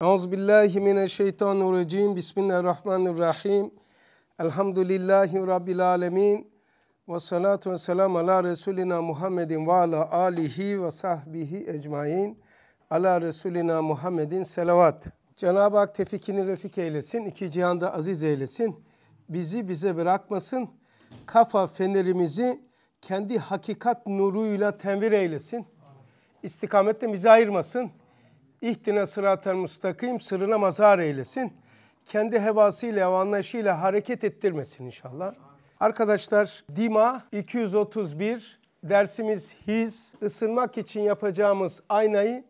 Euzubillahimineşşeytanirracim. Bismillahirrahmanirrahim. Elhamdülillahi Rabbil alemin. Ve salatu ve selam ala Resulina Muhammedin ve ala alihi ve sahbihi ecmain. Ala Resulina Muhammedin selavat. Cenab-ı Hak tefekini refik eylesin. iki cihanda aziz eylesin. Bizi bize bırakmasın. Kafa fenerimizi kendi hakikat nuruyla tenvir eylesin. İstikamette bizi ayırmasın İhtine sıratel müstakim sırrına mazhar eylesin. Kendi hevasıyla ve anlayışıyla hareket ettirmesin inşallah. Arkadaşlar Dima 231 dersimiz his ısınmak için yapacağımız aynayı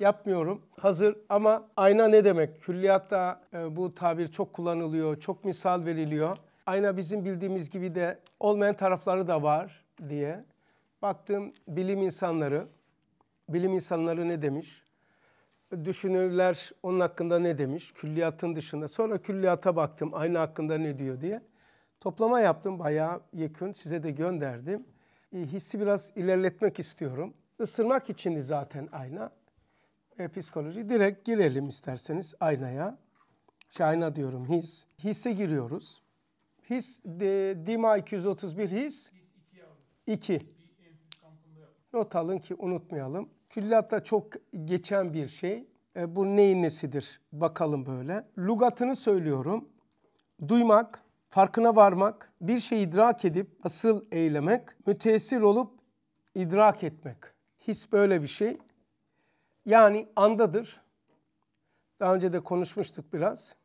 yapmıyorum. Hazır ama ayna ne demek? Külliyatta e, bu tabir çok kullanılıyor, çok misal veriliyor. Ayna bizim bildiğimiz gibi de olmayan tarafları da var diye. Baktım bilim insanları, bilim insanları ne demiş? Düşünürler onun hakkında ne demiş? Külliyatın dışında. Sonra külliyata baktım aynı hakkında ne diyor diye. Toplama yaptım bayağı yekün size de gönderdim. E, hissi biraz ilerletmek istiyorum. Isırmak içindi zaten ayna. E, psikoloji direkt girelim isterseniz aynaya. Şey, ayna diyorum his. Hisse giriyoruz. His de, Dima 231 his 2. Not alın ki unutmayalım. Külliyatta çok geçen bir şey. E, bu neyin nesidir? Bakalım böyle. Lugatını söylüyorum. Duymak, farkına varmak, bir şeyi idrak edip asıl eylemek, müteessir olup idrak etmek. His böyle bir şey. Yani andadır. Daha önce de konuşmuştuk biraz.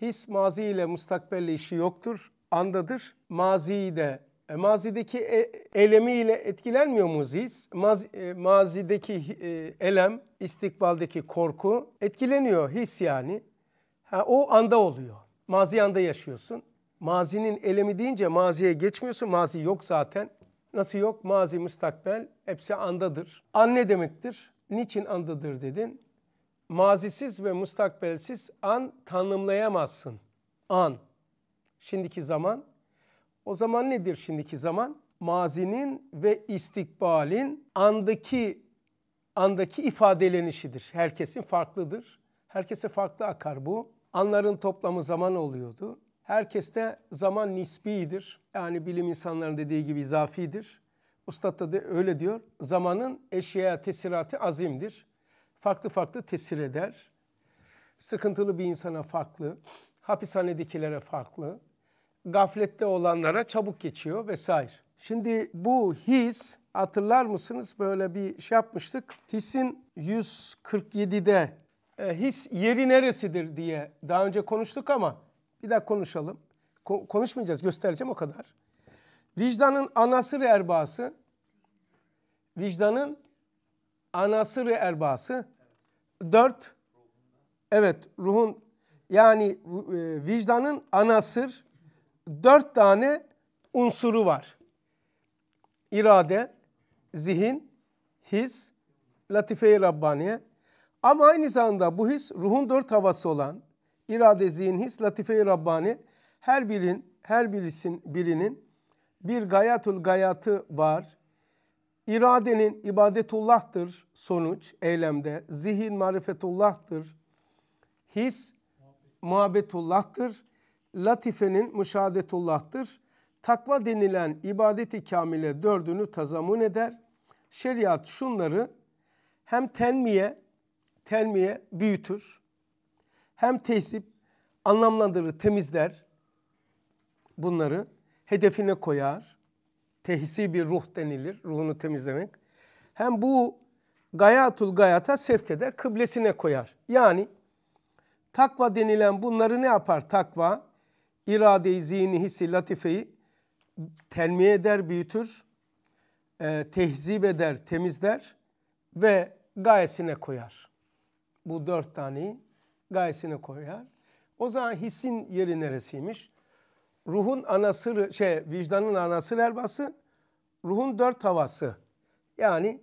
His mazi ile mustakbelle işi yoktur. Andadır. Maziyi de e, mazideki e, eylemiyle etkilenmiyor muyuz his? Maz, e, mazideki e, elem, istikbaldeki korku etkileniyor his yani. Ha, o anda oluyor. Mazi anda yaşıyorsun. Mazinin elemi deyince maziye geçmiyorsun. Mazi yok zaten. Nasıl yok? Mazi, müstakbel hepsi andadır. An ne demektir? Niçin andadır dedin? Mazisiz ve mustakbelsiz an tanımlayamazsın. An. Şimdiki zaman o zaman nedir şimdiki zaman? Mazinin ve istikbalin andaki andaki ifadelenişidir. Herkesin farklıdır. Herkese farklı akar bu. Anların toplamı zaman oluyordu. Herkeste zaman nisbidir. Yani bilim insanlarının dediği gibi izafidir. Ustad da öyle diyor. Zamanın eşyaya tesiratı azimdir. Farklı farklı tesir eder. Sıkıntılı bir insana farklı, hapishanedekilere farklı, gaflette olanlara çabuk geçiyor vesaire. Şimdi bu his hatırlar mısınız böyle bir şey yapmıştık. Hisin 147'de e, his yeri neresidir diye daha önce konuştuk ama bir daha konuşalım. Ko- konuşmayacağız göstereceğim o kadar. Vicdanın anasır erbası vicdanın anasır erbası dört evet ruhun yani e, vicdanın anasır dört tane unsuru var. İrade, zihin, his, latife-i Rabbaniye. Ama aynı zamanda bu his ruhun dört havası olan irade, zihin, his, latife-i Rabbani her birin, her birisin, birinin bir gayatul gayatı var. İradenin ibadetullah'tır sonuç eylemde. Zihin marifetullah'tır. His muhabbetullah'tır latifenin müşahadetullah'tır. Takva denilen ibadeti kamile dördünü tazamun eder. Şeriat şunları hem tenmiye, tenmiye büyütür. Hem tesip anlamlandırır, temizler bunları. Hedefine koyar. Tehsi bir ruh denilir, ruhunu temizlemek. Hem bu gayatul gayata sevk eder, kıblesine koyar. Yani takva denilen bunları ne yapar takva? İrade-i zihni, hissi, latifeyi telmiye eder, büyütür, e, tehzip eder, temizler ve gayesine koyar. Bu dört taneyi gayesine koyar. O zaman hissin yeri neresiymiş? Ruhun anasırı, şey vicdanın anasır erbası, ruhun dört havası. Yani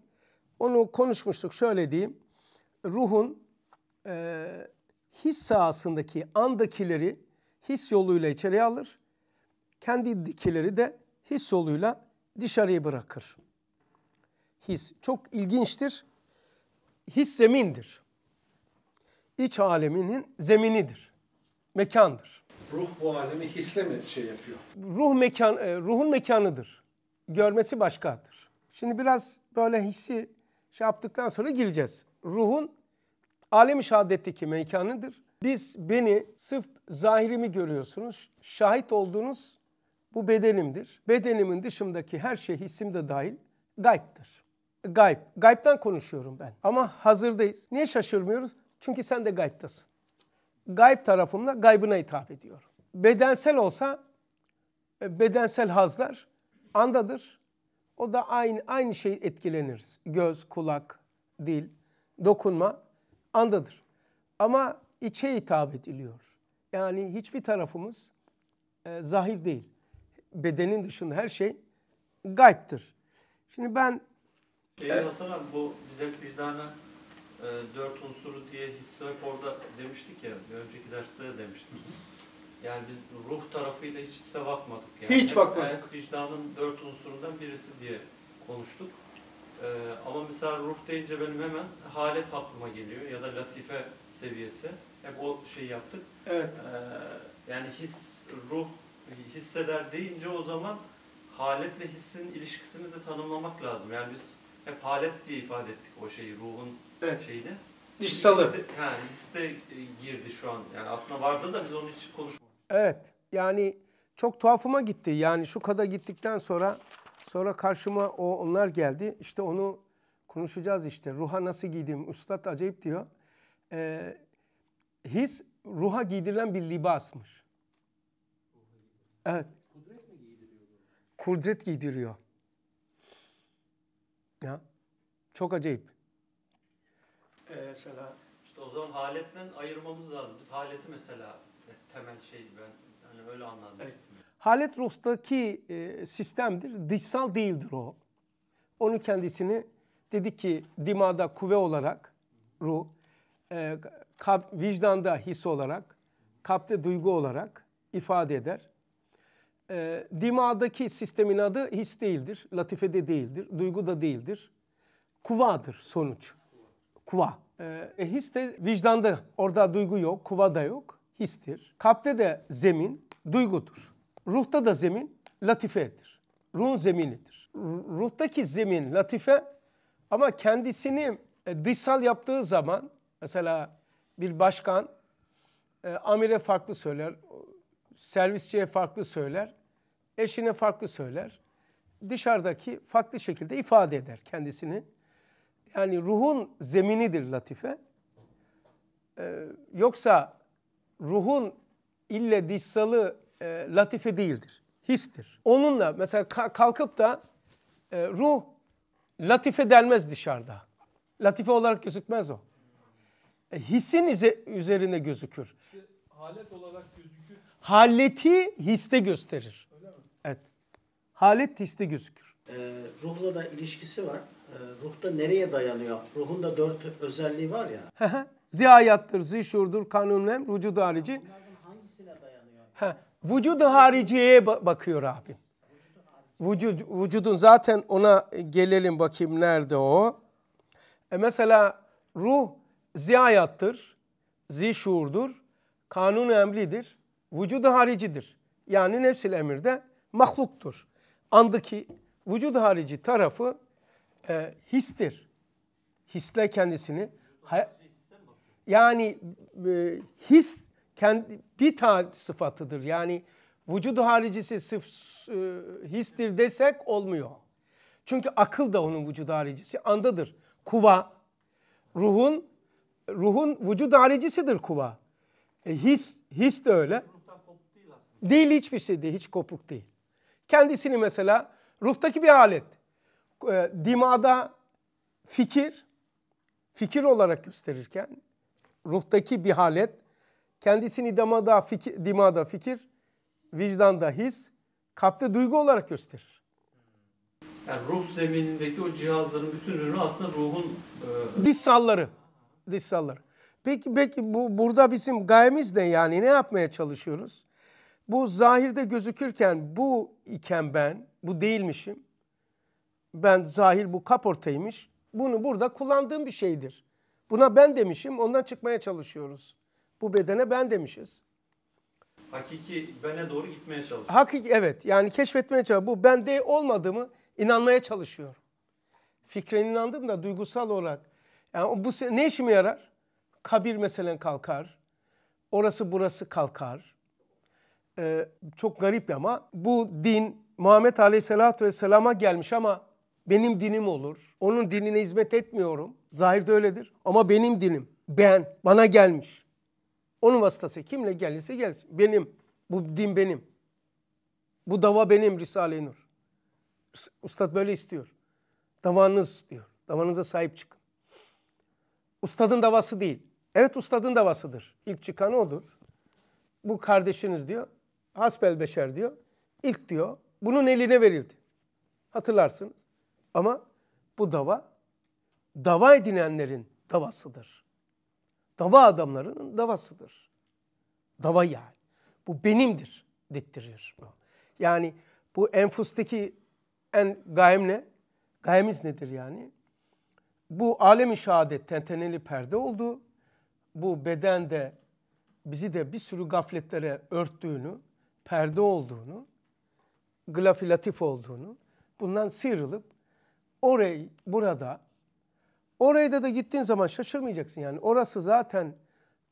onu konuşmuştuk şöyle diyeyim. Ruhun e, his sahasındaki andakileri his yoluyla içeriye alır. Kendi dikileri de his yoluyla dışarıya bırakır. His çok ilginçtir. His zemindir. iç aleminin zeminidir. Mekandır. Ruh bu alemi hisle mi şey yapıyor? Ruh mekan, e, ruhun mekanıdır. Görmesi başkadır. Şimdi biraz böyle hissi şey yaptıktan sonra gireceğiz. Ruhun alemi şehadetteki mekanıdır. Biz beni sırf zahirimi görüyorsunuz. Şahit olduğunuz bu bedenimdir. Bedenimin dışındaki her şey hissim de dahil gayiptir. Gayb. Gayb'den konuşuyorum ben. Ama hazırdayız. Niye şaşırmıyoruz? Çünkü sen de gaybtasın. Gayb tarafımla gaybına hitap ediyorum. Bedensel olsa e, bedensel hazlar andadır. O da aynı aynı şey etkileniriz. Göz, kulak, dil, dokunma andadır. Ama içe hitap ediliyor. Yani hiçbir tarafımız e, zahir değil. Bedenin dışında her şey gayiptir. Şimdi ben Şeyi Hasan abi bu bize vicdana e, dört unsuru diye hissi hep orada demiştik ya, bir önceki derste de demiştiniz. Yani biz ruh tarafıyla hiç hisse bakmadık. Yani. Hiç bakmadık. hep vicdanın dört unsurundan birisi diye konuştuk. E, ama mesela ruh deyince benim hemen halet aklıma geliyor ya da latife seviyesi. Hep o şeyi yaptık. evet Ee, yani his, ruh, hisseder deyince o zaman haletle hissin ilişkisini de tanımlamak lazım. Yani biz hep halet diye ifade ettik o şeyi, ruhun Evet. şeyini. Dışsalı. Hisse, ha, hisse e, girdi şu an. Yani aslında vardı da biz onu hiç konuşmadık. Evet. Yani çok tuhafıma gitti. Yani şu kadar gittikten sonra sonra karşıma o onlar geldi. İşte onu konuşacağız işte. Ruha nasıl giydim? Üstad acayip diyor. Ee, his ruha giydirilen bir libasmış. Evet. Kudret giydiriyor. Ya. Çok acayip. Ee, mesela İşte o zaman haletle ayırmamız lazım. Biz haleti mesela temel şey ben hani öyle anladım. Evet. Halet ruhtaki e, sistemdir. Dışsal değildir o. Onu kendisini dedik ki dimada kuvve olarak ruh, e, kalp, vicdanda his olarak, kalpte duygu olarak ifade eder. E, dimadaki sistemin adı his değildir, latifede değildir, duygu da değildir. Kuvadır sonuç. Kuva. E, e, his de vicdanda, orada duygu yok, kuva da yok, histir. Kalpte de zemin duygudur. Ruhta da zemin latifedir. Ruhun zeminidir. Ru- Ruhtaki zemin latife ama kendisini e, dışsal yaptığı zaman mesela bir başkan e, amire farklı söyler, servisçiye farklı söyler, eşine farklı söyler. Dışarıdaki farklı şekilde ifade eder kendisini. Yani ruhun zeminidir latife. Ee, yoksa ruhun ille dışsalı e, latife değildir. Histir. Onunla mesela ka- kalkıp da e, ruh latife denmez dışarıda. Latife olarak gözükmez o. E, hissin ize- üzerine gözükür. Halet olarak gözükür. Haleti histe gösterir. Evet. Halet histe gözükür. Ee, ruhla da ilişkisi var. Ee, ruhta nereye dayanıyor? Ruhun da dört özelliği var ya. Ziyayattır, zişurdur, kanunlem, vücud harici. Bunlardan hangisine dayanıyor? Ha, vücudu hariciye ba- bakıyor abim. Vücud, vücudun zaten ona gelelim bakayım nerede o. E mesela ruh ziyayattır, zişurdur, kanun emridir, vücudu haricidir. Yani nefsil emirde mahluktur. Andaki vücudu harici tarafı e, histir. Hisle kendisini yani e, his kendi bir tane sıfatıdır. Yani vücudu haricisi sıf, e, histir desek olmuyor. Çünkü akıl da onun vücudu haricisi andadır. Kuva ruhun ruhun vücudu haricisidir kuva. E, his his de öyle. Değil hiçbir şey değil, hiç kopuk değil. Kendisini mesela ruhtaki bir alet. E, dimada fikir, fikir olarak gösterirken ruhtaki bir halet, kendisini damada fikir, dimada fikir, vicdanda his, kalpte duygu olarak gösterir. Yani ruh zeminindeki o cihazların bütün ürünü aslında ruhun e, salları. Diş salları. Peki, peki bu burada bizim gayemiz ne yani? Ne yapmaya çalışıyoruz? Bu zahirde gözükürken bu iken ben, bu değilmişim. Ben zahir bu kaportaymış. Bunu burada kullandığım bir şeydir. Buna ben demişim, ondan çıkmaya çalışıyoruz. Bu bedene ben demişiz. Hakiki bene doğru gitmeye çalışıyor. Hakiki evet yani keşfetmeye çalışıyorum. Bu bende olmadığımı inanmaya çalışıyorum. Fikren inandım da duygusal olarak. Yani bu ne işime yarar? Kabir mesela kalkar. Orası burası kalkar. Ee, çok garip ama bu din Muhammed Aleyhisselatü Vesselam'a gelmiş ama benim dinim olur. Onun dinine hizmet etmiyorum. Zahirde öyledir ama benim dinim. Ben, bana gelmiş. Onun vasıtası kimle gelirse gelsin. Benim. Bu din benim. Bu dava benim Risale-i Nur. Ustad böyle istiyor. Davanız diyor. Davanıza sahip çıkın. Ustadın davası değil. Evet ustadın davasıdır. İlk çıkan odur. Bu kardeşiniz diyor. Hasbel beşer diyor. İlk diyor. Bunun eline verildi. Hatırlarsınız. Ama bu dava dava edinenlerin davasıdır. Dava adamlarının davasıdır. Dava yani. Bu benimdir dettirir. Yani bu enfustaki en gayem ne? Gayemiz nedir yani? Bu alemi şehadet tenteneli perde oldu. Bu bedende bizi de bir sürü gafletlere örttüğünü, perde olduğunu, glafilatif olduğunu, bundan sıyrılıp orayı burada, oraya da gittiğin zaman şaşırmayacaksın yani. Orası zaten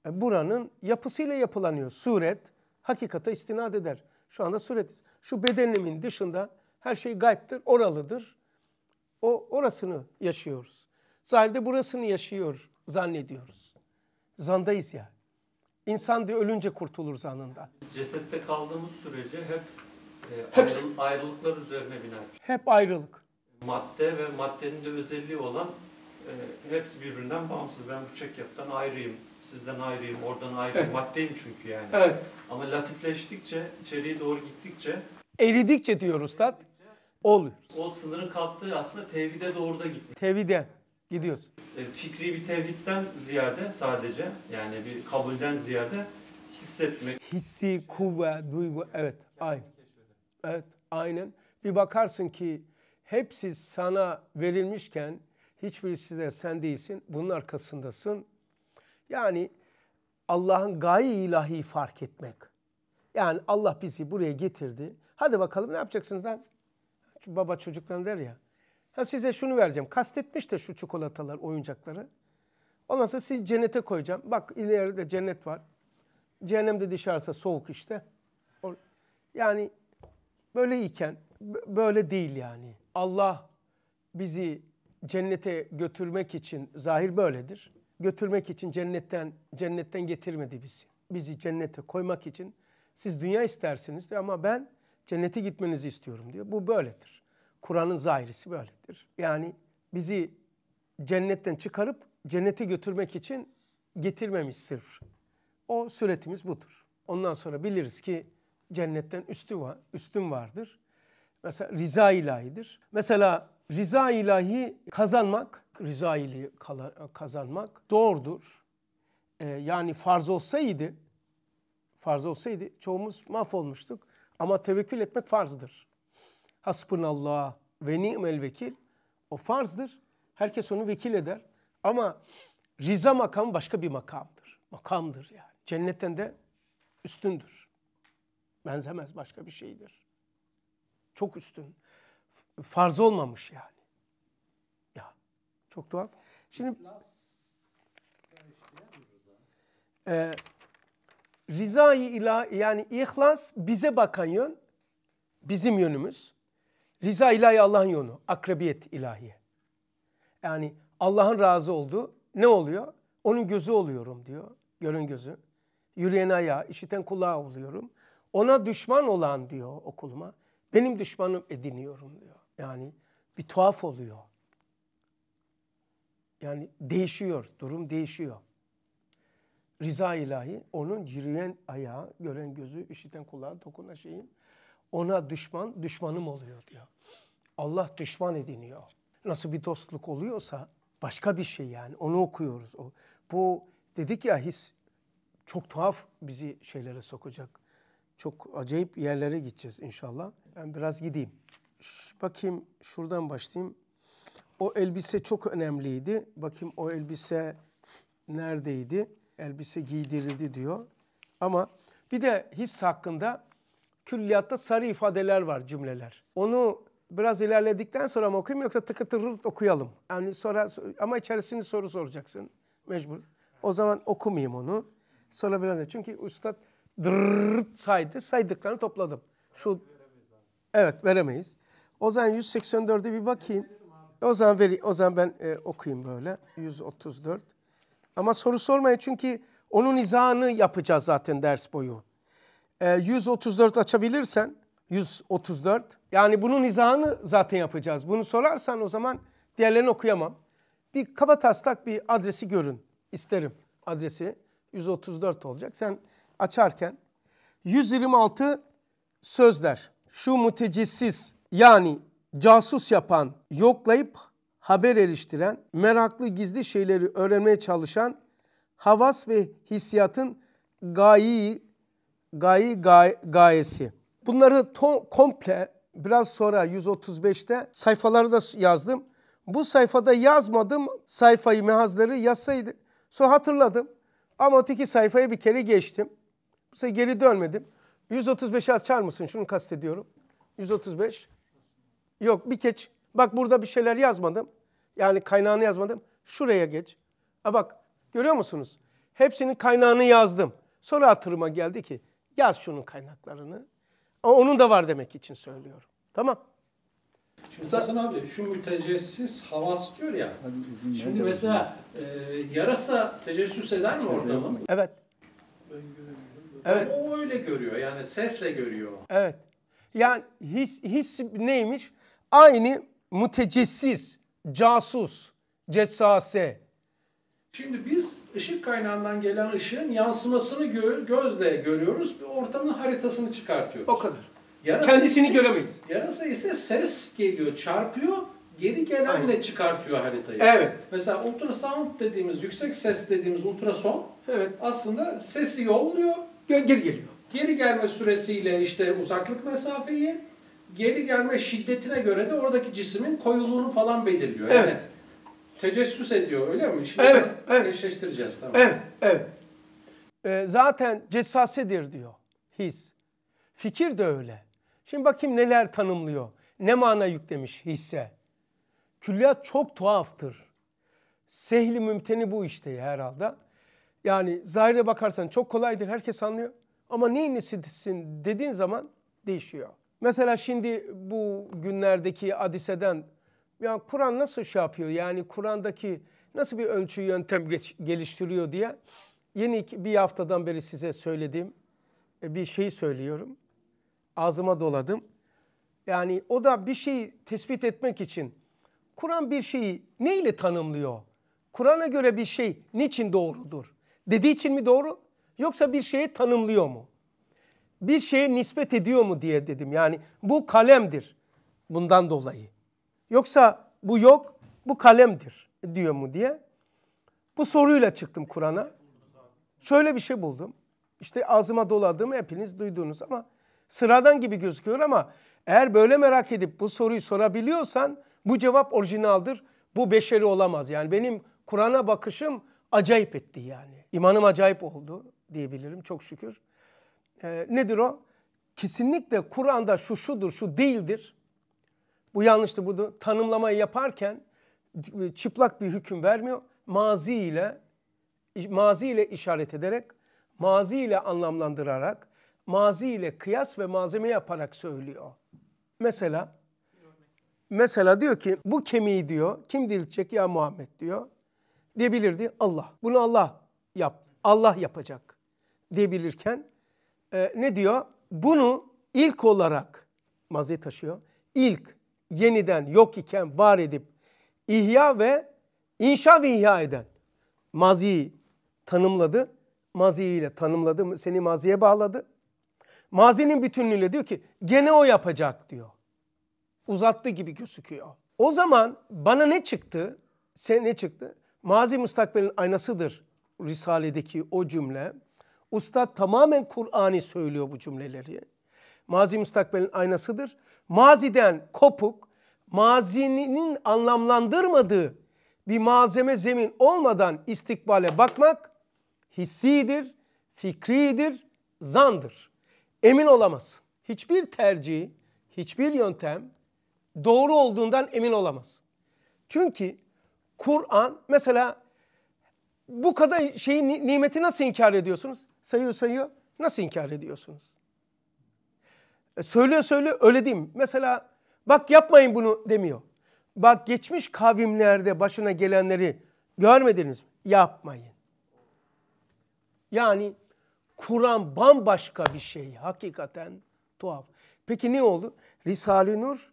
e, buranın yapısıyla yapılanıyor. Suret hakikate istinad eder. Şu anda suretiz. Şu bedenimin dışında her şey gayiptir, oralıdır. O orasını yaşıyoruz. Zahirde burasını yaşıyor zannediyoruz. Zandayız yani. İnsan diyor ölünce kurtulur zanından. Cesette kaldığımız sürece hep e, Hepsi- ayrıl- ayrılıklar üzerine biner. Hep ayrılık. Madde ve maddenin de özelliği olan e, hepsi birbirinden bağımsız. Ben bu çekyaptan ayrıyım, sizden ayrıyım, oradan ayrıyım. Evet. Maddeyim çünkü yani. Evet. Ama latifleştikçe, içeriye doğru gittikçe Eridikçe diyor ustad oluyor. o sınırın kalktığı aslında tevhide doğru da gitmiş. Tevhide gidiyoruz. E, fikri bir tevhidden ziyade sadece yani bir kabulden ziyade hissetmek. Hissi, kuvve, duygu evet aynı. Evet aynen. Bir bakarsın ki hepsi sana verilmişken hiçbirisi de sen değilsin. Bunun arkasındasın. Yani Allah'ın gaye ilahi fark etmek. Yani Allah bizi buraya getirdi. Hadi bakalım ne yapacaksınız lan? Baba çocuklar der ya. Ha size şunu vereceğim. Kastetmiş de şu çikolatalar, oyuncakları. Ondan sonra sizi cennete koyacağım. Bak ileride cennet var. Cehennemde dışarısı soğuk işte. Yani böyle iken böyle değil yani. Allah bizi cennete götürmek için zahir böyledir. Götürmek için cennetten cennetten getirmedi bizi. Bizi cennete koymak için siz dünya istersiniz diyor ama ben cennete gitmenizi istiyorum diyor. Bu böyledir. Kur'an'ın zahirisi böyledir. Yani bizi cennetten çıkarıp cennete götürmek için getirmemiş sırf. O suretimiz budur. Ondan sonra biliriz ki cennetten üstü var, üstün vardır. Mesela rıza ilahidir. Mesela rıza ilahi kazanmak, rıza ilahi kazanmak zordur. Ee, yani farz olsaydı, farz olsaydı çoğumuz mahvolmuştuk. Ama tevekkül etmek farzdır. Hasbunallah ve ni'mel vekil. O farzdır. Herkes onu vekil eder. Ama rıza makamı başka bir makamdır. Makamdır yani. Cennetten de üstündür. Benzemez başka bir şeydir. Çok üstün. Farz olmamış yani. Ya çok tuhaf. Şimdi e, rızayı ilah yani ihlas bize bakan yön bizim yönümüz. Rıza ilahi Allah'ın yönü. Akrabiyet ilahiye. Yani Allah'ın razı olduğu ne oluyor? Onun gözü oluyorum diyor. Görün gözü. Yürüyen ayağı, işiten kulağı oluyorum. Ona düşman olan diyor okuluma. Benim düşmanım ediniyorum diyor. Yani bir tuhaf oluyor. Yani değişiyor, durum değişiyor. Rıza ilahi onun yürüyen ayağı, gören gözü, işiten kulağı, dokunan şeyim. Ona düşman, düşmanım oluyor diyor. Allah düşman ediniyor. Nasıl bir dostluk oluyorsa başka bir şey yani. Onu okuyoruz. O, bu dedik ya his çok tuhaf bizi şeylere sokacak. Çok acayip yerlere gideceğiz inşallah. Ben biraz gideyim. Ş- bakayım şuradan başlayayım. O elbise çok önemliydi. Bakayım o elbise neredeydi? Elbise giydirildi diyor. Ama bir de his hakkında külliyatta sarı ifadeler var cümleler. Onu biraz ilerledikten sonra mı okuyayım yoksa tıkı tırırt okuyalım? Yani sonra ama içerisinde soru soracaksın mecbur. O zaman okumayayım onu. Sonra biraz çünkü ustad dırırt saydı. Saydıklarını topladım. Şu Evet veremeyiz. O zaman 184'e bir bakayım. O zaman veri, o zaman ben e, okuyayım böyle. 134. Ama soru sormayın çünkü onun izahını yapacağız zaten ders boyu. E, 134 açabilirsen 134. Yani bunun izahını zaten yapacağız. Bunu sorarsan o zaman diğerlerini okuyamam. Bir kaba taslak bir adresi görün isterim adresi. 134 olacak. Sen açarken 126 sözler. Şu mütecessis yani casus yapan, yoklayıp haber eriştiren, meraklı gizli şeyleri öğrenmeye çalışan, havas ve hissiyatın gayi, gayi gay, gayesi. Bunları to, komple biraz sonra 135'te sayfaları da yazdım. Bu sayfada yazmadım sayfayı, mehazları yazsaydı. Sonra hatırladım. Ama öteki sayfaya bir kere geçtim. Bu sefer geri dönmedim. 135'i açar mısın? Şunu kastediyorum. 135. Yok bir geç. Bak burada bir şeyler yazmadım. Yani kaynağını yazmadım. Şuraya geç. Ha bak görüyor musunuz? Hepsinin kaynağını yazdım. Sonra hatırıma geldi ki yaz şunun kaynaklarını. Ama onun da var demek için söylüyorum. Tamam. Şimdi Hasan abi şu mütecessis havas diyor ya. Şimdi mesela e, yarasa tecessüs eder mi ortamı? Evet. Evet. O öyle görüyor yani sesle görüyor. Evet. Yani his, his neymiş? Aynı mütecessis, casus, cessase. Şimdi biz ışık kaynağından gelen ışığın yansımasını gö- gözle görüyoruz. Bir ortamın haritasını çıkartıyoruz. O kadar. Yarasa Kendisini ise- göremeyiz. Yarasa ise ses geliyor, çarpıyor, geri gelenle Aynen. çıkartıyor haritayı. Evet. Mesela ultrasound dediğimiz, yüksek ses dediğimiz ultrason Evet. aslında sesi yolluyor. Geri geliyor. Geri gelme süresiyle işte uzaklık mesafeyi, geri gelme şiddetine göre de oradaki cismin koyuluğunu falan belirliyor. Yani Evet. Tecessüs ediyor öyle mi? Şimdi Evet, evet. Eşleştireceğiz tamam. Evet, evet. Ee, zaten cessasedir diyor his. Fikir de öyle. Şimdi bakayım neler tanımlıyor. Ne mana yüklemiş hisse. Külliyat çok tuhaftır. Sehli mümteni bu işte herhalde. Yani zahire bakarsan çok kolaydır, herkes anlıyor. Ama neyin nesisin dediğin zaman değişiyor. Mesela şimdi bu günlerdeki hadiseden ya Kur'an nasıl şey yapıyor? Yani Kur'an'daki nasıl bir ölçü yöntem geç- geliştiriyor diye yeni bir haftadan beri size söylediğim e, bir şeyi söylüyorum. Ağzıma doladım. Yani o da bir şeyi tespit etmek için Kur'an bir şeyi neyle tanımlıyor? Kur'an'a göre bir şey niçin doğrudur? Dediği için mi doğru? Yoksa bir şeyi tanımlıyor mu? Bir şeye nispet ediyor mu diye dedim. Yani bu kalemdir bundan dolayı. Yoksa bu yok, bu kalemdir diyor mu diye. Bu soruyla çıktım Kur'an'a. Şöyle bir şey buldum. İşte ağzıma doladım hepiniz duydunuz ama sıradan gibi gözüküyor ama eğer böyle merak edip bu soruyu sorabiliyorsan bu cevap orijinaldir. Bu beşeri olamaz. Yani benim Kur'an'a bakışım acayip etti yani. İmanım acayip oldu diyebilirim çok şükür. Ee, nedir o? Kesinlikle Kur'an'da şu şudur, şu değildir. Bu yanlıştır. Bunu tanımlamayı yaparken çıplak bir hüküm vermiyor. Mazi ile mazi ile işaret ederek, mazi ile anlamlandırarak, mazi ile kıyas ve malzeme yaparak söylüyor. Mesela mesela diyor ki bu kemiği diyor kim diriltecek ya Muhammed diyor. Diyebilirdi Allah. Bunu Allah yap. Allah yapacak diyebilirken e, ne diyor? Bunu ilk olarak mazi taşıyor. İlk yeniden yok iken var edip ihya ve inşa ve ihya eden maziyi tanımladı. Mazi ile tanımladı. Seni maziye bağladı. Mazinin bütünlüğüyle diyor ki gene o yapacak diyor. Uzattı gibi gözüküyor. O zaman bana ne çıktı? Sen ne çıktı? Mazi müstakbelin aynasıdır Risale'deki o cümle. Ustad tamamen Kur'an'ı söylüyor bu cümleleri. Mazi müstakbelin aynasıdır. Maziden kopuk, mazinin anlamlandırmadığı bir malzeme zemin olmadan istikbale bakmak hissidir, fikridir, zandır. Emin olamazsın. Hiçbir tercih, hiçbir yöntem doğru olduğundan emin olamaz. Çünkü Kur'an mesela bu kadar şeyi nimeti nasıl inkar ediyorsunuz? Sayıyor sayıyor. Nasıl inkar ediyorsunuz? E, söylüyor söylüyor öyle değil? Mesela bak yapmayın bunu demiyor. Bak geçmiş kavimlerde başına gelenleri görmediniz mi? Yapmayın. Yani Kur'an bambaşka bir şey. Hakikaten tuhaf. Peki ne oldu? Risale-i Nur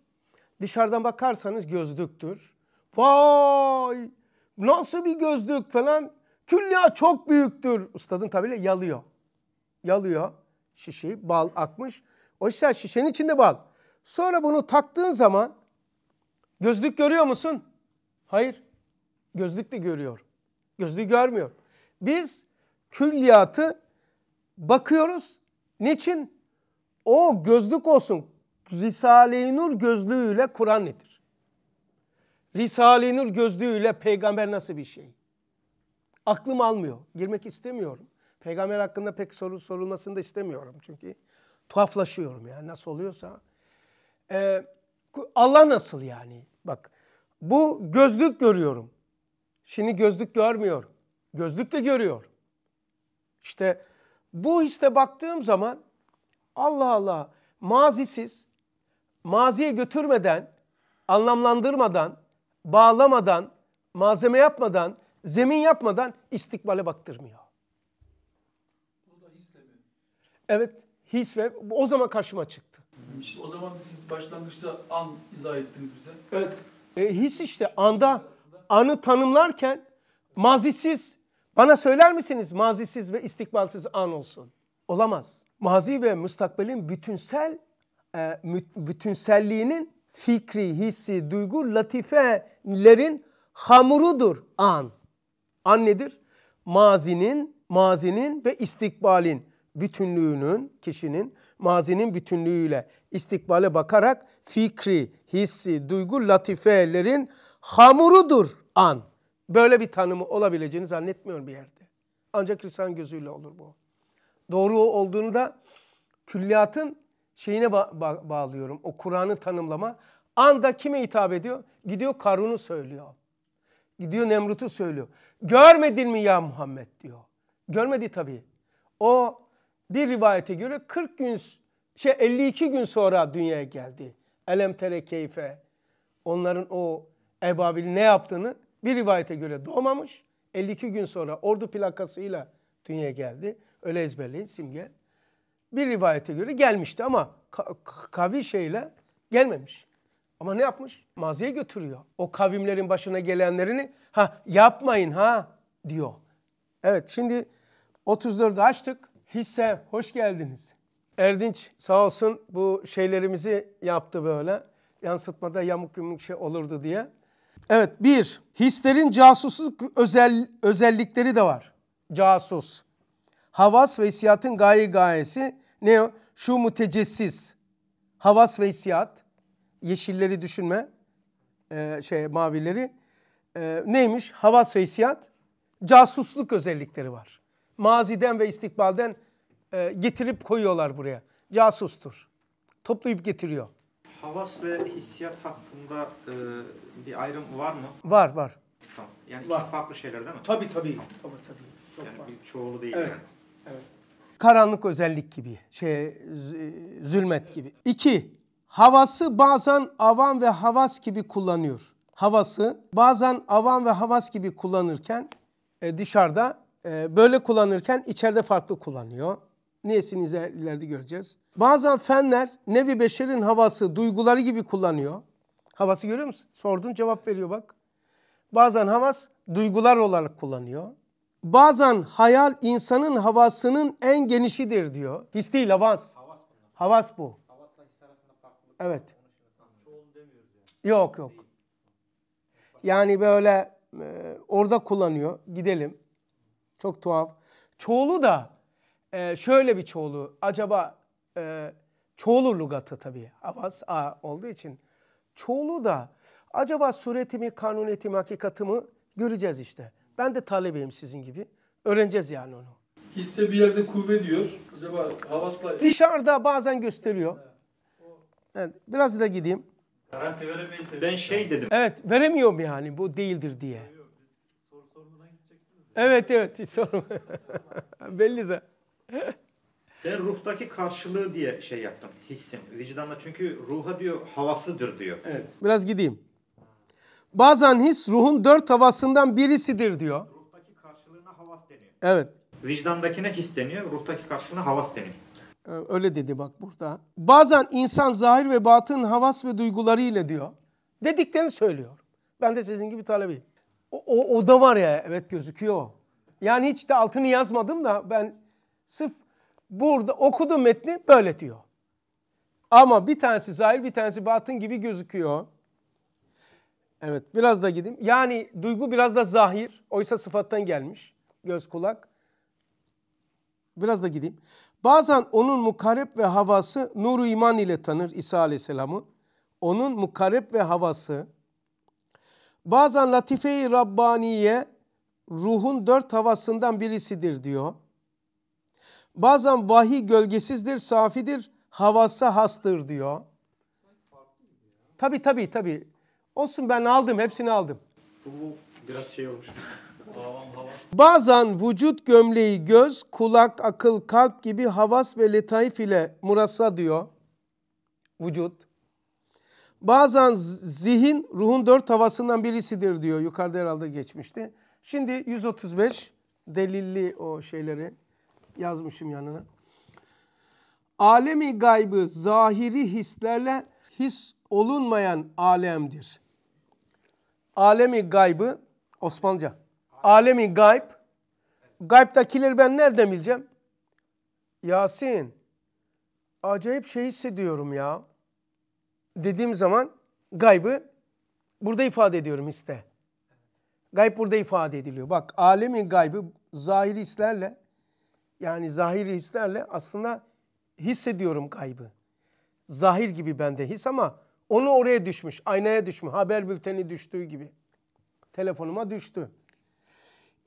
dışarıdan bakarsanız gözlüktür. Vay! Nasıl bir gözlük falan? Külliya çok büyüktür. Ustadın tabiyle yalıyor. Yalıyor şişeyi. Bal akmış. Oysa şişenin içinde bal. Sonra bunu taktığın zaman gözlük görüyor musun? Hayır. Gözlük de görüyor. Gözlüğü görmüyor. Biz külliyatı bakıyoruz. Niçin? O gözlük olsun. Risale-i Nur gözlüğüyle Kur'an nedir? Risale-i Nur gözlüğüyle peygamber nasıl bir şey? Aklım almıyor. Girmek istemiyorum. Peygamber hakkında pek soru sorulmasını da istemiyorum. Çünkü tuhaflaşıyorum yani nasıl oluyorsa. Ee, Allah nasıl yani? Bak bu gözlük görüyorum. Şimdi gözlük görmüyor. Gözlük de görüyor. İşte bu işte baktığım zaman Allah Allah mazisiz, maziye götürmeden, anlamlandırmadan, bağlamadan, malzeme yapmadan, zemin yapmadan istikbale baktırmıyor. Evet, his ve o zaman karşıma çıktı. Şimdi o zaman siz başlangıçta an izah ettiniz bize. Evet. E, his işte anda anı tanımlarken mazisiz bana söyler misiniz mazisiz ve istikbalsiz an olsun? Olamaz. Mazi ve müstakbelin bütünsel e, bütünselliğinin fikri, hissi, duygu, latifelerin hamurudur an. An nedir? Mazinin, mazinin ve istikbalin bütünlüğünün, kişinin mazinin bütünlüğüyle istikbale bakarak fikri, hissi, duygu, latifelerin hamurudur an. Böyle bir tanımı olabileceğini zannetmiyorum bir yerde. Ancak lisan gözüyle olur bu. Doğru olduğunu da külliyatın şeyine ba- ba- bağlıyorum. O Kur'an'ı tanımlama. Anda kime hitap ediyor? Gidiyor Karun'u söylüyor. Gidiyor Nemrut'u söylüyor. Görmedin mi ya Muhammed diyor. Görmedi tabii. O bir rivayete göre 40 gün şey 52 gün sonra dünyaya geldi. Elem tere keyfe. Onların o ebabil ne yaptığını bir rivayete göre doğmamış. 52 gün sonra ordu plakasıyla dünyaya geldi. Öyle ezberleyin simge. Bir rivayete göre gelmişti ama kavi şeyle gelmemiş. Ama ne yapmış? Maziye götürüyor. O kavimlerin başına gelenlerini ha yapmayın ha diyor. Evet şimdi 34'ü açtık. Hisse hoş geldiniz. Erdinç sağ olsun bu şeylerimizi yaptı böyle. Yansıtmada yamuk yumuk şey olurdu diye. Evet bir, hislerin casusluk özel, özellikleri de var. Casus. Havas ve hissiyatın gaye gayesi ne o? Şu mütecessis. Havas ve hissiyat. Yeşilleri düşünme. Ee, şey mavileri. Ee, neymiş? Havas ve hissiyat. Casusluk özellikleri var. Maziden ve istikbalden e, getirip koyuyorlar buraya. Casustur. Toplayıp getiriyor. Havas ve hissiyat hakkında e, bir ayrım var mı? Var var. Tamam. Yani Var. ikisi farklı şeyler değil mi? Tabii tabii. Tabii tabii. Çok yani var. bir çoğulu değil Evet. yani. Karanlık özellik gibi, şey zulmet gibi. İki, havası bazen avam ve havas gibi kullanıyor. Havası bazen avam ve havas gibi kullanırken e, dışarıda e, böyle kullanırken içeride farklı kullanıyor. Niyesini iler- ileride göreceğiz. Bazen fenler nevi beşerin havası, duyguları gibi kullanıyor. Havası görüyor musun? Sordun cevap veriyor bak. Bazen havas duygular olarak kullanıyor. Bazen hayal insanın havasının en genişidir diyor. His değil havas. Havas bu. Evet. Yok yok. Yani böyle e, orada kullanıyor. Gidelim. Çok tuhaf. Çoğulu da e, şöyle bir çoğulu. Acaba e, çoğulu lugatı tabii. Havas A olduğu için. Çoğulu da acaba sureti mi, kanuniyeti mi, hakikati mi Göreceğiz işte. Ben de talebeyim sizin gibi. Öğreneceğiz yani onu. Hisse bir yerde kuvve diyor. Acaba havasla Dışarıda bazen gösteriyor. Evet, biraz da gideyim. Garanti veremeyiz de. Ben şey dedim. Evet, veremiyorum yani bu değildir diye. Evet evet hiç sorma. Belli zaten. Ben ruhtaki karşılığı diye şey yaptım. Hissim. Vicdanla çünkü ruha diyor havasıdır diyor. Evet. Biraz gideyim. Bazen his ruhun dört havasından birisidir diyor. Ruhtaki karşılığına havas deniyor. Evet. Vicdandakine his deniyor. Ruhtaki karşılığına havas deniyor. Ee, Öyle dedi bak burada. Bazen insan zahir ve batın havas ve duyguları ile diyor. Dediklerini söylüyor. Ben de sizin gibi talebeyim. O, o, o da var ya evet gözüküyor. Yani hiç de altını yazmadım da ben sırf burada okudum metni böyle diyor. Ama bir tanesi zahir bir tanesi batın gibi gözüküyor. Evet biraz da gideyim. Yani duygu biraz da zahir. Oysa sıfattan gelmiş. Göz kulak. Biraz da gideyim. Bazen onun mukarreb ve havası nuru iman ile tanır İsa Aleyhisselam'ı. Onun mukarreb ve havası. Bazen latife-i Rabbaniye ruhun dört havasından birisidir diyor. Bazen vahiy gölgesizdir, safidir, havası hastır diyor. Tabi tabi tabi. Olsun ben aldım, hepsini aldım. Bu, bu biraz şey olmuş. Bazen vücut gömleği göz, kulak, akıl, kalp gibi havas ve letaif ile murassa diyor. Vücut. Bazen zihin ruhun dört havasından birisidir diyor. Yukarıda herhalde geçmişti. Şimdi 135 delilli o şeyleri yazmışım yanına. Alemi gaybı zahiri hislerle his olunmayan alemdir. Alemi gaybı Osmanlıca. Alemi gayb. Gaybtakileri ben nereden bileceğim? Yasin. Acayip şey hissediyorum ya. Dediğim zaman gaybı burada ifade ediyorum iste. Gayb burada ifade ediliyor. Bak alemin gaybı zahiri hislerle yani zahiri hislerle aslında hissediyorum gaybı. Zahir gibi bende his ama onu oraya düşmüş, aynaya düşmüş, haber bülteni düştüğü gibi. Telefonuma düştü.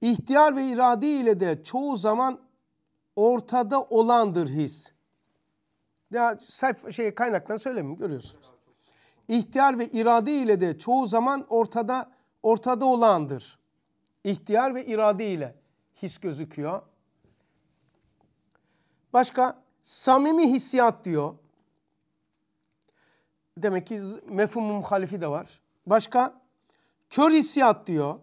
İhtiyar ve irade ile de çoğu zaman ortada olandır his. Ya sayfa şey kaynaktan söylemeyeyim görüyorsunuz. İhtiyar ve irade ile de çoğu zaman ortada ortada olandır. İhtiyar ve irade ile his gözüküyor. Başka samimi hissiyat diyor. Demek ki mefhumu muhalifi de var. Başka kör hissiyat diyor.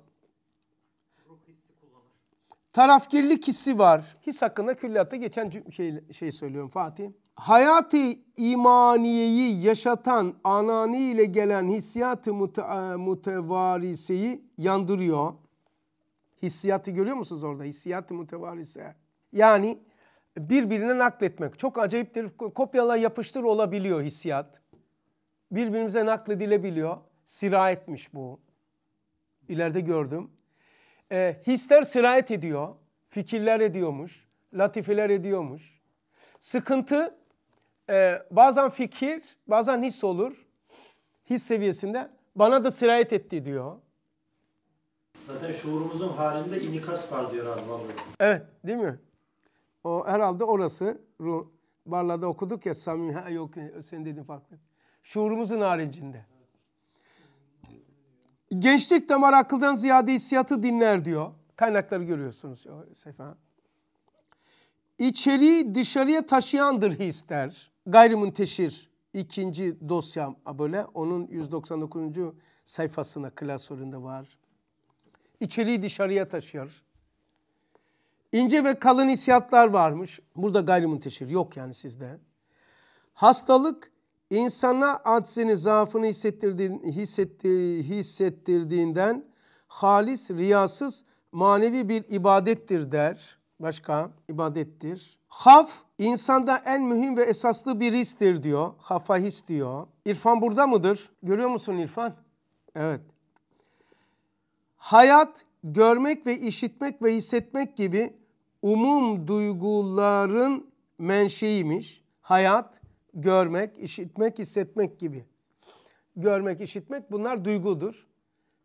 Tarafgirlik hissi var. His hakkında külliyatta geçen şey, şey söylüyorum Fatih. Hayatı imaniyeyi yaşatan anani ile gelen hissiyatı mute- mutevariseyi yandırıyor. Hissiyatı görüyor musunuz orada? Hissiyatı mutevarise. Yani birbirine nakletmek. Çok acayiptir. Kopyala yapıştır olabiliyor hissiyat. Birbirimize nakledilebiliyor. Sirayetmiş bu. İleride gördüm. E, hisler sirayet ediyor. Fikirler ediyormuş. Latifeler ediyormuş. Sıkıntı e, bazen fikir, bazen his olur. His seviyesinde. Bana da sirayet etti diyor. Zaten şuurumuzun haricinde inikas var diyor abi vallahi. Evet değil mi? O herhalde orası. Ruh, Barla'da okuduk ya samimi. Ha, yok sen dedin farklı. Şuurumuzun haricinde. Gençlik damar akıldan ziyade hissiyatı dinler diyor. Kaynakları görüyorsunuz o sayfa. İçeriği dışarıya taşıyandır hisler. Gayrimunteşir ikinci dosyam böyle. Onun 199. sayfasına klasöründe var. İçeriği dışarıya taşıyor. İnce ve kalın hissiyatlar varmış. Burada gayrimunteşir yok yani sizde. Hastalık insana aczini, zaafını hissettirdiğin, hissetti, hissettirdiğinden halis, riyasız, manevi bir ibadettir der. Başka ibadettir. Haf insanda en mühim ve esaslı bir histir diyor. Hafa his diyor. İrfan burada mıdır? Görüyor musun İrfan? Evet. Hayat, görmek ve işitmek ve hissetmek gibi umum duyguların menşeiymiş. Hayat, görmek, işitmek, hissetmek gibi. Görmek, işitmek bunlar duygudur.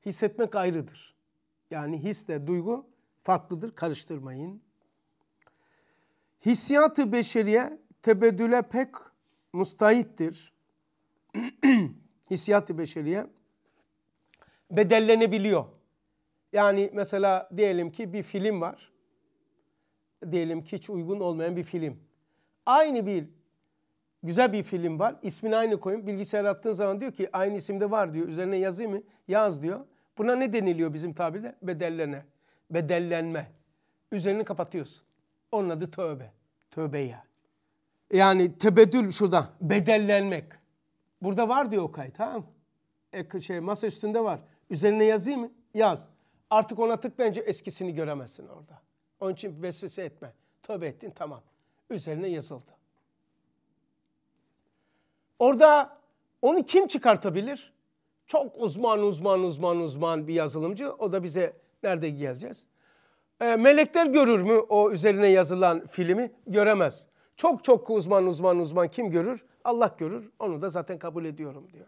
Hissetmek ayrıdır. Yani hisle duygu farklıdır, karıştırmayın. Hissiyatı beşeriye tebeddüle pek mustahittir. Hissiyatı beşeriye bedellenebiliyor. Yani mesela diyelim ki bir film var. Diyelim ki hiç uygun olmayan bir film. Aynı bir güzel bir film var. İsmini aynı koyun. Bilgisayar attığın zaman diyor ki aynı isimde var diyor. Üzerine yazayım mı? Yaz diyor. Buna ne deniliyor bizim tabirde? Bedellene. Bedellenme. Üzerini kapatıyorsun. Onun adı tövbe. Tövbe yani. Yani tebeddül şurada. Bedellenmek. Burada var diyor o kayıt tamam mı? E, şey, masa üstünde var. Üzerine yazayım mı? Yaz. Artık ona tıklayınca eskisini göremezsin orada. Onun için vesvese etme. Tövbe ettin tamam. Üzerine yazıldı. Orada onu kim çıkartabilir? Çok uzman uzman uzman uzman bir yazılımcı. O da bize nerede geleceğiz? E, melekler görür mü o üzerine yazılan filmi? Göremez. Çok çok uzman uzman uzman kim görür? Allah görür. Onu da zaten kabul ediyorum diyor.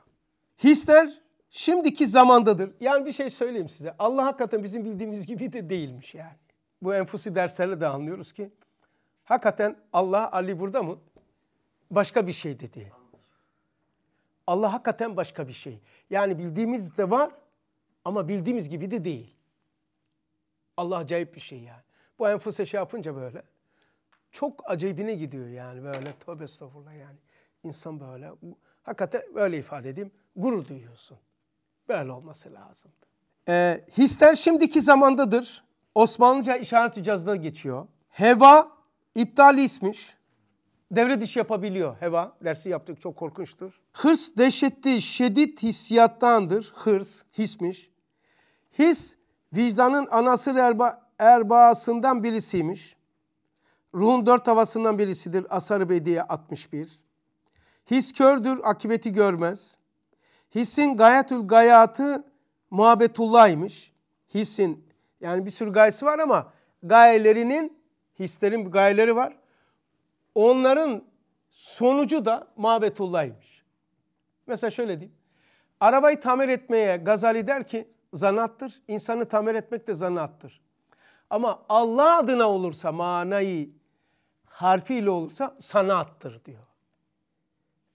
Hisler şimdiki zamandadır. Yani bir şey söyleyeyim size. Allah hakikaten bizim bildiğimiz gibi de değilmiş yani. Bu enfusi derslerle de anlıyoruz ki hakikaten Allah Ali burada mı? Başka bir şey dedi. Allah hakikaten başka bir şey. Yani bildiğimiz de var ama bildiğimiz gibi de değil. Allah acayip bir şey yani. Bu enfuse şey yapınca böyle çok acayibine gidiyor yani böyle tövbe estağfurullah yani. İnsan böyle hakikaten öyle ifade edeyim gurur duyuyorsun. Böyle olması lazımdı. Ee, hisler şimdiki zamandadır. Osmanlıca işaret cihazına geçiyor. Heva iptal ismiş. Devre dışı yapabiliyor heva. Dersi yaptık çok korkunçtur. Hırs dehşetli şiddet hissiyattandır. Hırs, hismiş. His vicdanın anasır erba, erbaasından birisiymiş. Ruhun dört havasından birisidir. Asar-ı Bediye 61. His kördür, akibeti görmez. Hissin gayetül gayatı muhabbetullah'ymış. Hissin yani bir sürü gayesi var ama gayelerinin, hislerin gayeleri var. Onların sonucu da muhabbetullah'ymış. Mesela şöyle diyeyim. Arabayı tamir etmeye Gazali der ki zanattır. İnsanı tamir etmek de zanattır. Ama Allah adına olursa manayı harfiyle olursa sanattır diyor.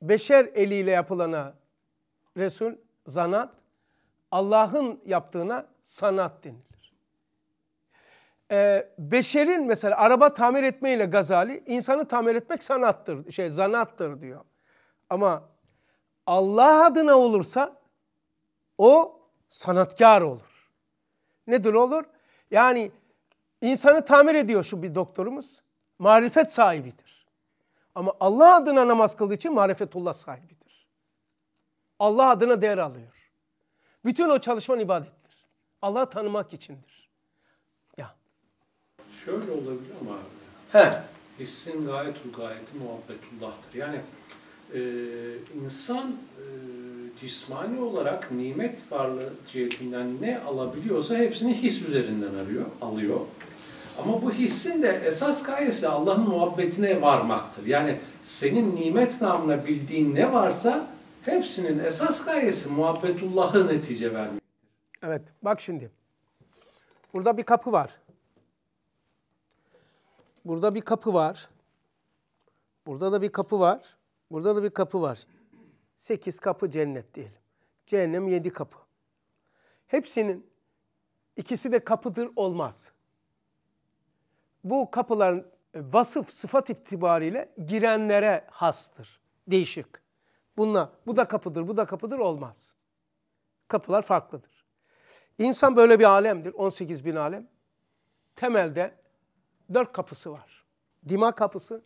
Beşer eliyle yapılana Resul zanat, Allah'ın yaptığına sanat denilir. Ee, beşerin mesela araba tamir etmeyle Gazali, insanı tamir etmek sanattır, şey zanattır diyor. Ama Allah adına olursa o sanatkar olur. Nedir olur? Yani insanı tamir ediyor şu bir doktorumuz. Marifet sahibidir. Ama Allah adına namaz kıldığı için marifetullah sahibidir. Allah adına değer alıyor. Bütün o çalışman ibadettir. Allah'ı tanımak içindir. Ya. Şöyle olabilir ama. He. Hissin gayetul gayeti muhabbetullah'tır. Yani e, insan e, cismani olarak nimet varlığı cihetinden ne alabiliyorsa hepsini his üzerinden arıyor, alıyor. Ama bu hissin de esas gayesi Allah'ın muhabbetine varmaktır. Yani senin nimet namına bildiğin ne varsa hepsinin esas gayesi muhabbetullah'ı netice vermek. Evet bak şimdi. Burada bir kapı var. Burada bir kapı var. Burada da bir kapı var. Burada da bir kapı var. Sekiz kapı cennet diyelim. Cehennem yedi kapı. Hepsinin ikisi de kapıdır olmaz. Bu kapıların vasıf, sıfat itibariyle girenlere hastır. Değişik. Bununla bu da kapıdır, bu da kapıdır olmaz. Kapılar farklıdır. İnsan böyle bir alemdir. 18 bin alem. Temelde dört kapısı var. Dima kapısı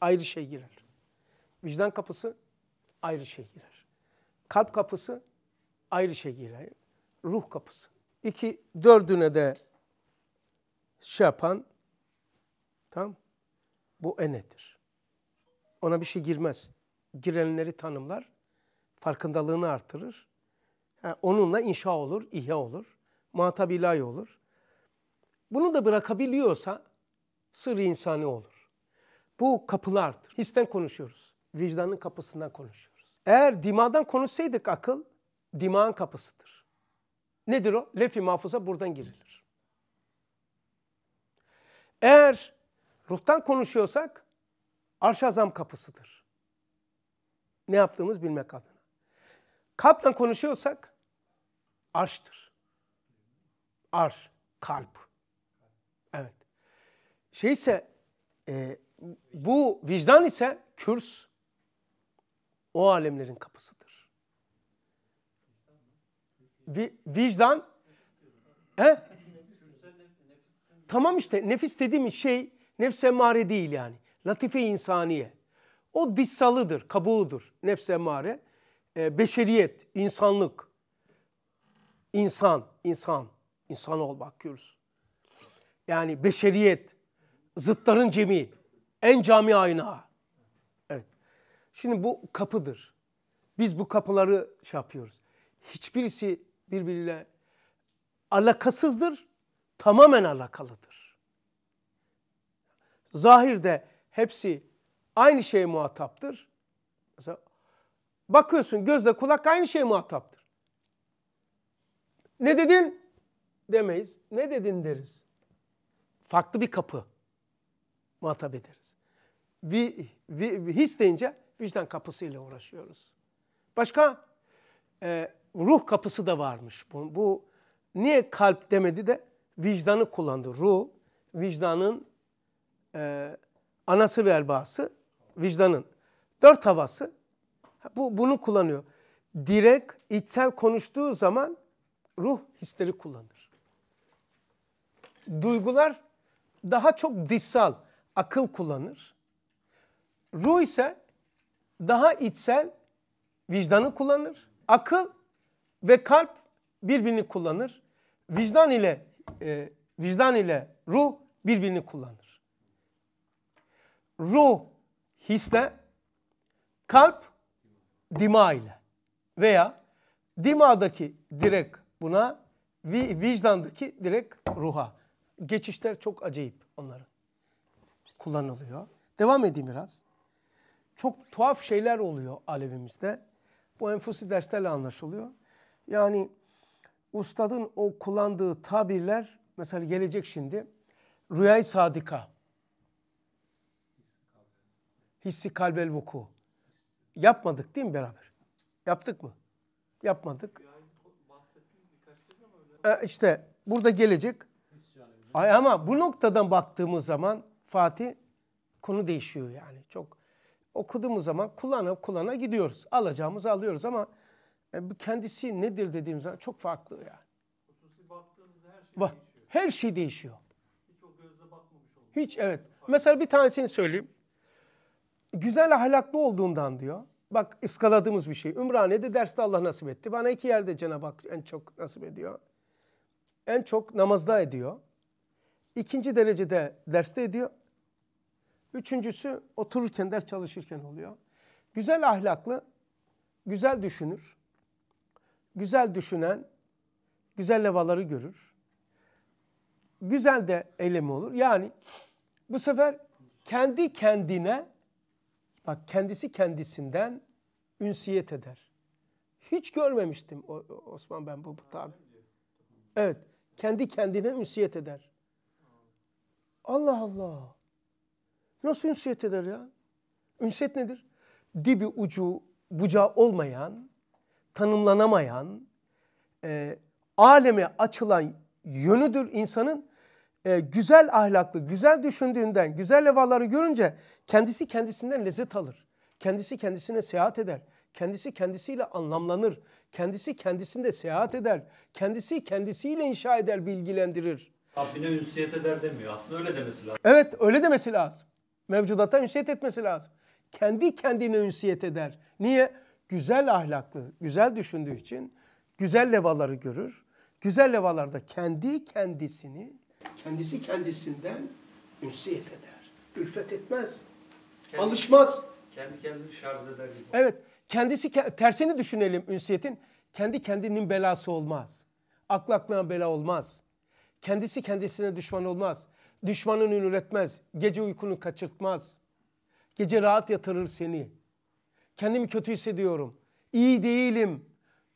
ayrı şey girer. Vicdan kapısı ayrı şey girer. Kalp kapısı ayrı şey girer. Ruh kapısı. İki, dördüne de şey yapan, tamam Bu enedir. Ona bir şey girmez. Girenleri tanımlar, farkındalığını artırır. Yani onunla inşa olur, ihya olur, muhatap ilahi olur. Bunu da bırakabiliyorsa sır insani olur. Bu kapılardır. Histen konuşuyoruz. Vicdanın kapısından konuşuyoruz. Eğer dimadan konuşsaydık akıl, dimağın kapısıdır. Nedir o? Lef-i mahfuza buradan girilir. Eğer ruhtan konuşuyorsak arş-ı azam kapısıdır. Ne yaptığımız bilmek adına. Kalpten konuşuyorsak arştır. Arş, kalp. Evet. Şey ise e, bu vicdan ise kürs o alemlerin kapısıdır. Vi, vicdan he? Tamam işte nefis dediğim şey nefs emmare değil yani. Latife insaniye. O dissalıdır, kabuğudur nefs emmare. E, beşeriyet, insanlık. İnsan, insan. insan olmak kürs. Yani beşeriyet, zıtların cemi, en cami ayna. Şimdi bu kapıdır. Biz bu kapıları şey yapıyoruz. Hiçbirisi birbiriyle alakasızdır, tamamen alakalıdır. Zahirde hepsi aynı şeye muhataptır. Mesela bakıyorsun gözle kulak aynı şeye muhataptır. Ne dedin? Demeyiz. Ne dedin deriz. Farklı bir kapı muhatap ederiz. Vi, vi, his deyince vicdan kapısıyla uğraşıyoruz. Başka e, ruh kapısı da varmış. Bu, bu niye kalp demedi de vicdanı kullandı. Ruh, vicdanın e, anasır elbası, vicdanın dört havası. Bu, bunu kullanıyor. Direkt, içsel konuştuğu zaman ruh hisleri kullanır. Duygular daha çok dışsal, akıl kullanır. Ruh ise daha içsel, vicdanı kullanır. Akıl ve kalp birbirini kullanır. Vicdan ile e, vicdan ile ruh birbirini kullanır. Ruh hisle, kalp dima ile veya dimadaki direkt buna, vicdandaki direkt ruha. Geçişler çok acayip onların. Kullanılıyor. Devam edeyim biraz. Çok tuhaf şeyler oluyor alevimizde. Bu enfusi derslerle anlaşılıyor. Yani ustadın o kullandığı tabirler mesela gelecek şimdi. Rüyay sadika. Hissi kalbel vuku. Yapmadık değil mi beraber? Yaptık mı? Yapmadık. E işte burada gelecek. Ay ama bu noktadan baktığımız zaman Fatih konu değişiyor yani. Çok okuduğumuz zaman kullana kullana gidiyoruz. Alacağımızı alıyoruz ama e, kendisi nedir dediğimiz zaman çok farklı yani. Hususi baktığınızda her şey Va- Her şey değişiyor. Hiç o gözle bakmamış olun. Hiç evet. Mesela bir tanesini söyleyeyim. Güzel ahlaklı olduğundan diyor. Bak ıskaladığımız bir şey. Ümraniye'de derste Allah nasip etti. Bana iki yerde Cenab-ı Hak en çok nasip ediyor. En çok namazda ediyor. İkinci derecede derste ediyor. Üçüncüsü otururken, ders çalışırken oluyor. Güzel ahlaklı, güzel düşünür. Güzel düşünen, güzel levaları görür. Güzel de eylemi olur. Yani bu sefer kendi kendine, bak kendisi kendisinden ünsiyet eder. Hiç görmemiştim Osman ben bu, bu tabi. Evet, kendi kendine ünsiyet eder. Allah Allah. Nasıl ünsiyet eder ya? Ünsiyet nedir? Dibi ucu bucağı olmayan, tanımlanamayan, e, aleme açılan yönüdür insanın. E, güzel ahlaklı, güzel düşündüğünden, güzel levaları görünce kendisi kendisinden lezzet alır. Kendisi kendisine seyahat eder. Kendisi kendisiyle anlamlanır. Kendisi kendisinde seyahat eder. Kendisi kendisiyle inşa eder, bilgilendirir. Rabbine ünsiyet eder demiyor. Aslında öyle demesi lazım. Evet öyle demesi lazım. Mevcudata ünsiyet etmesi lazım. Kendi kendine ünsiyet eder. Niye? Güzel ahlaklı, güzel düşündüğü için güzel levaları görür. Güzel levalarda kendi kendisini, kendisi kendisinden ünsiyet eder. Ülfet etmez. Kendi, Alışmaz. Kendi kendini şarj eder gibi. Evet. Kendisi tersini düşünelim ünsiyetin. Kendi kendinin belası olmaz. Aklı aklına bela olmaz. Kendisi kendisine düşman olmaz. Düşmanını üretmez. Gece uykunu kaçırtmaz. Gece rahat yatırır seni. Kendimi kötü hissediyorum. İyi değilim.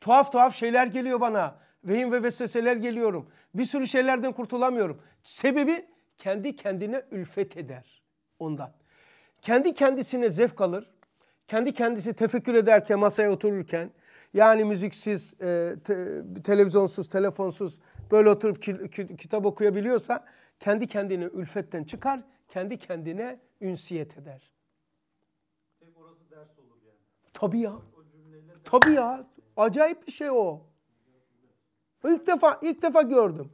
Tuhaf tuhaf şeyler geliyor bana. Vehim ve vesveseler geliyorum. Bir sürü şeylerden kurtulamıyorum. Sebebi kendi kendine ülfet eder ondan. Kendi kendisine zevk alır. Kendi kendisi tefekkür ederken masaya otururken yani müziksiz, e, te, televizyonsuz, telefonsuz böyle oturup ki, ki, kitap okuyabiliyorsa kendi kendine ülfetten çıkar, kendi kendine ünsiyet eder. Tabii ya. Tabii ya. Acayip bir şey o. İlk defa ilk defa gördüm.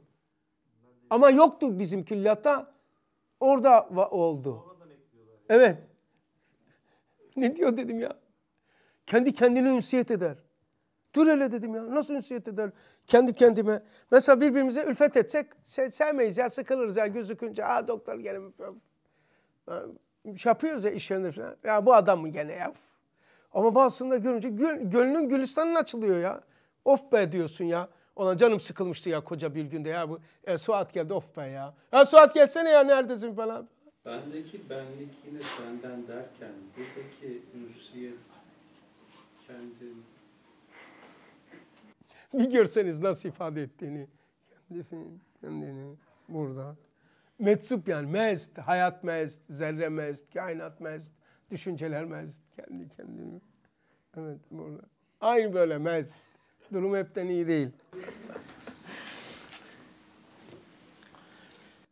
Ama yoktu bizim külliyatta. Orada oldu. Evet. Ne diyor dedim ya. Kendi kendine ünsiyet eder. Dur hele dedim ya. Nasıl ünsiyet eder? Kendi kendime. Mesela birbirimize ülfet etsek se sevmeyiz ya sıkılırız ya gözükünce. Aa doktor gene şey yapıyoruz ya iş yerinde falan. Ya bu adam mı gene ya? Ama bazısında görünce gönlün gülistanın açılıyor ya. Of be diyorsun ya. Ona canım sıkılmıştı ya koca bir günde ya bu. E, Suat geldi of be ya. Ya Suat gelsene ya neredesin falan. Bendeki benlik yine senden derken buradaki ünsiyet kendim. Bir görseniz nasıl ifade ettiğini. Kendisini, kendini burada. Metsup yani mest, hayat mest, zerre mest, kainat mest, düşünceler mest, kendi kendini. Evet burada. Aynı böyle mest. Durum hepten iyi değil.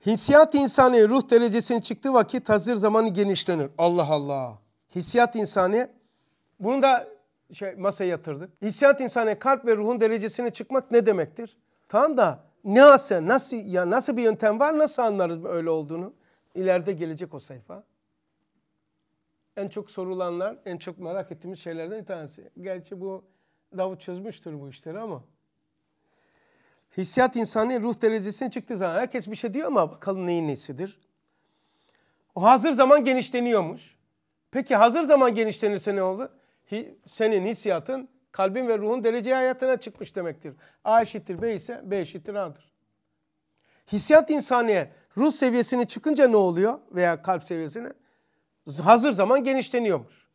Hissiyat insanı ruh derecesine çıktığı vakit hazır zamanı genişlenir. Allah Allah. Hissiyat insanı bunu da şey masaya yatırdık. Hissiyat insanı kalp ve ruhun derecesine çıkmak ne demektir? Tamam da ne nasıl, nasıl ya nasıl bir yöntem var? Nasıl anlarız öyle olduğunu? İleride gelecek o sayfa. En çok sorulanlar, en çok merak ettiğimiz şeylerden bir tanesi. Gerçi bu Davut çözmüştür bu işleri ama. Hissiyat insanı ruh derecesine çıktığı zaman herkes bir şey diyor ama bakalım neyin nesidir? O hazır zaman genişleniyormuş. Peki hazır zaman genişlenirse ne olur? Senin hissiyatın kalbin ve ruhun derece hayatına çıkmış demektir. A eşittir B ise B eşittir A'dır. Hissiyat insaniye ruh seviyesine çıkınca ne oluyor veya kalp seviyesine? Hazır zaman genişleniyormuş.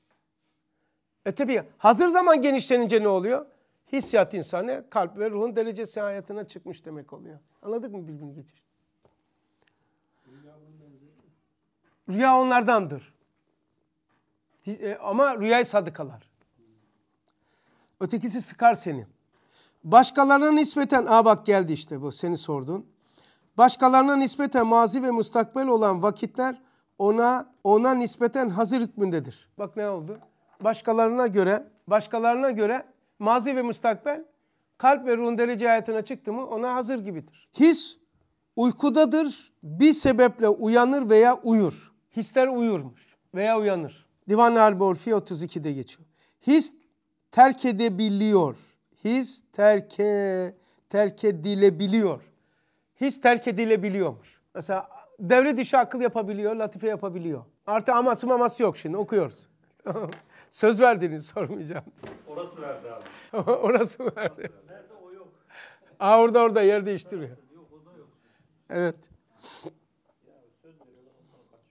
E tabi hazır zaman genişlenince ne oluyor? Hissiyat insanı kalp ve ruhun derecesi hayatına çıkmış demek oluyor. Anladık mı birbirini geçişti? Rüya onlardandır. E, ama rüyayı sadıkalar. Ötekisi sıkar seni. Başkalarına nispeten, aa bak geldi işte bu seni sordun. Başkalarına nispeten mazi ve mustakbel olan vakitler ona ona nispeten hazır hükmündedir. Bak ne oldu? Başkalarına göre, başkalarına göre mazi ve mustakbel kalp ve ruhun derece hayatına çıktı mı ona hazır gibidir. His uykudadır. Bir sebeple uyanır veya uyur. Hisler uyurmuş veya uyanır. Divan Harbi Orfi 32'de geçiyor. His terk edebiliyor. His terke terk edilebiliyor. His terk edilebiliyormuş. Mesela devre dışı akıl yapabiliyor, latife yapabiliyor. Artı aması maması yok şimdi okuyoruz. Söz verdiniz sormayacağım. Orası verdi abi. Orası verdi. Nerede o yok. Aa orada orada yer değiştiriyor. Yok o da yok. Evet.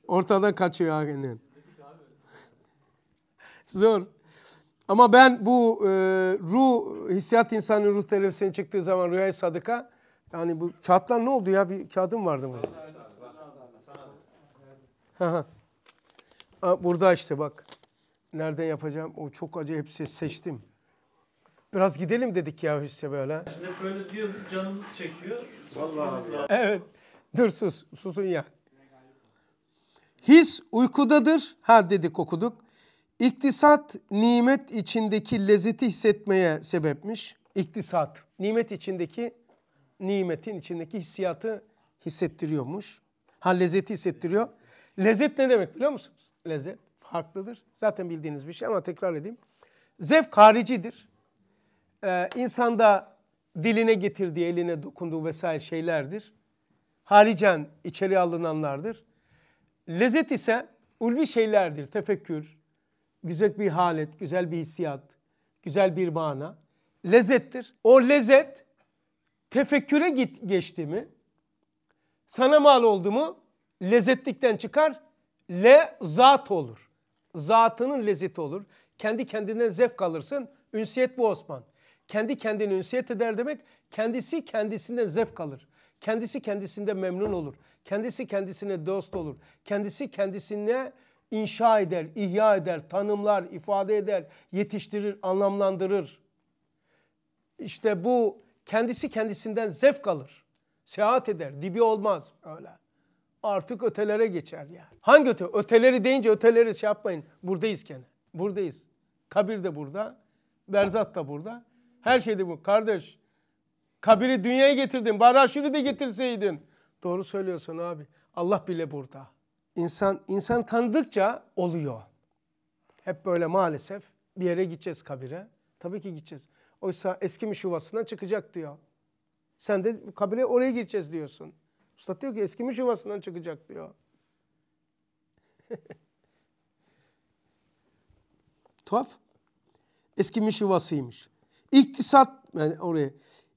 Ortada kaçıyor aynen. Zor. Ama ben bu e, ruh, hissiyat insanı ruh televizyon çıktığı zaman rüyayı sadıka yani bu kağıtlar ne oldu ya? Bir kağıdım vardı burada. Burada işte bak. Nereden yapacağım? O çok acı hepsi seçtim. Biraz gidelim dedik ya Hüsnü böyle. Şimdi böyle diyor canımız çekiyor. Vallahi Evet. Dur sus. Susun ya. His uykudadır. Ha dedik okuduk. İktisat nimet içindeki lezzeti hissetmeye sebepmiş. İktisat. Nimet içindeki nimetin içindeki hissiyatı hissettiriyormuş. Ha lezzeti hissettiriyor. Lezzet ne demek biliyor musunuz? Lezzet farklıdır. Zaten bildiğiniz bir şey ama tekrar edeyim. Zevk haricidir. Ee, insanda diline getirdiği, eline dokunduğu vesaire şeylerdir. Haricen içeri alınanlardır. Lezzet ise ulvi şeylerdir. Tefekkür, güzel bir halet, güzel bir hissiyat, güzel bir mana. Lezzettir. O lezzet tefekküre git, geçti mi, sana mal oldu mu lezzetlikten çıkar, le zat olur. Zatının lezzeti olur. Kendi kendinden zevk alırsın. Ünsiyet bu Osman. Kendi kendini ünsiyet eder demek, Kendisi kendisinden zevk alır. Kendisi kendisinde memnun olur. Kendisi kendisine dost olur. Kendisi kendisine inşa eder, ihya eder, tanımlar, ifade eder, yetiştirir, anlamlandırır. İşte bu kendisi kendisinden zevk alır. Seyahat eder, dibi olmaz öyle. Artık ötelere geçer yani. Hangi öte? Öteleri deyince öteleri şey yapmayın. Buradayız gene. Buradayız. Kabir de burada. Berzat da burada. Her şey de bu. Kardeş kabiri dünyaya getirdin. Bari aşırı da getirseydin. Doğru söylüyorsun abi. Allah bile burada. İnsan insan tanıdıkça oluyor. Hep böyle maalesef bir yere gideceğiz kabire. Tabii ki gideceğiz. Oysa eskimiş yuvasından çıkacak diyor. Sen de kabire oraya gideceğiz diyorsun. Usta diyor ki eskimiş yuvasından çıkacak diyor. Tuhaf. Eskimiş yuvasıymış. İktisat yani oraya.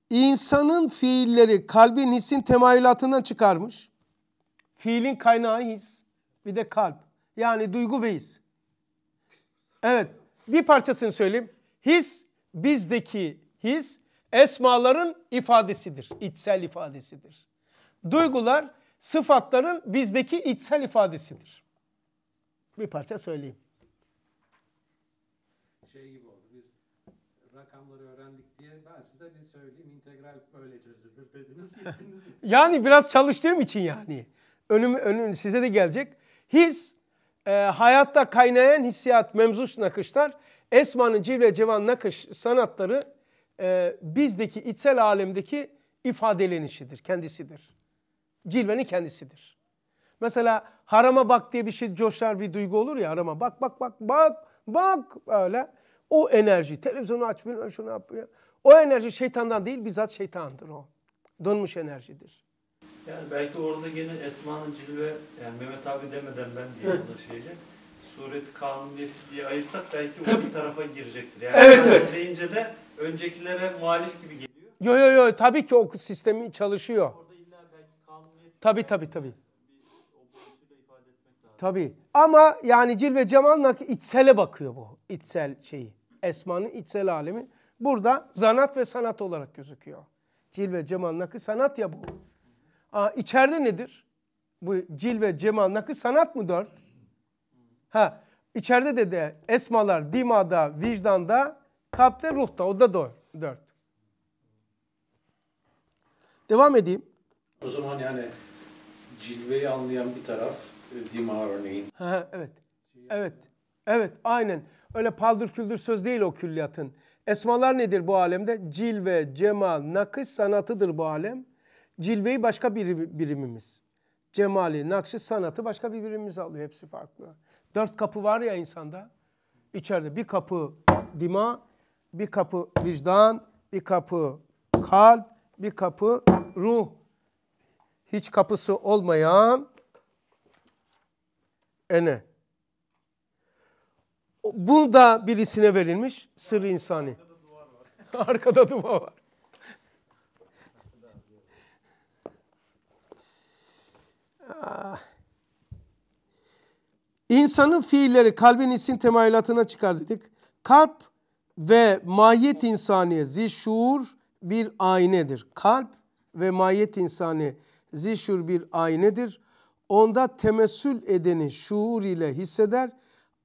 İnsanın fiilleri kalbin hissin temayülatından çıkarmış. Fiilin kaynağı his. Bir de kalp. Yani duygu ve his. Evet. Bir parçasını söyleyeyim. His bizdeki his esmaların ifadesidir. içsel ifadesidir. Duygular sıfatların bizdeki içsel ifadesidir. Bir parça söyleyeyim. Şey gibi oldu. Biz rakamları öğrendik diye ben size bir söyleyeyim. integral böyle çözülür dediniz. Gittiniz. Yani biraz çalıştığım için yani. Önüm, önüm size de gelecek. His, e, hayatta kaynayan hissiyat, memzuş nakışlar, Esma'nın cilve cevan nakış sanatları e, bizdeki içsel alemdeki ifadelenişidir, kendisidir. Cilvenin kendisidir. Mesela harama bak diye bir şey coşar bir duygu olur ya harama bak bak bak bak bak öyle. O enerji televizyonu aç bilmem şunu yapıyor. O enerji şeytandan değil bizzat şeytandır o. Donmuş enerjidir. Yani belki orada gene Esma'nın cilve, yani Mehmet abi demeden ben diye orada şeyce, suret kanuniyeti diye ayırsak belki o bir tarafa girecektir. Yani Evet, evet. deyince de öncekilere muhalif gibi geliyor. Yo yo yo tabii ki o sistemi çalışıyor. Orada illa belki kanuniyet Tabii tabii tabii. Tabii. Ama yani cilve cemal içsele bakıyor bu. içsel şeyi. Esmanın içsel alemi. Burada zanat ve sanat olarak gözüküyor. Cilve cemal nakı sanat ya bu. Aa, içeride nedir? Bu cilve cemal nakı sanat mı dört? Ha, içeride de de esmalar dimada, vicdanda, kalpte, ruhta. O da dört. dört. Devam edeyim. o zaman yani cilveyi anlayan bir taraf e, Dima örneğin. Ha, evet. Evet. Evet, aynen. Öyle paldır küldür söz değil o külliyatın. Esmalar nedir bu alemde? Cilve, cemal, nakış sanatıdır bu alem. Cilveyi başka bir birimimiz. Cemali, nakşı, sanatı başka bir birimimiz alıyor. Hepsi farklı. Dört kapı var ya insanda. İçeride bir kapı dima, bir kapı vicdan, bir kapı kalp, bir kapı ruh. Hiç kapısı olmayan ene. Bu da birisine verilmiş sır insani. Arkada duvar var. Ah. İnsanın fiilleri kalbin hissin temayülatına çıkar dedik. Kalp ve mahiyet insaniye zişur bir aynedir. Kalp ve mahiyet insani zişur bir aynedir. Onda temessül edeni şuur ile hisseder,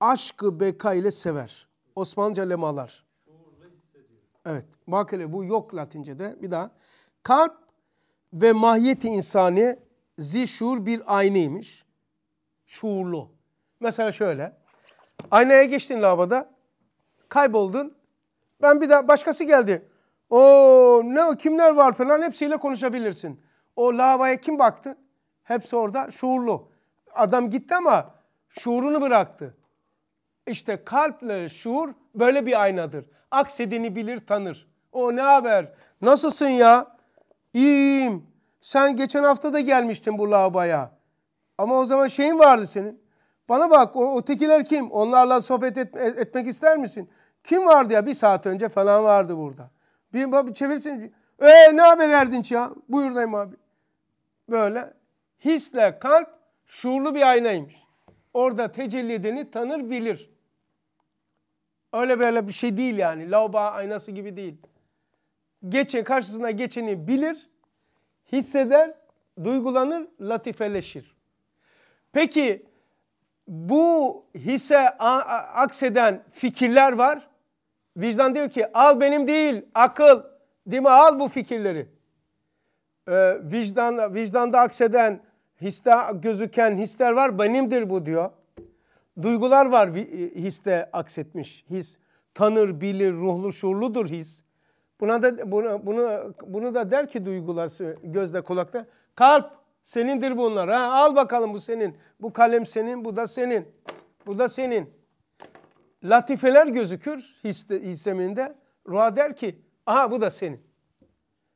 aşkı beka ile sever. Osmanlıca lemalar. Evet. Bak hele bu yok Latince'de. Bir daha. Kalp ve mahiyeti insani zişur bir aynıymış. Şuurlu. Mesela şöyle. Aynaya geçtin lavada. Kayboldun. Ben bir daha başkası geldi. O ne o kimler var falan hepsiyle konuşabilirsin. O lavaya kim baktı? Hepsi orada şuurlu. Adam gitti ama şuurunu bıraktı. İşte kalple şuur böyle bir aynadır. Aksedini bilir tanır. O ne haber? Nasılsın ya? İyiyim. Sen geçen hafta da gelmiştin bu lavabaya. Ama o zaman şeyin vardı senin. Bana bak o ötekiler kim? Onlarla sohbet et, etmek ister misin? Kim vardı ya? Bir saat önce falan vardı burada. Bir, bir çevirsin. Ee ne haber Erdinç ya? Buyurdayım abi. Böyle hisle kalp şuurlu bir aynaymış. Orada tecelli edeni tanır bilir. Öyle böyle bir şey değil yani. Lavabo aynası gibi değil. geçen karşısına geçeni bilir, hisseder, duygulanır, latifeleşir. Peki bu hisse akseden fikirler var. Vicdan diyor ki al benim değil akıl. Değil mi? Al bu fikirleri. Ee, vicdan, vicdanda akseden, histe gözüken hisler var. Benimdir bu diyor. Duygular var histe aksetmiş. His tanır, bilir, ruhlu, şuurludur his. Buna da bunu bunu bunu da der ki duygular gözde kulakta. Kalp senindir bunlar. Ha, al bakalım bu senin. Bu kalem senin, bu da senin. Bu da senin. Latifeler gözükür hisse, hisseminde. Ruha der ki aha bu da senin.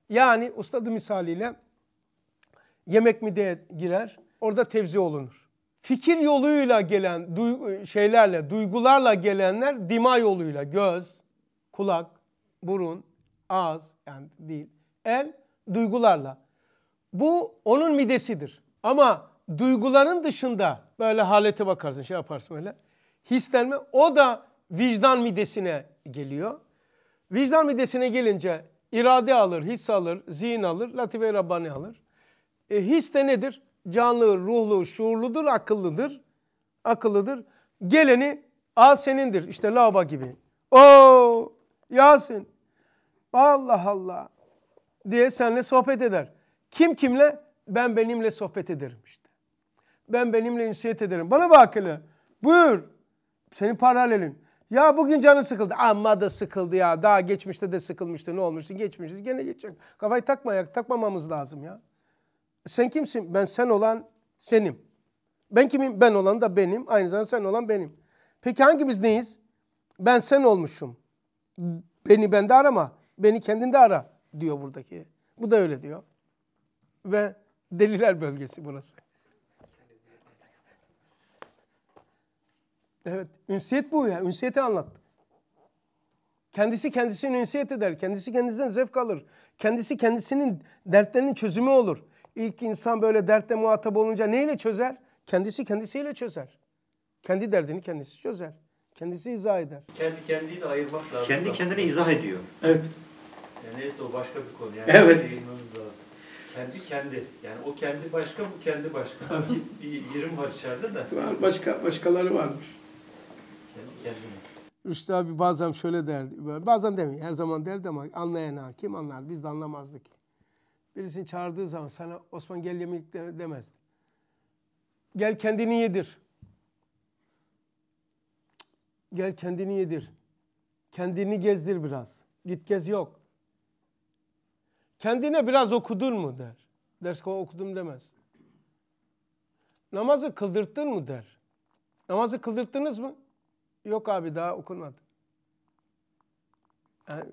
Yani ustadı misaliyle yemek mideye girer. Orada tevzi olunur. Fikir yoluyla gelen duygu, şeylerle, duygularla gelenler dima yoluyla göz, kulak, burun, ağız yani değil, el duygularla. Bu onun midesidir. Ama duyguların dışında böyle halete bakarsın, şey yaparsın öyle. Hislenme o da vicdan midesine geliyor. Vicdan midesine gelince irade alır, his alır, zihin alır, latife Rabbani alır. E, his de nedir? Canlı, ruhlu, şuurludur, akıllıdır. Akıllıdır. Geleni al senindir. İşte lava gibi. O Yasin. Allah Allah diye seninle sohbet eder. Kim kimle? Ben benimle sohbet ederim işte. Ben benimle ünsiyet ederim. Bana bak hele. Buyur. Senin paralelin. Ya bugün canı sıkıldı. Amma da sıkıldı ya. Daha geçmişte de sıkılmıştı. Ne olmuştu? Geçmişti. Gene geçecek. Kafayı takmayak, takmamamız lazım ya. Sen kimsin? Ben sen olan senim. Ben kimim? Ben olan da benim. Aynı zamanda sen olan benim. Peki hangimiz neyiz? Ben sen olmuşum. Beni bende arama. Beni kendinde ara diyor buradaki. Bu da öyle diyor. Ve deliler bölgesi burası. Evet, ünsiyet bu ya. Ünsiyeti anlattı. Kendisi kendisini ünsiyet eder. Kendisi kendisinden zevk alır. Kendisi kendisinin dertlerinin çözümü olur. İlk insan böyle dertle muhatap olunca neyle çözer? Kendisi kendisiyle çözer. Kendi derdini kendisi çözer. Kendisi izah eder. Kendi kendiyi de ayırmak lazım. Kendi kendine izah ediyor. Evet. Yani neyse o başka bir konu. Yani evet. Kendi kendi. Yani o kendi başka, bu kendi başka. bir yerim var içeride de. Var, başka, başkaları varmış. Kendi kendine. Rüştü abi bazen şöyle derdi. Bazen demiyor. Her zaman derdi ama anlayan hakim anlar. Biz de anlamazdık. Birisini çağırdığı zaman sana Osman gel yemek demezdi. Gel kendini yedir. Gel kendini yedir. Kendini gezdir biraz. Git gez yok. Kendine biraz okudun mu der. Ders okudum demez. Namazı kıldırttın mı der. Namazı kıldırttınız mı? Yok abi daha okunmadı. Yani,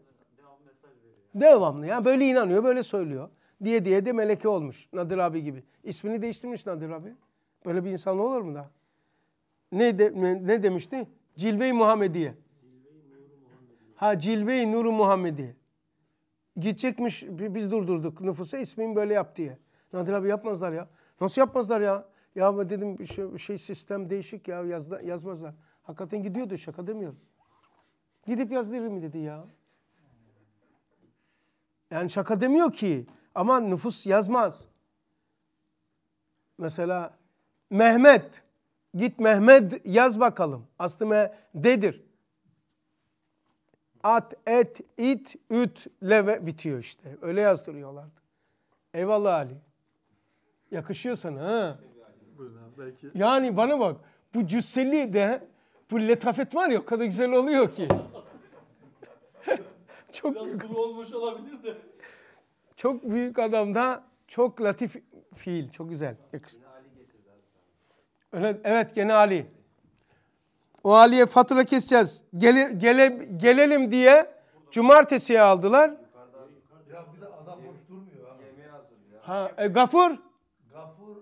devamlı ya böyle inanıyor böyle söylüyor. Diye diye de meleke olmuş Nadir abi gibi. İsmini değiştirmiş Nadir abi. Böyle bir insan olur mu da? Ne, de, ne, demişti? Cilve-i Muhammediye. Ha Cilve-i Nuru Muhammediye. Gidecekmiş biz durdurduk nüfusa ismini böyle yap diye. Nadir abi yapmazlar ya. Nasıl yapmazlar ya? Ya dedim şey, şey sistem değişik ya yazda, yazmazlar. Hakikaten gidiyordu şaka demiyorum. Gidip yazdırır mı dedi ya. Yani şaka demiyor ki. Ama nüfus yazmaz. Mesela Mehmet. Git Mehmet yaz bakalım. Aslı Mehmet'dir. At, et, it, üt, leve bitiyor işte. Öyle yazdırıyorlardı. Eyvallah Ali. Yakışıyor sana ha. belki. Yani bana bak. Bu cüsseli de bu letafet var ya o kadar güzel oluyor ki. çok Biraz kuru olmuş olabilir de. Çok büyük adamda çok latif fiil. Çok güzel. Öyle, evet gene Ali. O Ali'ye fatura keseceğiz. Gele, gele, gelelim diye cumartesiye aldılar. Ya bir de adam boş durmuyor ha. Yemeğe hazır Ha, e, Gafur? Gafur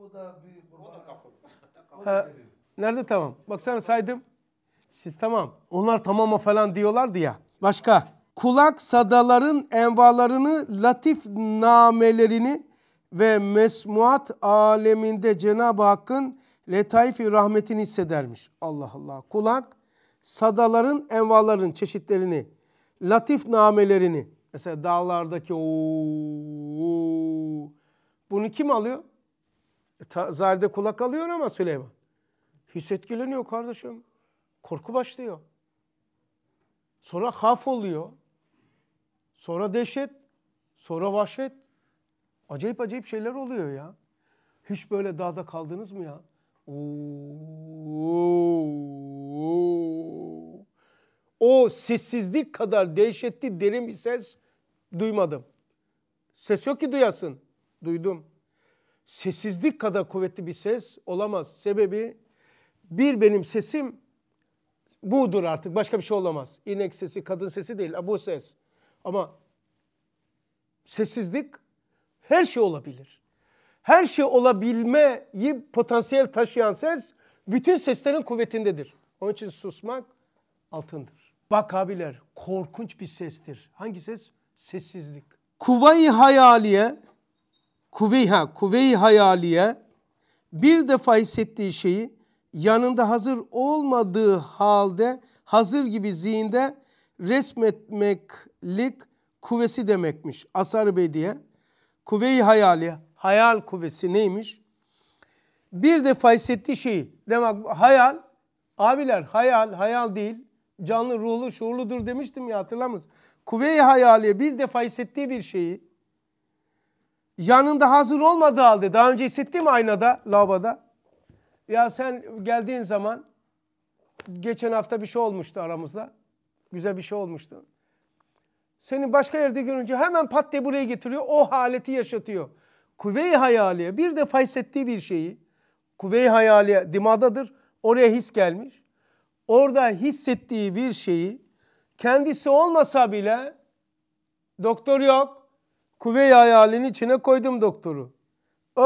o da bir kurban. O da Gafur. Ha, nerede tamam? Baksana saydım. Siz tamam. Onlar tamama falan diyorlardı ya. Başka? Kulak sadaların envalarını, latif namelerini ve mesmuat aleminde Cenab-ı Hakk'ın letaifi rahmetini hissedermiş. Allah Allah. Kulak sadaların envaların çeşitlerini, latif namelerini Mesela dağlardaki o bunu kim alıyor? E, kulak alıyor ama Süleyman. His etkileniyor kardeşim. Korku başlıyor. Sonra haf oluyor. Sonra dehşet. Sonra vahşet. Acayip acayip şeyler oluyor ya. Hiç böyle dağda kaldınız mı ya? Oo. O sessizlik kadar dehşetli derin bir ses duymadım. Ses yok ki duyasın. Duydum. Sessizlik kadar kuvvetli bir ses olamaz. Sebebi bir benim sesim budur artık. Başka bir şey olamaz. İnek sesi, kadın sesi değil. Bu ses. Ama sessizlik her şey olabilir. Her şey olabilmeyi potansiyel taşıyan ses bütün seslerin kuvvetindedir. Onun için susmak altındır. Bak abiler korkunç bir sestir. Hangi ses? Sessizlik. Kuvay hayaliye kuvve ha kuvve hayaliye bir defa hissettiği şeyi yanında hazır olmadığı halde hazır gibi zihinde resmetmeklik kuvvesi demekmiş. Asar Bediye. Kuvve-i hayali, hayal kuvvesi neymiş? Bir defa hissettiği şeyi. Demek hayal, abiler hayal, hayal değil. Canlı, ruhlu, şuurludur demiştim ya hatırlar mısın? Kuvve-i hayaliye bir defa hissettiği bir şeyi yanında hazır olmadığı halde daha önce hissetti mi aynada, lavaboda? Ya sen geldiğin zaman geçen hafta bir şey olmuştu aramızda. Güzel bir şey olmuştu. Seni başka yerde görünce hemen pat diye buraya getiriyor. O haleti yaşatıyor. Kuvve-i hayaliye bir defa hissettiği bir şeyi, kuvve-i hayaliye dimadadır. Oraya his gelmiş. Orada hissettiği bir şeyi kendisi olmasa bile doktor yok. Kuvve-i hayalinin içine koydum doktoru. O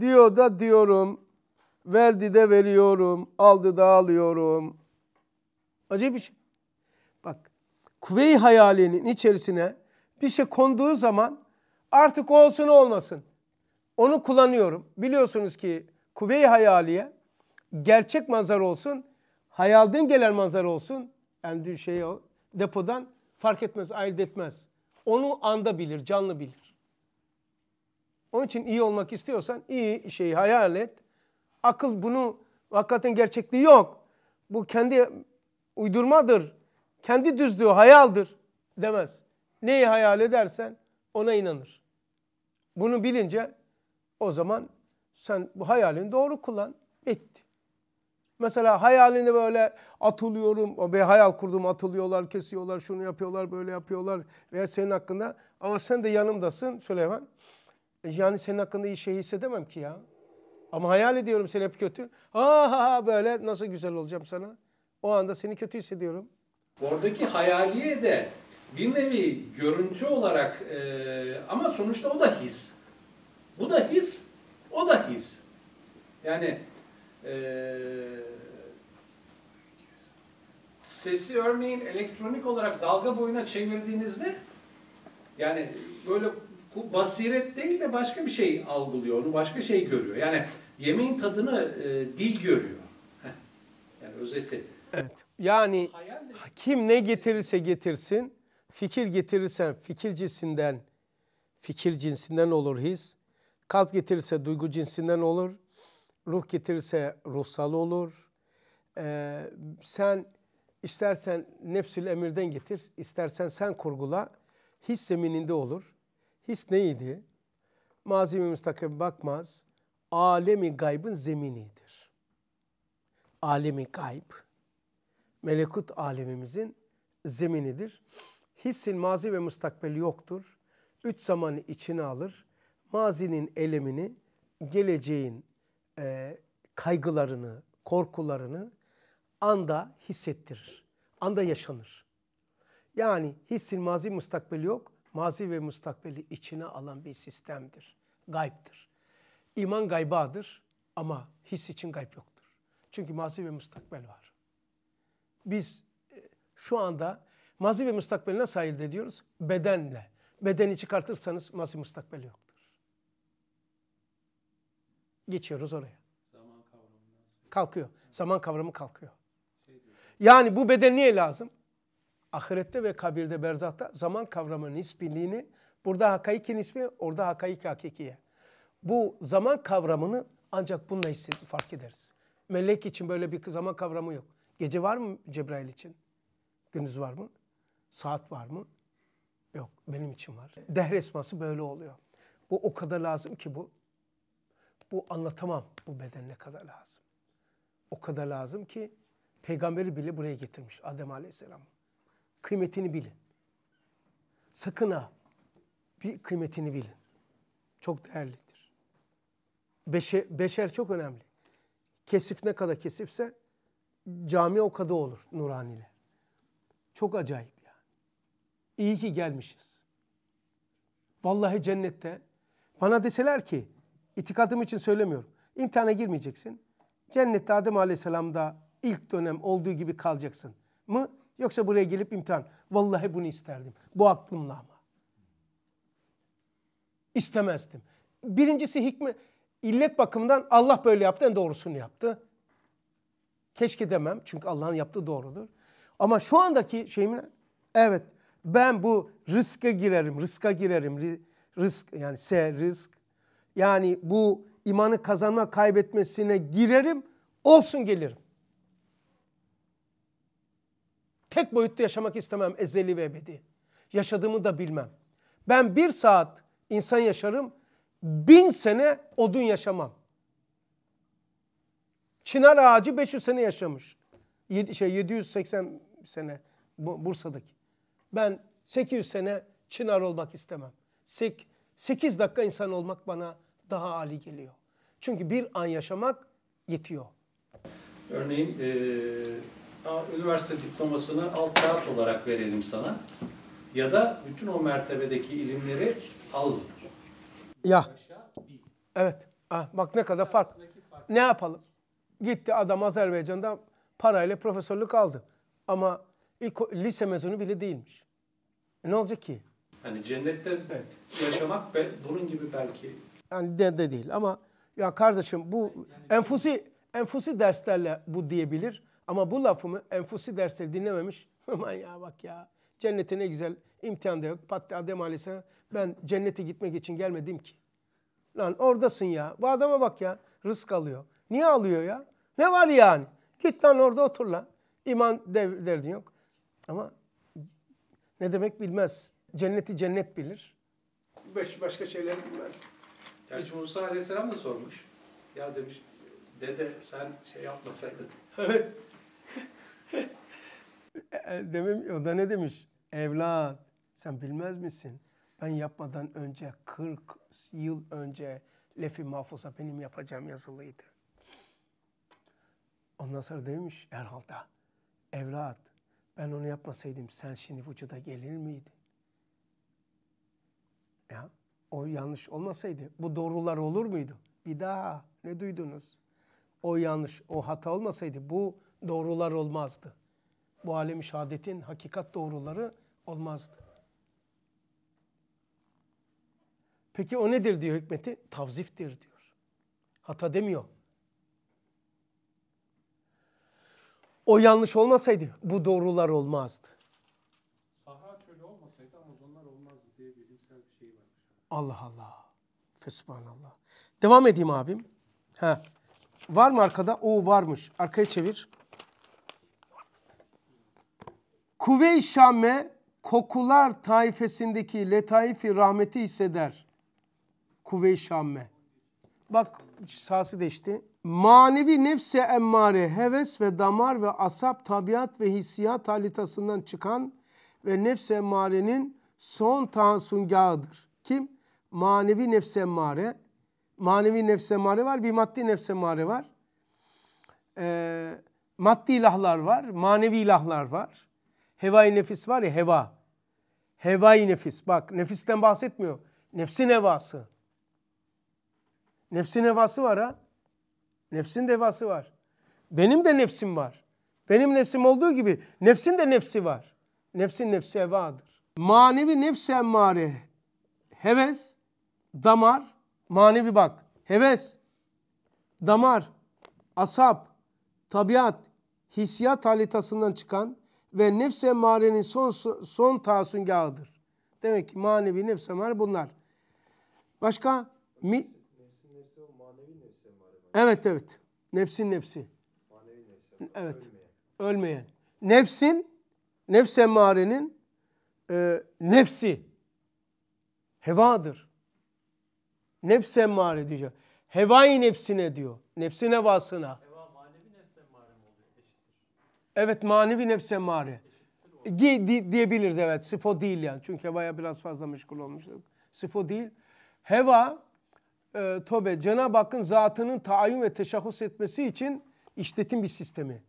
diyor da diyorum. Verdi de veriyorum. Aldı da alıyorum. Acayip bir şey. Bak kuvve-i hayalinin içerisine bir şey konduğu zaman artık olsun olmasın. Onu kullanıyorum. Biliyorsunuz ki kuvve-i hayaliye gerçek manzara olsun, hayalden gelen manzara olsun. Yani şey o depodan fark etmez, ayırt etmez. Onu anda bilir, canlı bilir. Onun için iyi olmak istiyorsan iyi şeyi hayal et. Akıl bunu hakikaten gerçekliği yok. Bu kendi uydurmadır. Kendi düzlüğü hayaldir demez. Neyi hayal edersen ona inanır. Bunu bilince o zaman sen bu hayalini doğru kullan. Bitti. Mesela hayalini böyle atılıyorum, bir hayal kurdum atılıyorlar, kesiyorlar, şunu yapıyorlar, böyle yapıyorlar veya senin hakkında. Ama sen de yanımdasın Süleyman. Yani senin hakkında iyi şey hissedemem ki ya. Ama hayal ediyorum seni hep kötü. Ha ha ha böyle nasıl güzel olacağım sana. O anda seni kötü hissediyorum. Oradaki hayaliye de bir nevi görüntü olarak e, ama sonuçta o da his. Bu da his, o da his. Yani e, sesi örneğin elektronik olarak dalga boyuna çevirdiğinizde yani böyle bu basiret değil de başka bir şey algılıyor, onu başka şey görüyor. Yani yemeğin tadını e, dil görüyor. Heh. Yani özeti. Evet. Yani kim ne getirirse getirsin, fikir getirirsen fikir cinsinden, fikir cinsinden olur his. Kalp getirirse duygu cinsinden olur. Ruh getirirse ruhsal olur. Ee, sen istersen nefsül emirden getir, istersen sen kurgula. His zemininde olur. His neydi? Mazi ve müstakim bakmaz. Alemi gaybın zeminidir. Alemi gayb melekut alemimizin zeminidir. Hissin mazi ve mustakbeli yoktur. Üç zamanı içine alır. Mazinin elemini, geleceğin e, kaygılarını, korkularını anda hissettirir. Anda yaşanır. Yani hissin mazi mustakbeli yok. Mazi ve mustakbeli içine alan bir sistemdir. Gaybdır. İman gaybadır ama his için gayb yoktur. Çünkü mazi ve mustakbel var biz e, şu anda mazi ve mustakbeli nasıl ayırt ediyoruz? Bedenle. Bedeni çıkartırsanız mazi mustakbeli yoktur. Geçiyoruz oraya. Kalkıyor. Zaman kavramı kalkıyor. Yani bu beden niye lazım? ahirette ve kabirde berzahta zaman kavramının nisbiliğini burada hakaikin ismi orada hakaik hakikiye. Bu zaman kavramını ancak bununla fark ederiz. Melek için böyle bir zaman kavramı yok. Gece var mı Cebrail için? Gündüz var mı? Saat var mı? Yok. Benim için var. Dehr esması böyle oluyor. Bu o kadar lazım ki bu. Bu anlatamam bu beden ne kadar lazım. O kadar lazım ki peygamberi bile buraya getirmiş Adem Aleyhisselam. Kıymetini bilin. Sakın ha bir kıymetini bilin. Çok değerlidir. Beşer, beşer çok önemli. Kesif ne kadar kesifse cami o kadar olur Nurani'yle. Çok acayip. İyi ki gelmişiz. Vallahi cennette bana deseler ki itikadım için söylemiyorum. İmtihana girmeyeceksin. Cennette Adem Aleyhisselam'da ilk dönem olduğu gibi kalacaksın mı? Yoksa buraya gelip imtihan. Vallahi bunu isterdim. Bu aklımla ama. İstemezdim. Birincisi hikmet, illet bakımından Allah böyle yaptı en doğrusunu yaptı. Keşke demem çünkü Allah'ın yaptığı doğrudur. Ama şu andaki şeyim evet ben bu rızka girerim, rızka girerim. Rızk yani se rızk. Yani bu imanı kazanma kaybetmesine girerim. Olsun gelirim. Tek boyutta yaşamak istemem ezeli ve ebedi. Yaşadığımı da bilmem. Ben bir saat insan yaşarım, bin sene odun yaşamam. Çınar ağacı 500 sene yaşamış. Şey 780 sene Bursa'daki. Ben 800 sene çınar olmak istemem. 8 dakika insan olmak bana daha ali geliyor. Çünkü bir an yaşamak yetiyor. Örneğin e, üniversite diplomasını alt kağıt olarak verelim sana. Ya da bütün o mertebedeki ilimleri al. Ya. Evet. Ha, bak ne kadar fark. Ne yapalım? Gitti adam Azerbaycan'da parayla profesörlük aldı. Ama ilk, lise mezunu bile değilmiş. E ne olacak ki? Hani cennette evet. yaşamak be, bunun gibi belki. Yani de, de değil ama ya kardeşim bu enfusi enfusi derslerle bu diyebilir. Ama bu lafımı enfusi dersleri dinlememiş. Aman ya bak ya. Cennete ne güzel imtihan da yok. Patte Adem Aleyhisselam ben cennete gitmek için gelmedim ki. Lan oradasın ya. Bu adama bak ya. Rızk alıyor. Niye alıyor ya? Ne var yani? Git lan orada otur lan. İman derdin yok. Ama ne demek bilmez. Cenneti cennet bilir. Baş, başka şeyler bilmez. Gerçi Musa Aleyhisselam da sormuş. Ya demiş, dede sen şey yapmasaydın. Evet. E, demem, o da ne demiş? Evlat sen bilmez misin? Ben yapmadan önce 40 yıl önce lefi mahfuza benim yapacağım yazılıydı. Ondan sonra demiş herhalde evlat ben onu yapmasaydım sen şimdi vücuda gelir miydin? Ya o yanlış olmasaydı bu doğrular olur muydu? Bir daha ne duydunuz? O yanlış, o hata olmasaydı bu doğrular olmazdı. Bu alemi şehadetin hakikat doğruları olmazdı. Peki o nedir diyor hikmeti? Tavziftir diyor. Hata demiyor. O yanlış olmasaydı bu doğrular olmazdı. Sahra çölü olmasaydı Amazonlar olmazdı diye bilimsel bir şey varmış. Allah Allah. Fesubhanallah. Devam edeyim abim. Ha. Var mı arkada? O varmış. Arkaya çevir. Kuvve-i Şamme kokular taifesindeki letaifi rahmeti hisseder. Kuvve-i Şamme. Bak sahası değişti. Manevi nefse emmare, heves ve damar ve asap, tabiat ve hissiyat halitasından çıkan ve nefse emmarenin son tahsungahıdır. Kim? Manevi nefse emmare. Manevi nefse emmare var, bir maddi nefse emmare var. Ee, maddi ilahlar var, manevi ilahlar var. Hevai nefis var ya heva. Hevai nefis. Bak nefisten bahsetmiyor. Nefsin hevası. Nefsin hevası var ha. Nefsin de hevası var. Benim de nefsim var. Benim nefsim olduğu gibi nefsin de nefsi var. Nefsin nefsi hevadır. Manevi nefsi emmare. Heves, damar, manevi bak. Heves, damar, asap, tabiat, hissiyat halitasından çıkan ve nefs emmarenin son, son tasungahıdır. Demek ki manevi nefs emmare bunlar. Başka? Mi... Evet evet. Nefsin nefsi. Evet. Ölmeyen. Nefsin, nefs emmarenin e, nefsi. Hevadır. Nefs emmare diyor. Hevai nefsine diyor. Nefsin hevasına. Heva manevi nefse emmare mi oluyor? Evet manevi nefs emmare. Di, di, diyebiliriz evet. Sıfo değil yani. Çünkü hevaya biraz fazla meşgul olmuştuk. Sıfo değil. Heva e, tövbe Cenab-ı Hakk'ın zatının tayin ve teşahhus etmesi için işletim bir sistemi.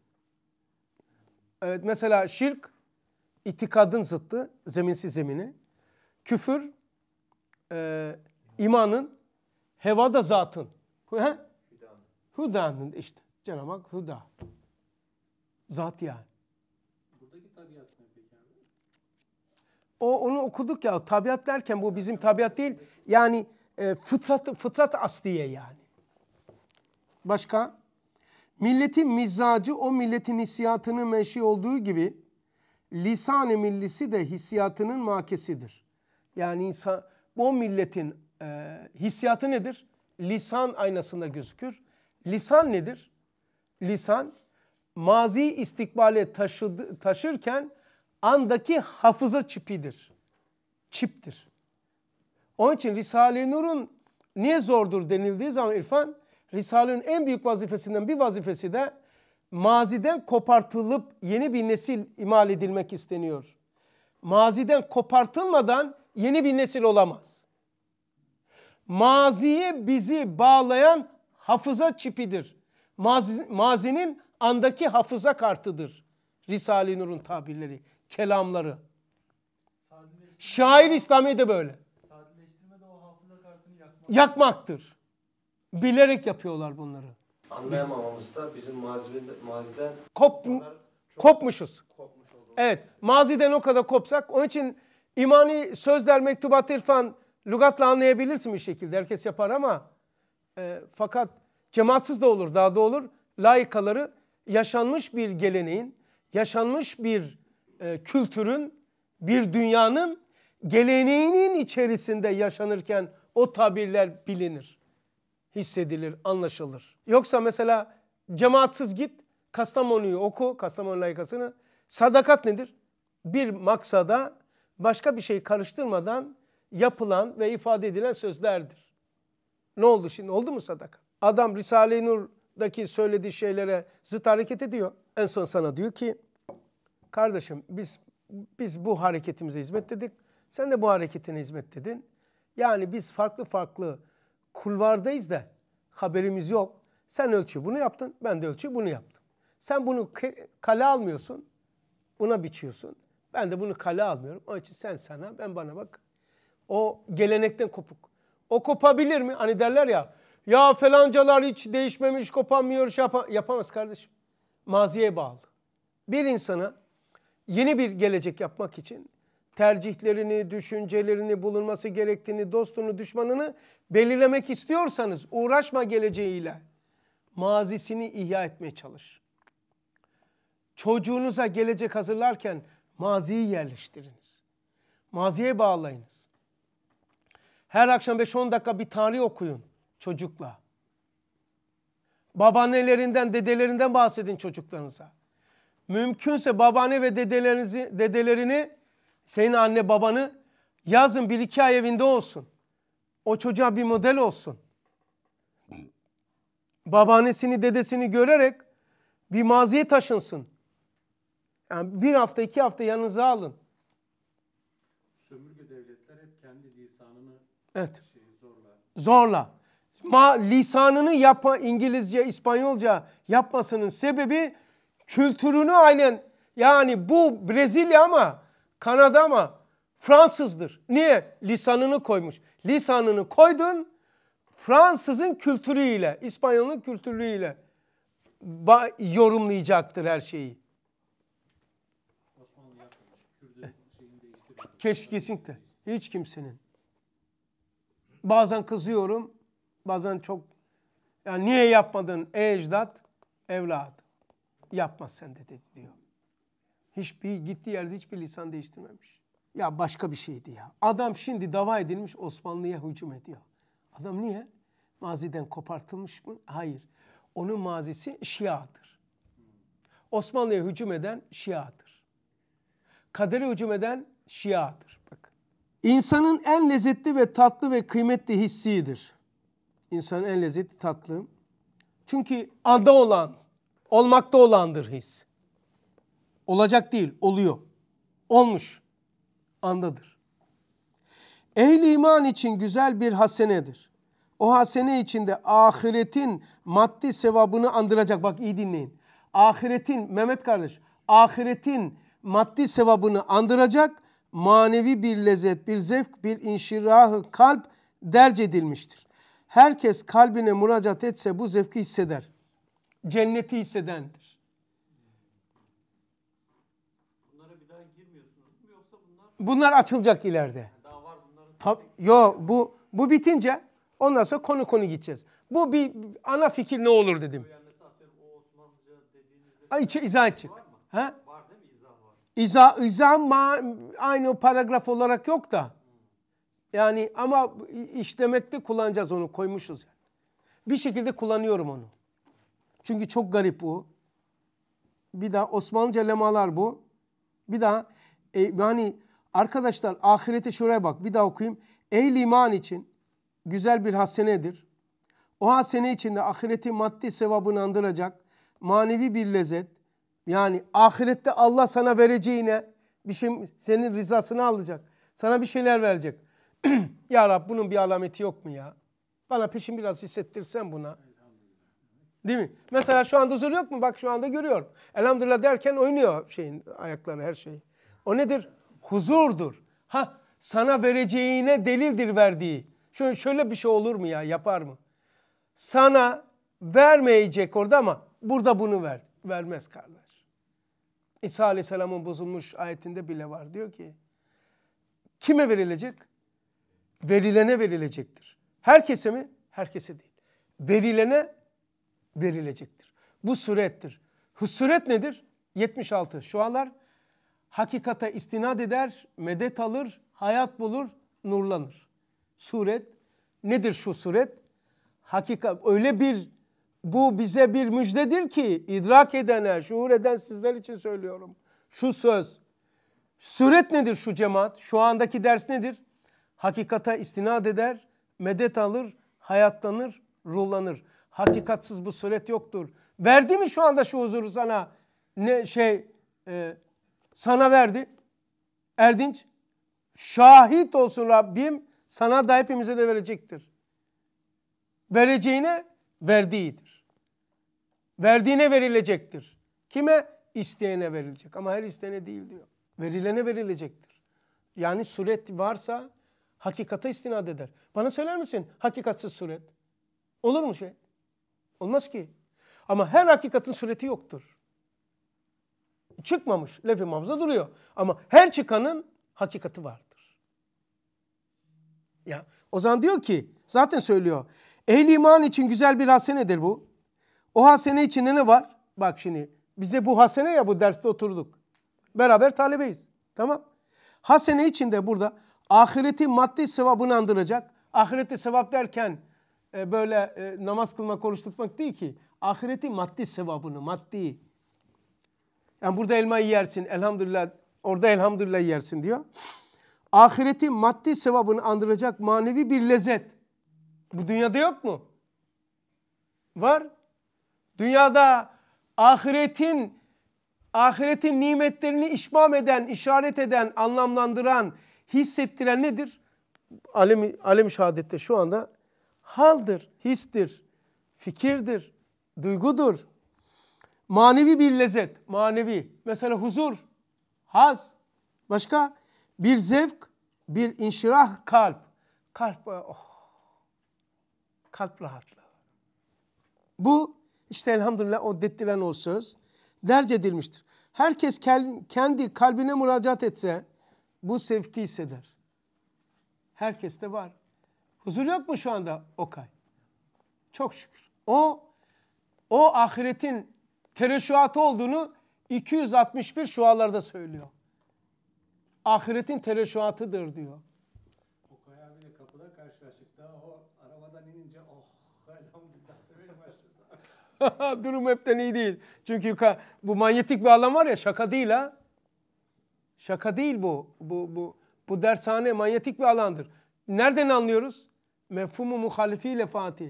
Evet, mesela şirk itikadın zıttı, zeminsiz zemini. Küfür e, imanın, heva da zatın. He? Hudanın işte. Cenab-ı Hak huda. Zat yani. Buradaki tabiat ne peki? O onu okuduk ya. Tabiat derken bu bizim tabiat değil. Yani e, fıtrat fıtrat asliye yani. Başka? Milletin mizacı o milletin hissiyatının menşi olduğu gibi lisan-ı millisi de hissiyatının makesidir. Yani insan, o milletin e, hissiyatı nedir? Lisan aynasında gözükür. Lisan nedir? Lisan mazi istikbale taşıdı, taşırken andaki hafıza çipidir. Çiptir. Onun için Risale-i Nur'un niye zordur denildiği zaman İrfan, Risale'nin en büyük vazifesinden bir vazifesi de maziden kopartılıp yeni bir nesil imal edilmek isteniyor. Maziden kopartılmadan yeni bir nesil olamaz. Maziye bizi bağlayan hafıza çipidir. Mazi, mazinin andaki hafıza kartıdır. Risale-i Nur'un tabirleri, kelamları. Şair İslami de böyle. sadeleştirme de o hafıza kartını yakmak. Yakmaktır. Bilerek yapıyorlar bunları. Anlayamamamız da bizim mazide, maziden Kop, kopmuşuz. kopmuş. Evet. Maziden o kadar kopsak. Onun için imani sözler, mektubat, irfan lügatla anlayabilirsin bir şekilde. Herkes yapar ama e, fakat cemaatsiz de olur, daha da olur. Layıkaları yaşanmış bir geleneğin, yaşanmış bir e, kültürün, bir dünyanın geleneğinin içerisinde yaşanırken o tabirler bilinir, hissedilir, anlaşılır. Yoksa mesela cemaatsiz git, Kastamonu'yu oku, Kastamonu layıkasını. Sadakat nedir? Bir maksada başka bir şey karıştırmadan yapılan ve ifade edilen sözlerdir. Ne oldu şimdi? Oldu mu sadakat? Adam Risale-i Nur'daki söylediği şeylere zıt hareket ediyor. En son sana diyor ki, kardeşim biz biz bu hareketimize hizmet dedik. Sen de bu hareketine hizmet dedin. Yani biz farklı farklı kulvardayız da haberimiz yok. Sen ölçü bunu yaptın, ben de ölçü bunu yaptım. Sen bunu kale almıyorsun, buna biçiyorsun. Ben de bunu kale almıyorum. Onun için sen sana, ben bana bak. O gelenekten kopuk. O kopabilir mi? Hani derler ya, ya falancalar hiç değişmemiş, kopamıyor, şey yapa- yapamaz kardeşim. Maziye bağlı. Bir insana yeni bir gelecek yapmak için tercihlerini, düşüncelerini, bulunması gerektiğini, dostunu, düşmanını belirlemek istiyorsanız uğraşma geleceğiyle. Mazisini ihya etmeye çalış. Çocuğunuza gelecek hazırlarken maziyi yerleştiriniz. Maziye bağlayınız. Her akşam 5-10 dakika bir tarih okuyun çocukla. Babaannelerinden, dedelerinden bahsedin çocuklarınıza. Mümkünse babaanne ve dedelerinizi, dedelerini, senin anne babanı yazın bir iki ay evinde olsun. O çocuğa bir model olsun. Babaannesini, dedesini görerek bir maziye taşınsın. Yani bir hafta, iki hafta yanınıza alın. Sömürge devletler hep kendi lisanını Evet. şey, zorla. Zorla. Ma lisanını yapma İngilizce, İspanyolca yapmasının sebebi kültürünü aynen yani bu Brezilya ama Kanada ama Fransızdır. Niye? Lisanını koymuş. Lisanını koydun Fransızın kültürüyle, İspanyol'un kültürüyle yorumlayacaktır her şeyi. Osmanlı yapmamış. Kürdün şeyini değiştirmedi. Keş, kesinlikle. Hiç kimsenin. Bazen kızıyorum. Bazen çok yani niye yapmadın ecdat evlat? Yapma sen de diyor. Hiçbir gittiği yerde hiçbir lisan değiştirmemiş. Ya başka bir şeydi ya. Adam şimdi dava edilmiş Osmanlı'ya hücum ediyor. Adam niye? Maziden kopartılmış mı? Hayır. Onun mazisi Şia'dır. Osmanlı'ya hücum eden Şia'dır. Kadere hücum eden Şia'dır. Bakın. İnsanın en lezzetli ve tatlı ve kıymetli hissidir. İnsanın en lezzetli tatlı. Çünkü anda olan, olmakta olandır his. Olacak değil, oluyor. Olmuş, andadır. Ehli iman için güzel bir hasenedir. O hasene içinde ahiretin maddi sevabını andıracak. Bak iyi dinleyin. Ahiretin, Mehmet kardeş, ahiretin maddi sevabını andıracak manevi bir lezzet, bir zevk, bir inşirahı kalp derc edilmiştir. Herkes kalbine müracaat etse bu zevki hisseder. Cenneti hissedendir. Bunlara bir daha girmiyorsunuz mu yoksa bunlar açılacak ileride. daha var bunların? Yo bu bu bitince ondan sonra konu konu gideceğiz. Bu bir ana fikir ne olur dedim. Ay içi izah edecek. Ha? İza, izah ma, aynı paragraf olarak yok da. Yani ama işlemekte kullanacağız onu koymuşuz. Yani. Bir şekilde kullanıyorum onu. Çünkü çok garip bu. Bir daha Osmanlıca lemalar bu. Bir daha e, yani arkadaşlar ahirete şuraya bak bir daha okuyayım. Ehli iman için güzel bir hasenedir. O hasene içinde ahireti maddi sevabını andıracak manevi bir lezzet. Yani ahirette Allah sana vereceğine bir şey senin rızasını alacak. Sana bir şeyler verecek. ya Rab bunun bir alameti yok mu ya? Bana peşin biraz hissettirsen buna. Değil mi? Mesela şu anda huzur yok mu? Bak şu anda görüyorum. Elhamdülillah derken oynuyor şeyin ayakları her şey. O nedir? Huzurdur. Ha sana vereceğine delildir verdiği. Şöyle, şöyle bir şey olur mu ya? Yapar mı? Sana vermeyecek orada ama burada bunu ver. Vermez kardeş. İsa Aleyhisselam'ın bozulmuş ayetinde bile var. Diyor ki kime verilecek? Verilene verilecektir. Herkese mi? Herkese değil. Verilene verilecektir. Bu surettir. Husuret nedir? 76. Şu anlar hakikate istinad eder, medet alır, hayat bulur, nurlanır. Suret nedir şu suret? Hakikat öyle bir bu bize bir müjdedir ki idrak edene, şuur eden sizler için söylüyorum. Şu söz. Suret nedir şu cemaat? Şu andaki ders nedir? Hakikata istinad eder, medet alır, hayatlanır, ruhlanır. Hakikatsız bu suret yoktur. Verdi mi şu anda şu huzuru sana? Ne şey e, sana verdi. Erdinç şahit olsun Rabbim sana da hepimize de verecektir. Vereceğine verdiğidir. Verdiğine verilecektir. Kime? İsteyene verilecek. Ama her isteyene değil diyor. Verilene verilecektir. Yani suret varsa hakikate istinad eder. Bana söyler misin hakikatsiz suret? Olur mu şey? Olmaz ki. Ama her hakikatin sureti yoktur. Çıkmamış. Lef-i mahfuza duruyor. Ama her çıkanın hakikati vardır. Ya o zaman diyor ki zaten söylüyor. Ehli iman için güzel bir hasenedir bu. O hasene içinde ne var? Bak şimdi bize bu hasene ya bu derste oturduk. Beraber talebeyiz. Tamam. Hasene içinde burada ahireti maddi sevabını andıracak. Ahireti sevap derken e, böyle e, namaz kılmak, oruç tutmak değil ki. Ahireti maddi sevabını, maddi. Yani burada elmayı yersin, elhamdülillah, orada elhamdülillah yersin diyor. Ahireti maddi sevabını andıracak manevi bir lezzet. Bu dünyada yok mu? Var. Dünyada ahiretin ahiretin nimetlerini işmam eden, işaret eden, anlamlandıran, hissettiren nedir? Alem, alem şehadette şu anda haldır, histir, fikirdir, duygudur. Manevi bir lezzet, manevi. Mesela huzur, haz. Başka? Bir zevk, bir inşirah kalp. Kalp, oh. Kalp rahatlığı. Bu işte elhamdülillah o dettiren o söz derc edilmiştir. Herkes kendi kalbine müracaat etse bu sevki hisseder. Herkeste var. Huzur yok mu şu anda Okay? Çok şükür. O o ahiretin tereşuatı olduğunu 261 şualarda söylüyor. Ahiretin tereşuatıdır diyor. Okay abiyle kapıda karşılaştık. Daha o arabadan inince oh elhamdülillah. Durum hepten iyi değil. Çünkü bu manyetik bir alan var ya şaka değil ha. Şaka değil bu. Bu bu bu dershane manyetik bir alandır. Nereden anlıyoruz? Mefhumu muhalifiyle Fatih.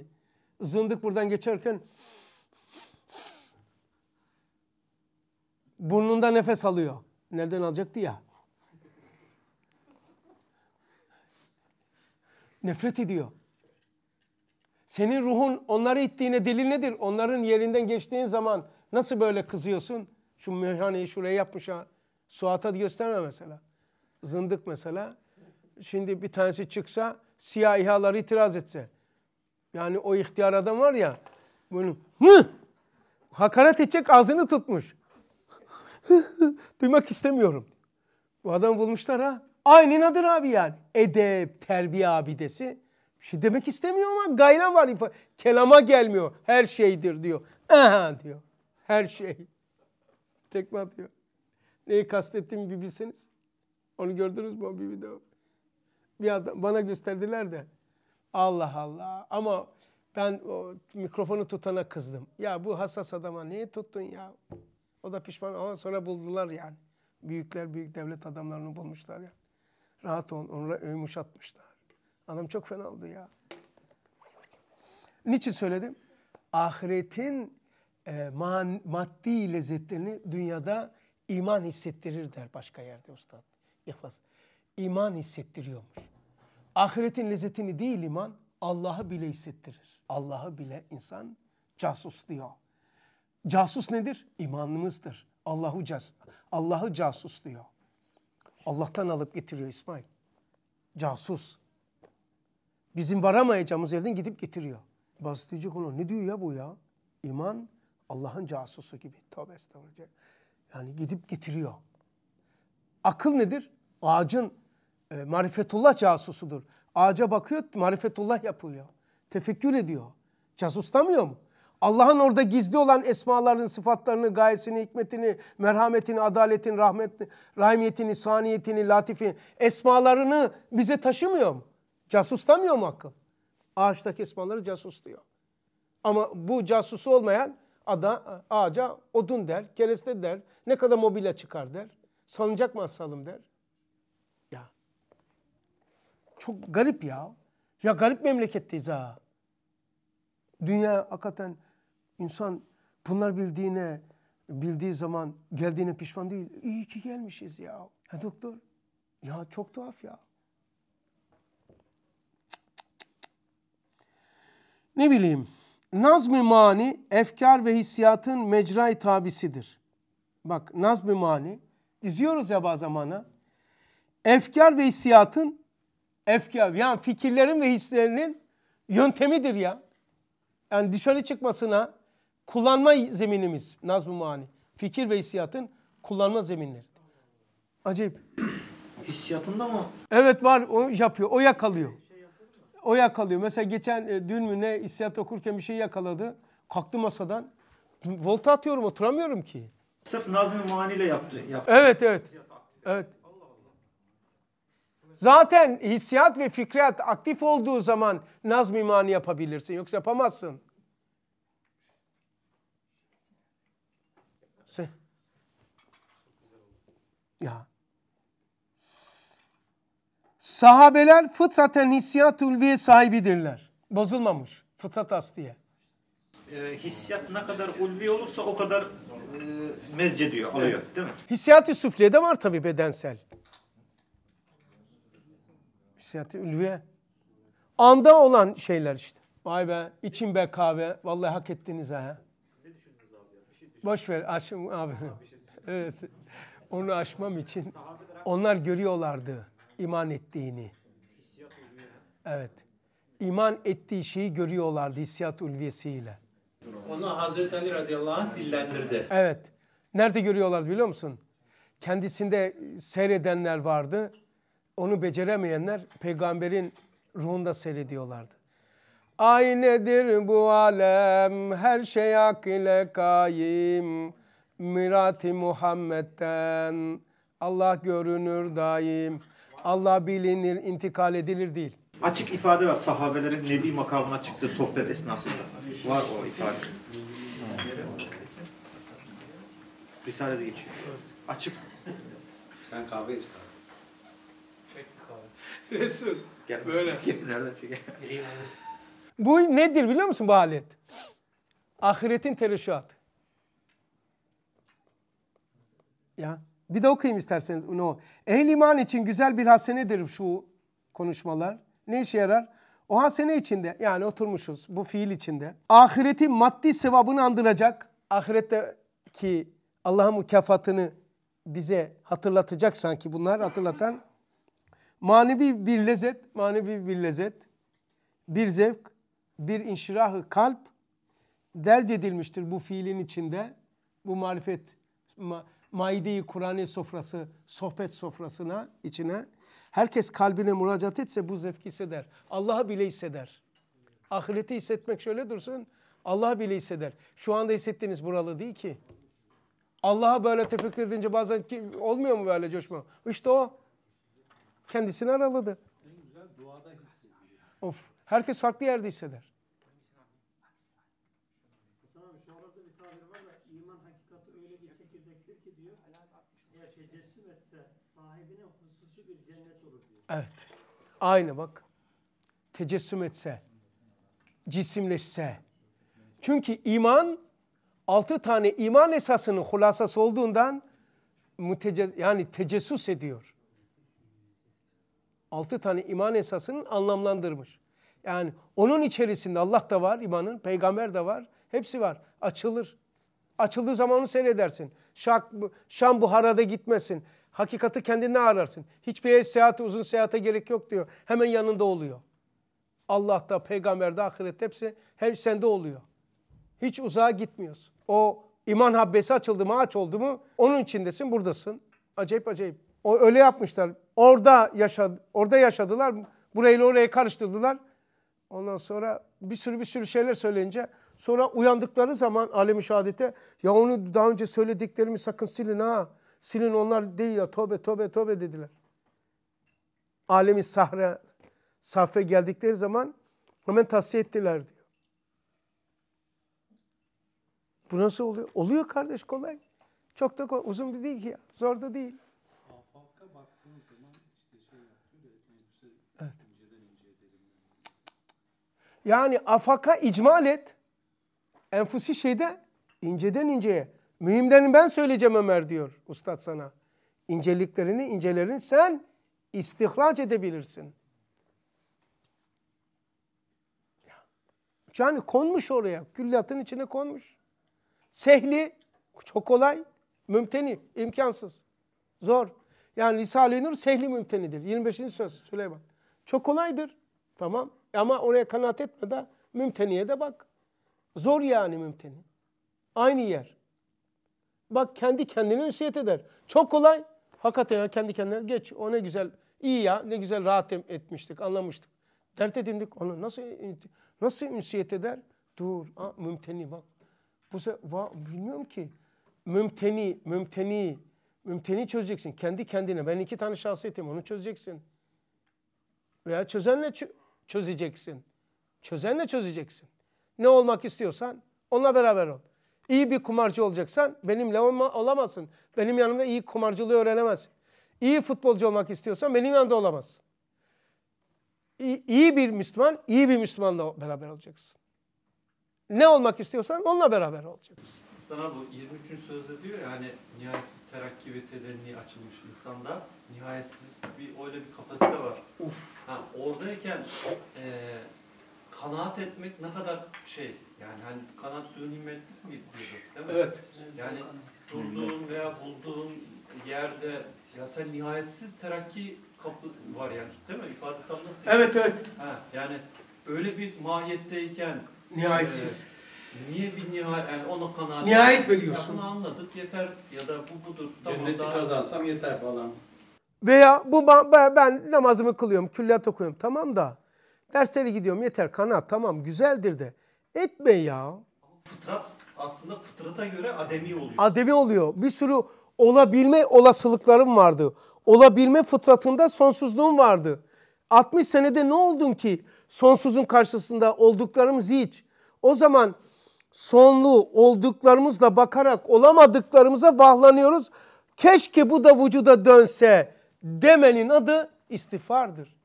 Zındık buradan geçerken burnunda nefes alıyor. Nereden alacaktı ya? Nefret ediyor. Senin ruhun onları ittiğine delil nedir? Onların yerinden geçtiğin zaman nasıl böyle kızıyorsun? Şu meyhaneyi şuraya yapmış ha. Suat'a gösterme mesela. Zındık mesela. Şimdi bir tanesi çıksa siyah İHA'ları itiraz etse. Yani o ihtiyar adam var ya böyle hı hakaret edecek ağzını tutmuş. Duymak istemiyorum. Bu adam bulmuşlar ha. Aynı Nadir abi yani. Edep, terbiye abidesi. Bir şey demek istemiyor ama gayren var. Kelama gelmiyor. Her şeydir diyor. Aha diyor. Her şey. Tekme atıyor. Neyi kastettiğimi bir bilseniz. Onu gördünüz mü o bir video? Bir adam bana gösterdiler de. Allah Allah. Ama ben o mikrofonu tutana kızdım. Ya bu hassas adama niye tuttun ya? O da pişman ama sonra buldular yani. Büyükler büyük devlet adamlarını bulmuşlar ya. Rahat ol, onu övmüş atmışlar. Adam çok fena oldu ya. Niçin söyledim? Ahiretin e, man, maddi lezzetlerini dünyada iman hissettirir der başka yerde ustad. İhlas. İman hissettiriyormuş. Ahiretin lezzetini değil iman, Allah'ı bile hissettirir. Allah'ı bile insan casus diyor. Casus nedir? İmanımızdır. Allahu cas Allah'ı casus diyor. Allah'tan alıp getiriyor İsmail. Casus. Bizim varamayacağımız yerden gidip getiriyor. Diyecek olan ne diyor ya bu ya? İman Allah'ın casusu gibi. Tövbe estağfurullah. Yani gidip getiriyor. Akıl nedir? Ağacın e, marifetullah casusudur. Ağaca bakıyor, marifetullah yapıyor. Tefekkür ediyor. Casuslamıyor mu? Allah'ın orada gizli olan esmaların sıfatlarını, gayesini, hikmetini, merhametini, adaletini, rahmetini, rahimiyetini, saniyetini, latifini, esmalarını bize taşımıyor mu? Casuslamıyor mu akıl? Ağaçtaki esmaları casus diyor. Ama bu casusu olmayan ada, ağaca odun der, kereste der, ne kadar mobilya çıkar der, salıncak mı asalım der. Ya çok garip ya. Ya garip memleketteyiz ha. Dünya hakikaten insan bunlar bildiğine, bildiği zaman geldiğine pişman değil. İyi ki gelmişiz ya. Ha doktor. Ya çok tuhaf ya. Ne bileyim. Nazm-ı mani efkar ve hissiyatın mecra tabisidir. Bak nazm-ı mani diziyoruz ya bazı zamana. Efkar ve hissiyatın efkar yani fikirlerin ve hislerinin yöntemidir ya. Yani dışarı çıkmasına kullanma zeminimiz nazm-ı mani. Fikir ve hissiyatın kullanma zeminleri. Acayip. Hissiyatında mı? Evet var o yapıyor. O yakalıyor. O yakalıyor. Mesela geçen e, dün mü ne hissiyat okurken bir şey yakaladı. Kalktı masadan. Volta atıyorum oturamıyorum ki. Sırf Nazım-ı Mani'yle yaptı. yaptı. Evet evet. Evet. Zaten hissiyat ve fikriyat aktif olduğu zaman nazm imani yapabilirsin. Yoksa yapamazsın. Se- Ya. Sahabeler fıtraten hissiyat ulviye sahibidirler. Bozulmamış. Fıtrat asliye. Ee, hissiyat ne kadar ulvi olursa o kadar e, mezce diyor, alıyor değil mi? Hissiyat-ı süfliyede var tabii bedensel. Hissiyat-ı ülviye. Anda olan şeyler işte. Vay be için be kahve. Vallahi hak ettiniz ha. Boş ver aşım abi. evet. Onu aşmam için onlar görüyorlardı iman ettiğini. Evet. İman ettiği şeyi görüyorlardı hissiyat ulviyesiyle. Onu Hazreti Ali radıyallahu anh dillendirdi. Evet. Nerede görüyorlar biliyor musun? Kendisinde seyredenler vardı. Onu beceremeyenler peygamberin ruhunda seyrediyorlardı. Ay nedir bu alem, her şey hak ile kaim. mirati Muhammed'den. Allah görünür daim. Allah bilinir, intikal edilir değil. Açık ifade var. Sahabelerin nebi makamına çıktığı sohbet esnasında. Var o ifade. Risale'de geçiyor. Açık. Sen kahve iç kahve. Çek kahve. Resul. Gel. Böyle. Gel, Nereden çeker? Bu nedir biliyor musun bu alet? Ahiretin tereşuatı. Ya bir de okuyayım isterseniz bunu. Ehl iman için güzel bir hasenedir şu konuşmalar. Ne işe yarar? O hasene içinde yani oturmuşuz bu fiil içinde. Ahiretin maddi sevabını andıracak. Ahirette ki Allah'ın mükafatını bize hatırlatacak sanki bunlar hatırlatan. Manevi bir lezzet, manevi bir lezzet, bir zevk, bir inşirahı kalp derc edilmiştir bu fiilin içinde. Bu marifet, ma Maide-i Kur'an sofrası, sohbet sofrasına, içine. Herkes kalbine müracaat etse bu zevki hisseder. Allah'ı bile hisseder. Ahireti hissetmek şöyle dursun. Allah'ı bile hisseder. Şu anda hissettiğiniz buralı değil ki. Allah'a böyle tefekkür edince bazen ki, olmuyor mu böyle coşma? İşte o. Kendisini araladı. Of. Herkes farklı yerde hisseder. Evet. Aynı bak. Tecessüm etse, cisimleşse. Çünkü iman altı tane iman esasının hulasası olduğundan mütece, yani tecessüs ediyor. Altı tane iman esasının anlamlandırmış. Yani onun içerisinde Allah da var imanın, peygamber de var. Hepsi var. Açılır. Açıldığı zaman onu seyredersin. Şak, Şam Buhara'da gitmesin. Hakikati kendinde ararsın. Hiçbir seyahat, uzun seyahate gerek yok diyor. Hemen yanında oluyor. Allah'ta, peygamberde, ahirette hepsi hem sende oluyor. Hiç uzağa gitmiyorsun. O iman habbesi açıldı mı, aç oldu mu onun içindesin, buradasın. Acayip acayip. O öyle yapmışlar. Orada yaşadı, orada yaşadılar. Burayla oraya karıştırdılar. Ondan sonra bir sürü bir sürü şeyler söyleyince sonra uyandıkları zaman alemi şehadete ya onu daha önce söylediklerimi sakın silin ha. Silin onlar değil ya tobe tobe tobe dediler. Alemi sahre safe geldikleri zaman hemen tavsiye ettiler diyor. Bu nasıl oluyor? Oluyor kardeş kolay. Çok da kolay. uzun bir değil ki ya. Zor da değil. Yani afaka icmal et. Enfusi şeyde inceden inceye. Mühimlerini ben söyleyeceğim Ömer diyor ustad sana. İnceliklerini, incelerini sen istihraç edebilirsin. Yani konmuş oraya. Külliyatın içine konmuş. Sehli, çok kolay. Mümteni, imkansız. Zor. Yani Risale-i Nur sehli mümtenidir. 25. söz Süleyman. Çok kolaydır. Tamam. Ama oraya kanaat etme de mümteniye de bak. Zor yani mümteni. Aynı yer. Bak kendi kendine ünsiyet eder. Çok kolay. Hakikaten ya kendi kendine geç. O ne güzel. iyi ya ne güzel rahat etmiştik, anlamıştık. Dert edindik onu. Nasıl nasıl ünsiyet eder? Dur. Aa, mümteni bak. Bu se va, bilmiyorum ki. Mümteni, mümteni, mümteni çözeceksin. Kendi kendine. Ben iki tane şahsiyetim. Onu çözeceksin. Veya çözenle çö çözeceksin. Çözenle çözeceksin. Ne olmak istiyorsan onunla beraber ol. İyi bir kumarcı olacaksan benimle olamazsın. Benim yanımda iyi kumarcılığı öğrenemezsin. İyi futbolcu olmak istiyorsan benim yanında olamazsın. İyi, iyi bir Müslüman, iyi bir Müslümanla beraber olacaksın. Ne olmak istiyorsan onunla beraber olacaksın. Sana bu 23. sözde diyor ya hani nihayetsiz terakki ve tedenni açılmış insanda nihayetsiz bir öyle bir kapasite var. Uf. Ha, oradayken e, kanaat etmek ne kadar şey yani hani kanaat duyun nimetlik mi diyordu değil mi? Evet. Yani durduğun veya bulduğun yerde ya sen nihayetsiz terakki kapı var yani değil mi? İfade tam nasıl? Evet evet. Ha, yani öyle bir mahiyetteyken Nihayetsiz. e, niye bir nihayet yani onu kanaat Nihayet Ya veriyorsun. bunu anladık yeter ya da bu budur. Tamam, Cenneti daha- kazansam yeter falan. Veya bu ben namazımı kılıyorum, külliyat okuyorum. Tamam da derslere gidiyorum yeter kanaat tamam güzeldir de. Etme ya. Fıtrat aslında fıtrata göre ademi oluyor. Ademi oluyor. Bir sürü olabilme olasılıklarım vardı. Olabilme fıtratında sonsuzluğum vardı. 60 senede ne oldun ki sonsuzun karşısında olduklarımız hiç. O zaman sonlu olduklarımızla bakarak olamadıklarımıza vahlanıyoruz. Keşke bu da vücuda dönse demenin adı istiğfardır.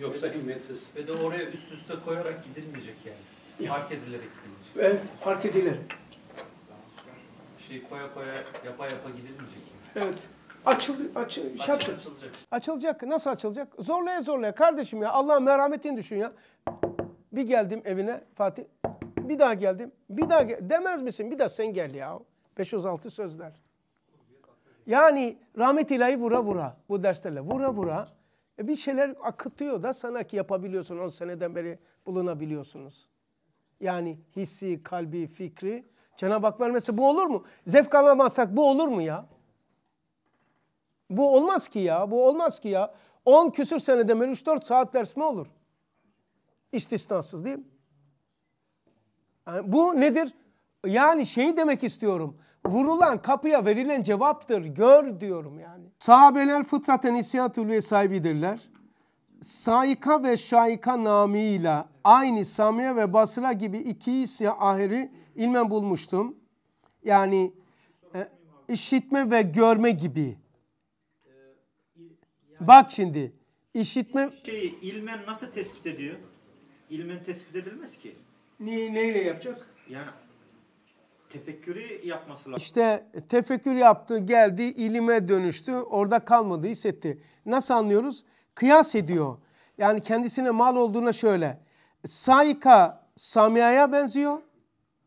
Yoksa himmetsiz. Ve de oraya üst üste koyarak gidilmeyecek yani. Fark edilerek gidilecek. Evet fark edilir. Bir şey koya koya yapa yapa gidilmeyecek. Evet. Açıl, açıl, Yani. şart- Açılacak. açılacak. Nasıl açılacak? Zorlaya zorlaya. Kardeşim ya Allah'ın merhametini düşün ya. Bir geldim evine Fatih. Bir daha geldim. Bir daha gel. Demez misin? Bir daha sen gel ya. 506 sözler. Yani rahmet ilahi vura vura bu derslerle. Vura vura. E bir şeyler akıtıyor da sana ki yapabiliyorsun. 10 seneden beri bulunabiliyorsunuz. Yani hissi, kalbi, fikri. Cenab-ı Hak vermese bu olur mu? Zevk alamazsak bu olur mu ya? Bu olmaz ki ya. Bu olmaz ki ya. 10 küsür senede beri 3-4 saat ders mi olur? İstisnasız değil mi? Bu nedir? Yani şeyi demek istiyorum. Vurulan kapıya verilen cevaptır. Gör diyorum yani. Sahabeler fıtraten isyanatül ve sahibidirler. Saika ve şaika namıyla aynı Samiye ve Basra gibi iki isya ahiri ilmen bulmuştum. Yani e, işitme ve görme gibi. Bak şimdi işitme Şeyi ilmen nasıl tespit ediyor? İlmen tespit edilmez ki. Ne, neyle yapacak? Yani tefekkürü yapması lazım. İşte tefekkür yaptı, geldi, ilime dönüştü. Orada kalmadı, hissetti. Nasıl anlıyoruz? Kıyas ediyor. Yani kendisine mal olduğuna şöyle. Sayka Samia'ya benziyor.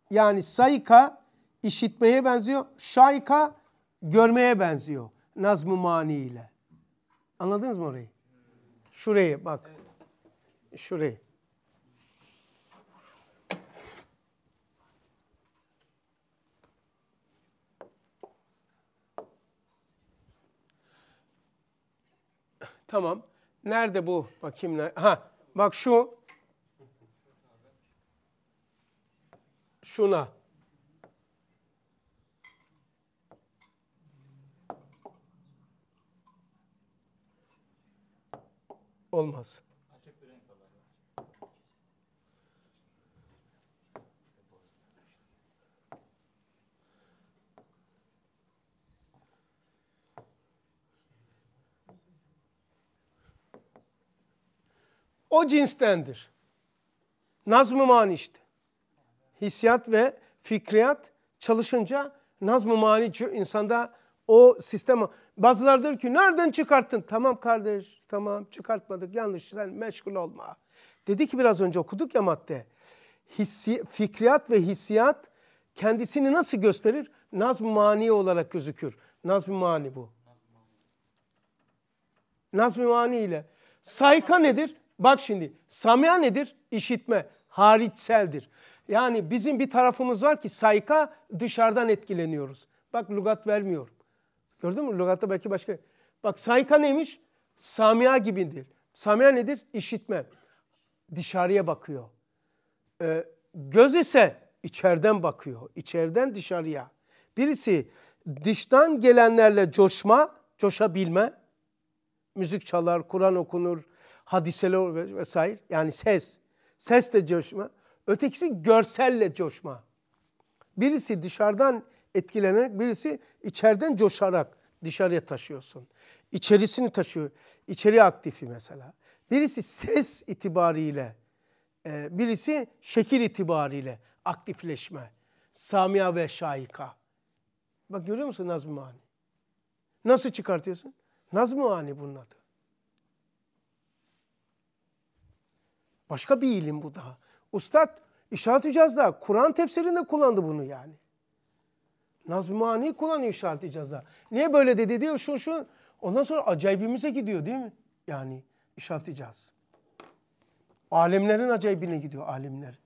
Yani sayka işitmeye benziyor. Şayka görmeye benziyor. Nazm-ı mani ile. Anladınız mı orayı? Şurayı bak. Şurayı. Tamam. Nerede bu? Bakayım. ne- Ha, bak şu. Şuna. Olmaz. O cinstendir. Nazm-ı mani işte. Hissiyat ve fikriyat çalışınca nazm-ı mani insanda o sistem. Bazıları der ki nereden çıkarttın? Tamam kardeş tamam çıkartmadık yanlış sen meşgul olma. Dedi ki biraz önce okuduk ya madde. Hissi, fikriyat ve hissiyat kendisini nasıl gösterir? Nazm-ı mani olarak gözükür. Nazm-ı mani bu. Nazm-ı mani ile. Sayka nedir? Bak şimdi. Samya nedir? İşitme. Hariçseldir. Yani bizim bir tarafımız var ki sayka dışarıdan etkileniyoruz. Bak lügat vermiyor. Gördün mü? Lügatta belki başka. Bak sayka neymiş? Samya gibidir. Samya nedir? İşitme. Dışarıya bakıyor. Ee, göz ise içeriden bakıyor. İçeriden dışarıya. Birisi dıştan gelenlerle coşma, coşabilme. Müzik çalar, Kur'an okunur, hadiseler ve- vesaire. Yani ses. Sesle coşma. Ötekisi görselle coşma. Birisi dışarıdan etkilenerek, birisi içeriden coşarak dışarıya taşıyorsun. İçerisini taşıyor. İçeri aktifi mesela. Birisi ses itibariyle, e, birisi şekil itibariyle aktifleşme. Samia ve şaika. Bak görüyor musun Nazım Mani? Nasıl çıkartıyorsun? Nazım Mani bunun adı. Başka bir ilim bu daha. Ustad İşaret İcaz'da Kur'an tefsirinde kullandı bunu yani. Nazım Mani kullanıyor İşaret İcaz'da. Niye böyle dedi diyor şu şu. Ondan sonra acayibimize gidiyor değil mi? Yani İşaret İcaz. Alemlerin acayibine gidiyor alimler.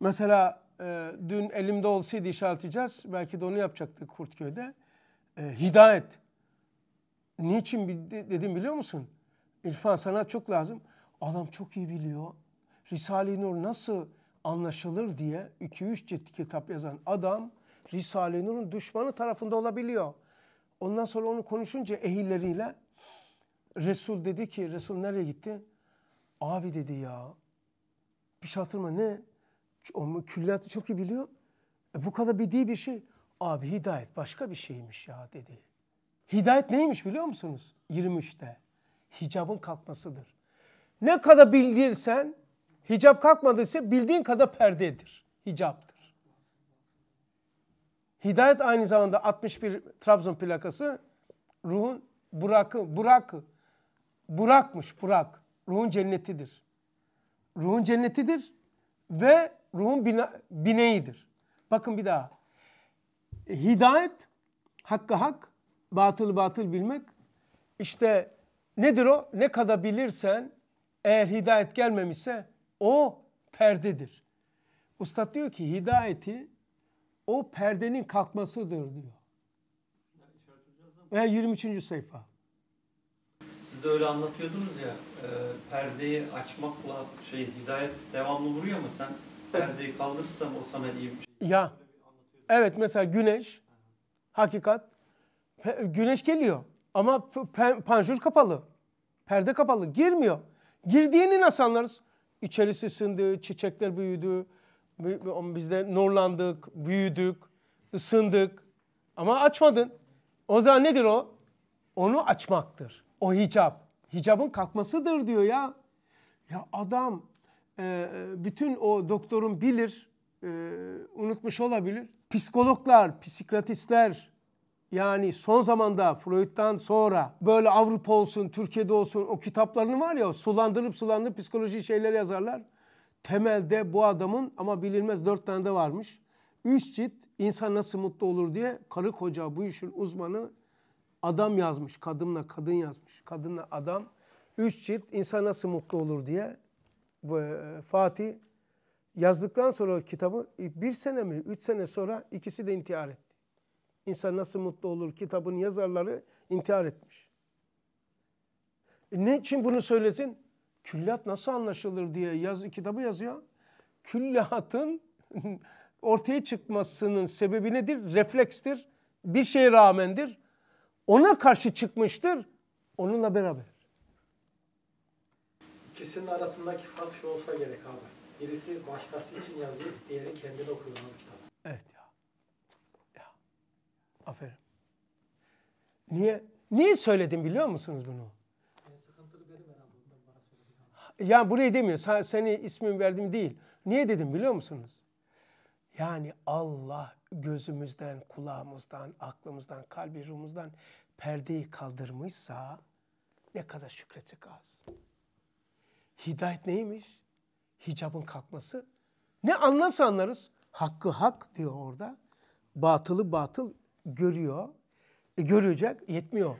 Mesela e, dün elimde olsaydı İşaret İcaz belki de onu yapacaktık Kurtköy'de. E, hidayet. Niçin dedim biliyor musun? İrfan sana çok lazım. Adam çok iyi biliyor. Risale-i Nur nasıl anlaşılır diye 2-3 cilt kitap yazan adam Risale-i Nur'un düşmanı tarafında olabiliyor. Ondan sonra onu konuşunca ehilleriyle Resul dedi ki, Resul nereye gitti? Abi dedi ya, bir şey hatırlama ne? O külliyatı çok iyi biliyor. E, bu kadar bildiği bir şey. Abi hidayet başka bir şeymiş ya dedi. Hidayet neymiş biliyor musunuz? 23'te. Hicabın kalkmasıdır. Ne kadar bildirsen, hicap kalkmadıysa bildiğin kadar perdedir. Hicaptır. Hidayet aynı zamanda 61 Trabzon plakası ruhun Burak'ı, Burak'ı. Burak'mış, Burak. Ruhun cennetidir. Ruhun cennetidir ve ruhun bina, bineğidir. Bakın bir daha. Hidayet, hakkı hak, batıl batıl bilmek. İşte nedir o? Ne kadar bilirsen eğer hidayet gelmemişse o perdedir. Ustad diyor ki hidayeti o perdenin kalkmasıdır diyor. Ve 23. sayfa. Siz de öyle anlatıyordunuz ya, e, perdeyi açmakla şey hidayet devamlı vuruyor mu? Sen perdeyi kaldırırsan o sana iyi bir şey. Ya evet mesela güneş hakikat güneş geliyor ama panjur kapalı. Perde kapalı. Girmiyor. Girdiğini nasıl anlarız? İçerisi ısındı, çiçekler büyüdü. bi- Biz de nurlandık, büyüdük, ısındık. Ama açmadın. O zaman nedir o? Onu açmaktır. O hicap. Hicabın kalkmasıdır diyor ya. Ya adam e, bütün o doktorun bilir, e, unutmuş olabilir. Psikologlar, psikiyatristler yani son zamanda Freud'dan sonra böyle Avrupa olsun, Türkiye'de olsun o kitaplarını var ya sulandırıp sulandırıp psikoloji şeyleri yazarlar. Temelde bu adamın ama bilinmez dört tane de varmış. Üç cilt insan nasıl mutlu olur diye karı koca bu işin uzmanı adam yazmış. Kadınla kadın yazmış. Kadınla adam. Üç cilt insan nasıl mutlu olur diye e, Fatih yazdıktan sonra o kitabı bir sene mi, üç sene sonra ikisi de intihar etti. İnsan nasıl mutlu olur kitabın yazarları intihar etmiş. E ne için bunu söyledin? Külliyat nasıl anlaşılır diye yaz, kitabı yazıyor. Külliyatın ortaya çıkmasının sebebi nedir? Reflekstir. Bir şeye rağmendir. Ona karşı çıkmıştır. Onunla beraber. İkisinin arasındaki fark şu olsa gerek abi. Birisi başkası için yazıyor, diğeri kendi de okuyor kitabı. Evet. Aferin. Niye? Niye söyledim biliyor musunuz bunu? En sıkıntılı benim herhalde ondan bana söyledi. Ya burayı demiyor. Sen, seni ismimi verdim değil. Niye dedim biliyor musunuz? Yani Allah gözümüzden, kulağımızdan, aklımızdan, kalbi, ruhumuzdan perdeyi kaldırmışsa ne kadar şükretsek az. Hidayet neymiş? Hicabın kalkması. Ne anlarsa anlarız. Hakkı hak diyor orada. Batılı batıl görüyor. E, görecek yetmiyor.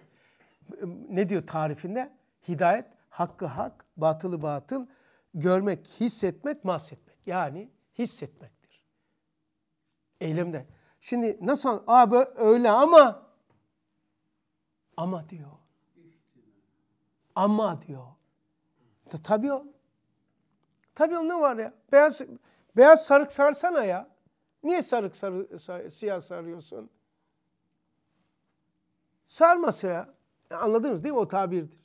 Ne diyor tarifinde? Hidayet hakkı hak, batılı batıl görmek, hissetmek, mahsetmek. Yani hissetmektir. Eylemde. Şimdi nasıl? Abi öyle ama ama diyor. Ama diyor. Ta- Tabii o. Tabii o ne var ya? Beyaz beyaz sarık sarsana ya. Niye sarık sarı, sa- siyah sarıyorsun? Sarması ya. Anladınız değil mi? O tabirdir.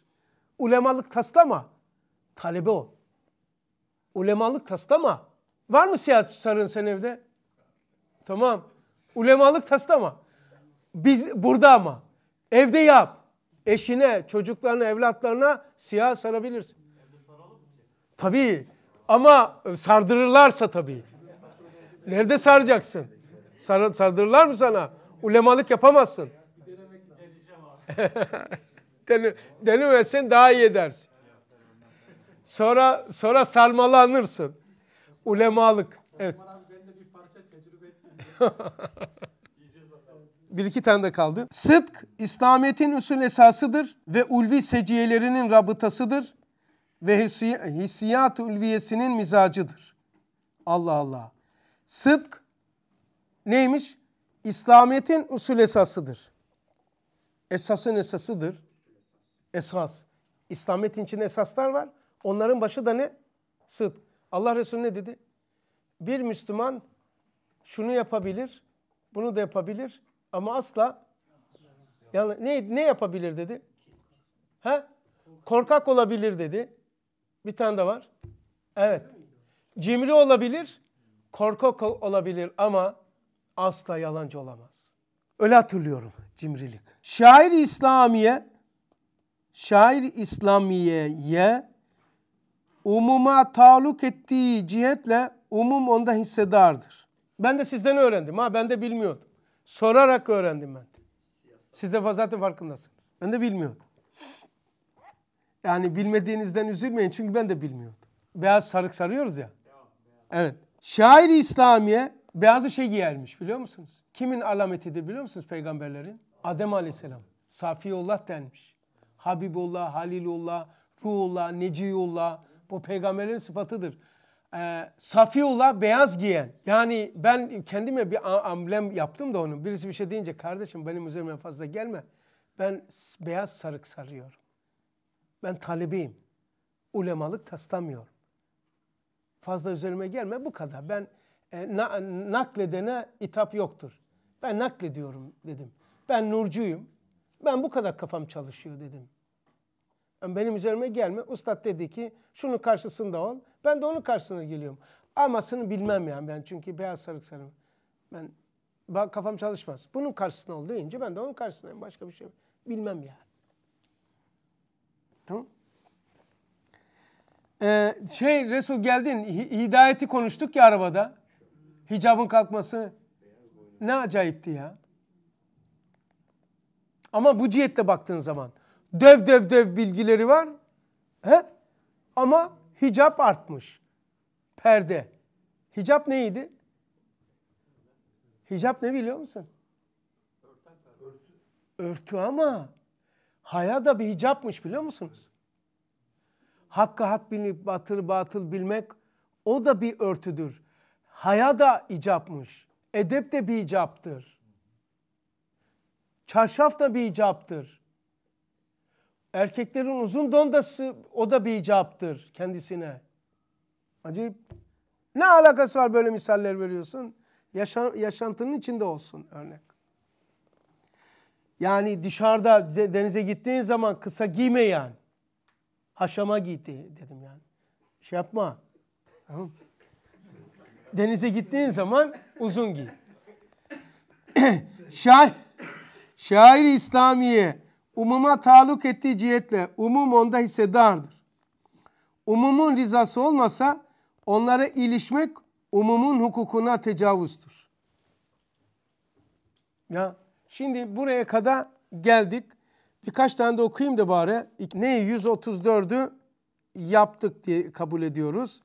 Ulemalık taslama. Talebe ol. Ulemalık taslama. Var mı siyah sarın sen evde? Tamam. Ulemalık taslama. Biz burada ama. Evde yap. Eşine, çocuklarına, evlatlarına siyah sarabilirsin. Tabii. Ama sardırırlarsa tabii. Nerede saracaksın? Sar, sardırırlar mı sana? Ulemalık yapamazsın. Dene, denemezsen daha iyi edersin. Sonra sonra sarmalanırsın. Ulemalık. Evet. Bir iki tane de kaldı. Sıdk, İslamiyet'in usul esasıdır ve ulvi seciyelerinin rabıtasıdır ve hissi- hissiyat ulviyesinin mizacıdır. Allah Allah. Sıdk neymiş? İslamiyet'in usul esasıdır. Esasın esasıdır. Esas. İslamiyet'in içinde esaslar var. Onların başı da ne? Sıdk. Allah Resulü ne dedi? bir Müslüman şunu yapabilir, bunu da yapabilir ama asla yani ne, ne yapabilir dedi? Ha? Korkak olabilir dedi. Bir tane de var. Evet. Cimri olabilir, korkak olabilir ama asla yalancı olamaz. Öyle hatırlıyorum cimrilik. Şair İslamiye şair İslamiye'ye umuma taluk ettiği cihetle umum onda hissedardır. Ben de sizden öğrendim ha ben de bilmiyordum. Sorarak öğrendim ben. Siz de zaten farkındasınız. Ben de bilmiyordum. Yani bilmediğinizden üzülmeyin çünkü ben de bilmiyordum. Beyaz sarık sarıyoruz ya. Evet. Şair İslamiye beyazı şey giyermiş biliyor musunuz? Kimin alametidir biliyor musunuz peygamberlerin? Adem Aleyhisselam. Safiyullah denmiş. Habibullah, Halilullah, Ruhullah, Neciyullah bu peygamberlerin sıfatıdır. Ee, Safiyullah beyaz giyen. Yani ben kendime bir amblem yaptım da onu. Birisi bir şey deyince kardeşim benim üzerime fazla gelme. Ben beyaz sarık sarıyorum. Ben talebeyim. Ulemalık taslamıyorum. Fazla üzerime gelme bu kadar. Ben e, na, nakledene itap yoktur. Ben naklediyorum dedim. Ben nurcuyum. Ben bu kadar kafam çalışıyor dedim. Yani benim üzerime gelme. Ustad dedi ki şunun karşısında ol. Ben de onun karşısına geliyorum. Amasını bilmem yani ben çünkü beyaz sarık sarım. Ben kafam çalışmaz. Bunun karşısına ol deyince ben de onun karşısındayım. Başka bir şey bilmem yani. Tamam. Ee, şey Resul geldin hidayeti konuştuk ya arabada. Hicabın kalkması ne acayipti ya. Ama bu cihette baktığın zaman dev dev dev bilgileri var. He? Ama hicap artmış. Perde. Hicap neydi? Hicap ne biliyor musun? Örtü ama haya da bir hicapmış biliyor musunuz? Hakkı hak bilip batıl batıl bilmek o da bir örtüdür. Haya da icapmış. Edep de bir icaptır. Çarşaf da bir icaptır. Erkeklerin uzun dondası o da bir icaptır kendisine. Acayip. Ne alakası var böyle misaller veriyorsun? Yaşan, yaşantının içinde olsun örnek. Yani dışarıda denize gittiğin zaman kısa giyme yani. Haşama giy dedim yani. Şey yapma. Tamam. Denize gittiğin zaman uzun giy. Şair, şair İslamiye umuma taluk ettiği cihetle umum onda hissedardır. Umumun rizası olmasa onlara ilişmek umumun hukukuna tecavüzdür. Ya şimdi buraya kadar geldik. Birkaç tane de okuyayım da bari. Ne 134'ü yaptık diye kabul ediyoruz.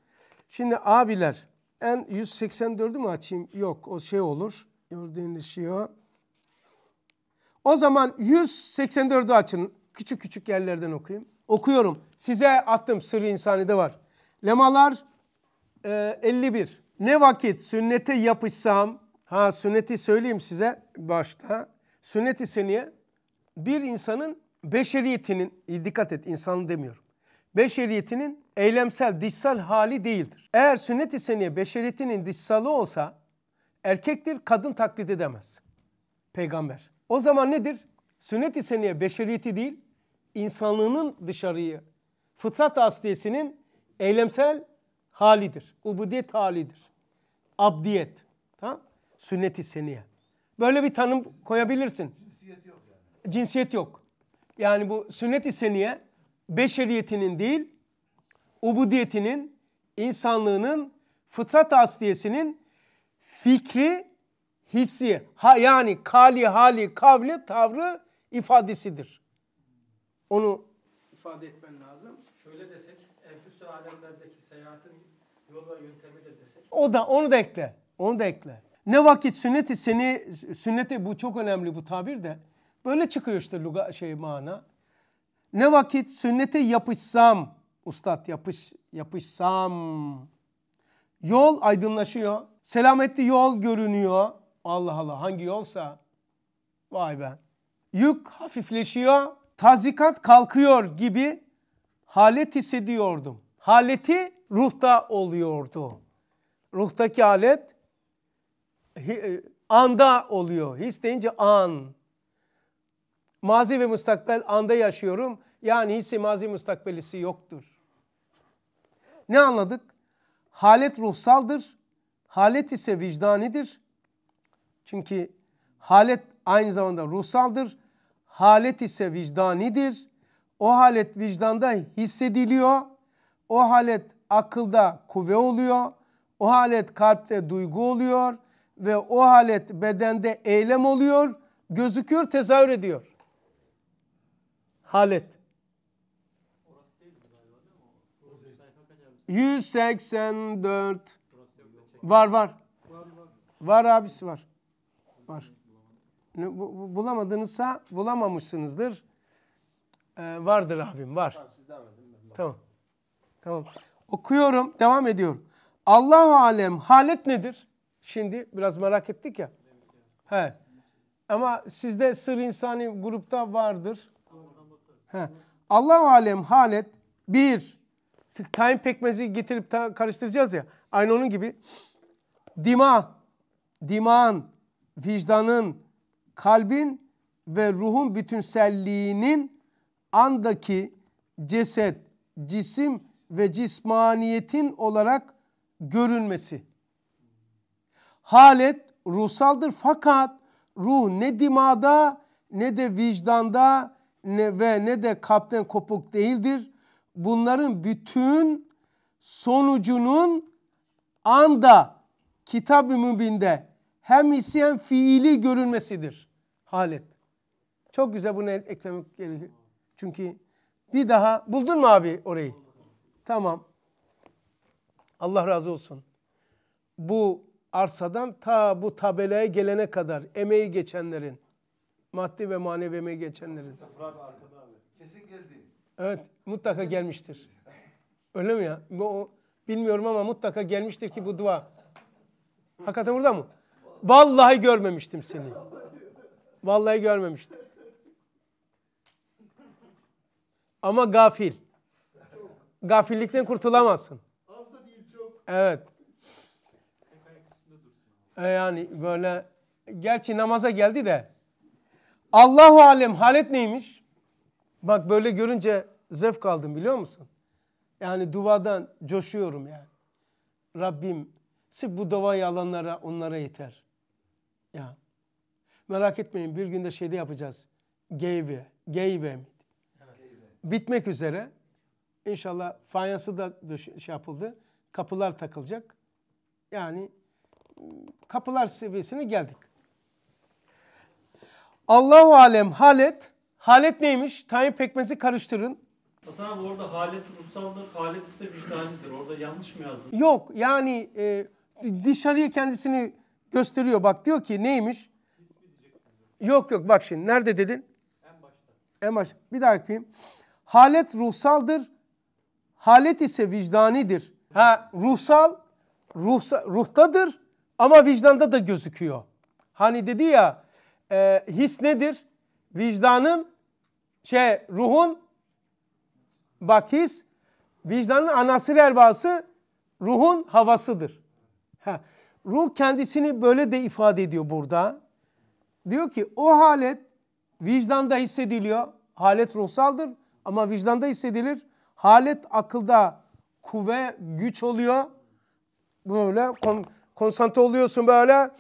Şimdi abiler en 184'ü mü açayım? Yok o şey olur. Şey o. Zaman 184'ü açın. Küçük küçük yerlerden okuyayım. Okuyorum. Size attım sır insanide var. Lemalar e, 51. Ne vakit sünnete yapışsam, ha sünneti söyleyeyim size başta. Sünnet-i seniye bir insanın beşeriyetinin, dikkat et insanı demiyorum. Beşeriyetinin eylemsel, dışsal hali değildir. Eğer sünnet-i seniye beşeriyetinin dışsalı olsa erkektir, kadın taklit edemez. Peygamber. O zaman nedir? Sünnet-i seniye beşeriyeti değil, insanlığının dışarıyı, fıtrat asliyesinin eylemsel halidir. Ubudiyet halidir. Abdiyet. Tamam? Sünnet-i seniye. Böyle bir tanım koyabilirsin. Cinsiyet yok yani. Cinsiyet yok. Yani bu sünnet-i seniye beşeriyetinin değil, ubudiyetinin, insanlığının, fıtrat asliyesinin fikri, hissi, ha, yani kali, hali, kavli, tavrı ifadesidir. Onu ifade etmen lazım. Şöyle desek, enfüsü alemlerdeki seyahatin yol ve yöntemidir desek. O da onu da ekle. Onu da ekle. Ne vakit sünneti seni sünnete bu çok önemli bu tabir de. Böyle çıkıyor işte luga şey mana. Ne vakit sünnete yapışsam, ustad yapış yapışsam. Yol aydınlaşıyor. Selametli yol görünüyor. Allah Allah hangi yolsa. Vay be. Yük hafifleşiyor. Tazikat kalkıyor gibi halet hissediyordum. Haleti ruhta oluyordu. Ruhtaki halet e, anda oluyor. His deyince an. Mazi ve müstakbel anda yaşıyorum. Yani hissi mazi müstakbelisi yoktur. Ne anladık? Halet ruhsaldır. Halet ise vicdanidir. Çünkü halet aynı zamanda ruhsaldır. Halet ise vicdanidir. O halet vicdanda hissediliyor. O halet akılda kuvve oluyor. O halet kalpte duygu oluyor. Ve o halet bedende eylem oluyor. Gözüküyor, tezahür ediyor. Halet. 184. Var var. Var abisi var. Var. Bulamadınızsa bulamamışsınızdır. Ee, vardır abim var. Tamam. Tamam. Okuyorum, devam ediyorum. Allahu alem halet nedir? Şimdi biraz merak ettik ya. He. Ama sizde sır insani grupta vardır. He. Allahu alem halet bir tık tayin pekmezi getirip ta- karıştıracağız ya. Aynı onun gibi. Dima, dimağın, vicdanın, kalbin ve ruhun bütünselliğinin andaki ceset, cisim ve cismaniyetin olarak görünmesi. Halet ruhsaldır fakat ruh ne dimada ne de vicdanda ne ve ne de kalpten kopuk değildir. Bunların bütün sonucunun anda kitab-ı mübinde hem isyan fiili görünmesidir. Halet. Çok güzel bunu eklemek gerekiyor. Çünkü bir daha buldun mu abi orayı? Tamam. Allah razı olsun. Bu arsadan ta bu tabelaya gelene kadar emeği geçenlerin, maddi ve manevi emeği geçenlerin. Evet, mutlaka gelmiştir. Öyle mi ya? Bu, bilmiyorum ama mutlaka gelmiştir ki bu dua. Hakikaten burada mı? Vallahi görmemiştim seni. Vallahi görmemiştim. Ama gafil. Gafillikten kurtulamazsın. Evet. E yani böyle gerçi namaza geldi de Allahu alem halet neymiş? Bak böyle görünce zevk aldım biliyor musun? Yani duadan coşuyorum yani. Rabbim sırf bu duayı alanlara onlara yeter. Ya. Merak etmeyin bir günde şeyde yapacağız. Geyve. Geyve mi? Bitmek üzere. İnşallah fayansı da şey yapıldı. Kapılar takılacak. Yani kapılar seviyesine geldik. Allahu alem halet. Halet neymiş? Tayin pekmezi karıştırın. Hasan abi orada halet ruhsaldır, halet ise vicdanidir. Orada yanlış mı yazdım? Yok yani e, dışarıya kendisini gösteriyor. Bak diyor ki neymiş? Yok yok bak şimdi nerede dedin? En başta. En baş. Bir daha yapayım. Halet ruhsaldır. Halet ise vicdanidir. Ha ruhsal, ruhsa, ruhtadır ama vicdanda da gözüküyor. Hani dedi ya e, his nedir? Vicdanın şey ruhun bak his vicdanın anasır erbası ruhun havasıdır. Ha, ruh kendisini böyle de ifade ediyor burada. Diyor ki o halet vicdanda hissediliyor. Halet ruhsaldır ama vicdanda hissedilir. Halet akılda kuvve, güç oluyor. Böyle kon, konsantre oluyorsun böyle.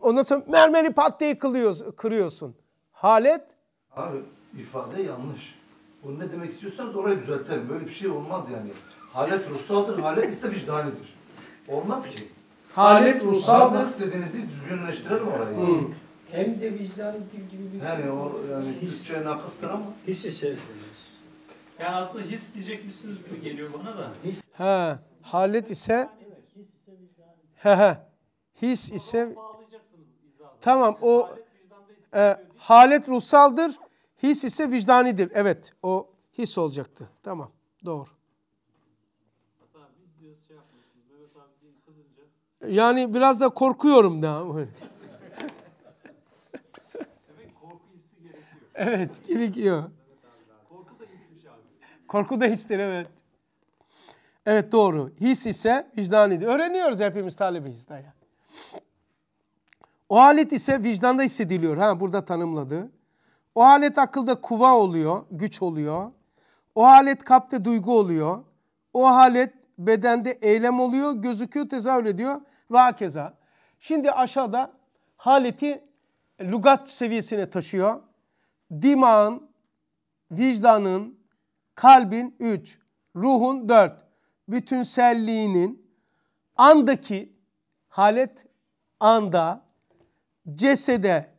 Ondan sonra mermeri pat diye kılıyorsun, kırıyorsun. Halet Abi ifade yanlış. Bu ne demek istiyorsanız orayı düzeltelim. Böyle bir şey olmaz yani. Halet ruhsaldır, halet ise vicdanidir. Olmaz ki. halet Ruhsaldır istediğinizi düzgünleştirelim orayı. Hem de vicdan dil gibi bir Yani şey o olması yani. Türkçe nakıstır ama. His içerisinde. Yani aslında his diyecekmişsiniz gibi geliyor bana da. Ha, halet ise he he. His ise tamam o e. halet ruhsaldır. His ise vicdanidir. Evet o his olacaktı. Tamam doğru. Yani biraz da korkuyorum da. Evet gerekiyor. Korku da histir evet. Evet doğru. His ise vicdanidir. Öğreniyoruz hepimiz talebeyiz da ya. O alet ise vicdanda hissediliyor. Ha burada tanımladı. O alet akılda kuva oluyor, güç oluyor. O alet kalpte duygu oluyor. O alet bedende eylem oluyor, gözüküyor, tezahür ediyor ve hakeza. Şimdi aşağıda haleti lugat seviyesine taşıyor. Dimağın, vicdanın, kalbin üç, ruhun dört, bütünselliğinin andaki halet anda cesede,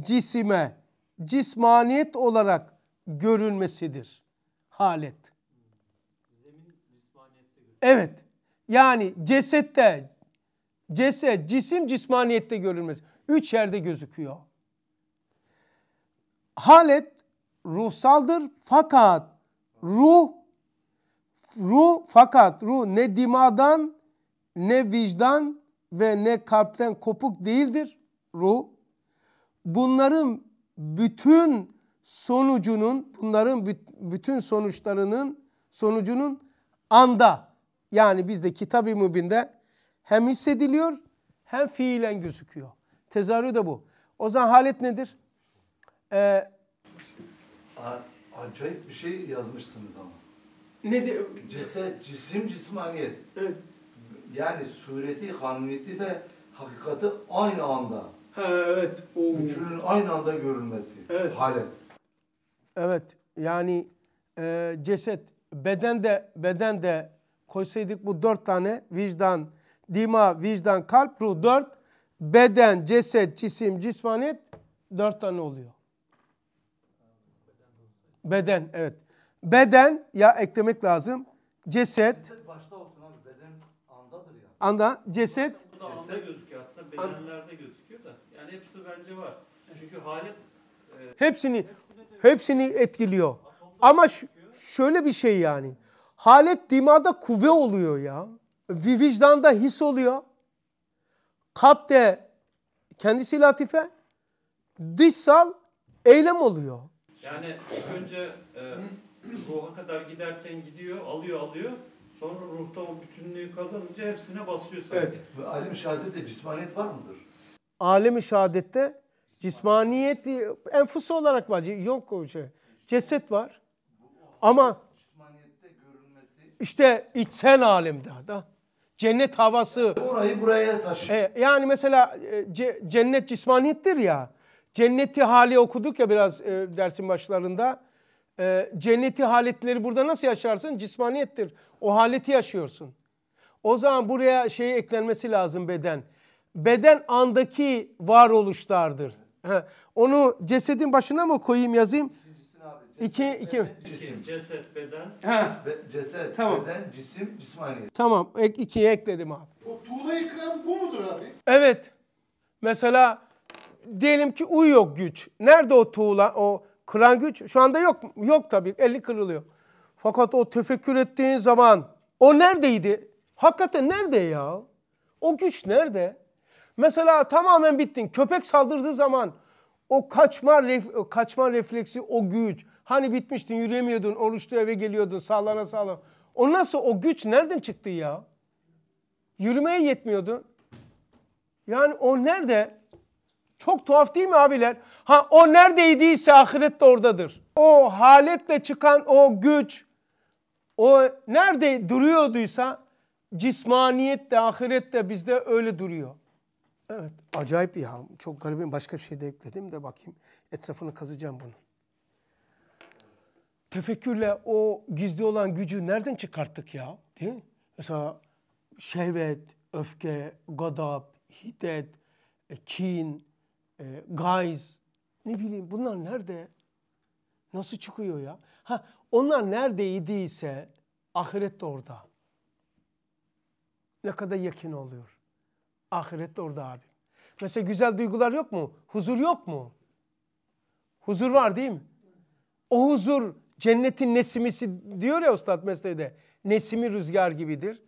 cisime, cismaniyet olarak görülmesidir. Halet. Evet. Yani cesette, ceset, cisim, cismaniyette görülmesi. Üç yerde gözüküyor. Halet ruhsaldır fakat ruh ruh fakat ruh ne dimadan ne vicdan ve ne kalpten kopuk değildir ruh. Bunların bütün sonucunun bunların bütün sonuçlarının sonucunun anda yani bizde kitab-ı mübinde hem hissediliyor hem fiilen gözüküyor. Tezahürü de bu. O zaman halet nedir? Ee, A- acayip bir şey yazmışsınız ama. nedir? Ceset, cisim, cismaniyet. Evet. Yani sureti, kanuniyeti ve hakikati aynı anda. Ha, evet. Oo. Üçünün aynı anda görülmesi. Evet. Halet. Evet. Yani e, ceset, beden de beden de koysaydık bu dört tane vicdan, dima, vicdan, kalp, ruh dört. Beden, ceset, cisim, cismaniyet dört tane oluyor. Beden, evet. Beden ya eklemek lazım. Ceset, Ceset başta olsun abi. Beden andadır ya. anda ceset, Bu da anda gözüküyor aslında bedenlerde gözüküyor. Yani hepsi bence var. Çünkü halet e, hepsini hepsini etkiliyor. Ama ş- şöyle bir şey yani. Halet dimada kuvve oluyor ya. Vi- Vicdanda his oluyor. Kalpte kendisi latife. Dışsal eylem oluyor. yani önce e, ruha kadar giderken gidiyor, alıyor alıyor. Sonra ruhta o bütünlüğü kazanınca hepsine basıyor sanki. Evet. Ve alim şehadette cismaniyet var mıdır? Alemi şehadette cismaniyet enfus olarak var. Yok o şey. Ceset var. Ama işte içsel alemde da. Cennet havası. Orayı buraya taşı. E, yani mesela e, ce- cennet cismaniyettir ya. Cenneti hali okuduk ya biraz e, dersin başlarında. E, cenneti haletleri burada nasıl yaşarsın? Cismaniyettir. O haleti yaşıyorsun. O zaman buraya şey eklenmesi lazım beden. Beden andaki varoluşlardır. He, Onu cesedin başına mı koyayım yazayım? Abi. İki, iki. Cisim. Ceset, beden, Ha, Ve ceset, Tamam. beden, cisim, cismaniyet. tamam ek, ikiye ekledim abi. O tuğla krem bu mudur abi? Evet. Mesela diyelim ki uyuyor güç. Nerede o tuğla, o kıran güç? Şu anda yok. Yok tabii. Eli kırılıyor. Fakat o tefekkür ettiğin zaman o neredeydi? Hakikaten nerede ya? O güç nerede? Mesela tamamen bittin. Köpek saldırdığı zaman o kaçma ref- o kaçma refleksi, o güç. Hani bitmiştin, yürüyemiyordun, oruçlu eve geliyordun, sağlana sağlam. O nasıl, o güç nereden çıktı ya? Yürümeye yetmiyordu. Yani o nerede? Çok tuhaf değil mi abiler? Ha o neredeydiyse ahiret de oradadır. O haletle çıkan o güç, o nerede duruyorduysa cismaniyet de ahiret de bizde öyle duruyor. Evet acayip ya. Çok garibim. Başka bir şey de ekledim de bakayım. Etrafını kazacağım bunun. Tefekkürle o gizli olan gücü nereden çıkarttık ya? Değil mi? Mesela şehvet, öfke, gadap, hiddet, e, kin, e, gayz, ne bileyim bunlar nerede? Nasıl çıkıyor ya? Ha, onlar neredeydiyse ahiret de orada. Ne kadar yakın oluyor. Ahiret de orada abi. Mesela güzel duygular yok mu? Huzur yok mu? Huzur var değil mi? O huzur cennetin nesimisi diyor ya Ustad Mesne'de. Nesimi rüzgar gibidir.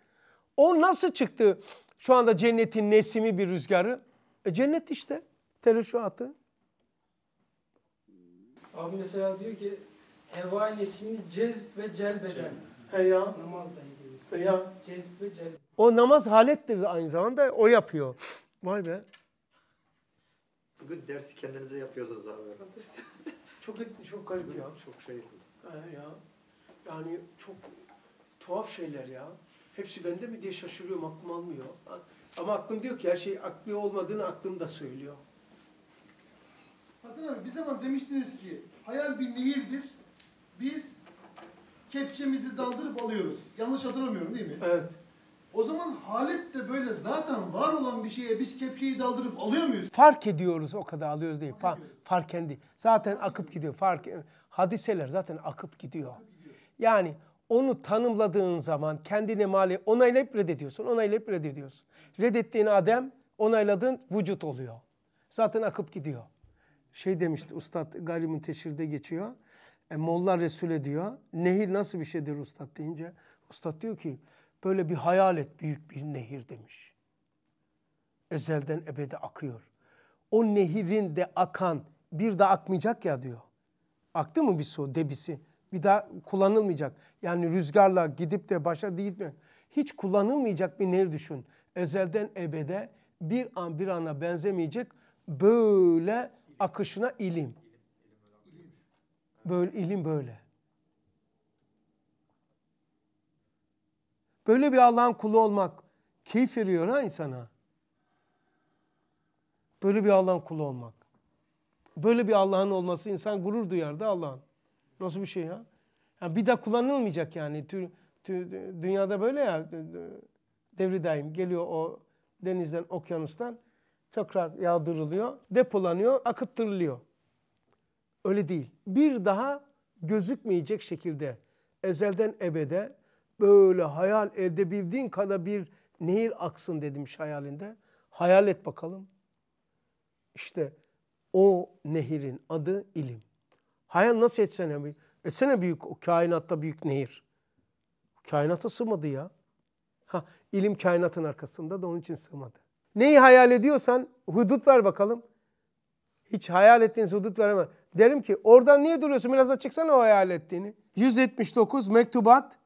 O nasıl çıktı şu anda cennetin nesimi bir rüzgarı? E cennet işte. Tereşuatı. Abi mesela diyor ki heva nesimini cezb ve celbeden. He ya. Namaz da gidiyor. Ya Cezbi, cezbi. O namaz halettir aynı zamanda o yapıyor. Vay be. Bugün dersi kendinize yapıyorsunuz abi. Çok çok garip ya. Çok şey. He ya. Yani çok tuhaf şeyler ya. Hepsi bende mi diye şaşırıyorum aklım almıyor. Ama aklım diyor ki her şey aklı olmadığını aklım da söylüyor. Hasan abi bir zaman demiştiniz ki hayal bir nehirdir. Biz kepçemizi daldırıp alıyoruz. Yanlış hatırlamıyorum değil mi? Evet. O zaman halet de böyle zaten var olan bir şeye biz kepçeyi daldırıp alıyor muyuz? Fark ediyoruz o kadar alıyoruz değil. Fa farkendi. Zaten akıp gidiyor. Fark hadiseler zaten akıp gidiyor. Yani onu tanımladığın zaman kendine mali onaylayıp reddediyorsun. Onaylayıp reddediyorsun. Reddettiğin adem onayladığın vücut oluyor. Zaten akıp gidiyor. Şey demişti Ustad Gayrimin Teşhir'de geçiyor. E, Molla Resul'e diyor. Nehir nasıl bir şeydir Ustad deyince. Ustad diyor ki böyle bir hayal et büyük bir nehir demiş. Ezelden ebede akıyor. O nehirin de akan bir daha akmayacak ya diyor. Aktı mı bir su debisi? Bir daha kullanılmayacak. Yani rüzgarla gidip de başa mi? Hiç kullanılmayacak bir nehir düşün. Ezelden ebede bir an bir ana benzemeyecek böyle akışına ilim. Böyle ilim böyle. Böyle bir Allah'ın kulu olmak keyif veriyor ha insana. Böyle bir Allah'ın kulu olmak. Böyle bir Allah'ın olması insan gurur duyar da Allah'ın. Nasıl bir şey ya? Yani bir daha kullanılmayacak yani. Tü, tü, dünyada böyle ya devri daim geliyor o denizden, okyanustan tekrar yağdırılıyor, depolanıyor, akıttırılıyor. Öyle değil. Bir daha gözükmeyecek şekilde ezelden ebede böyle hayal edebildiğin kadar bir nehir aksın demiş hayalinde. Hayal et bakalım. İşte o nehirin adı ilim. Hayal nasıl etsene bir? Etsene büyük o kainatta büyük nehir. Kainata sığmadı ya. Ha, ilim kainatın arkasında da onun için sığmadı. Neyi hayal ediyorsan hudut ver bakalım. Hiç hayal ettiğiniz hudut veremem. Derim ki oradan niye duruyorsun? Biraz da çıksana o hayal ettiğini. 179 mektubat.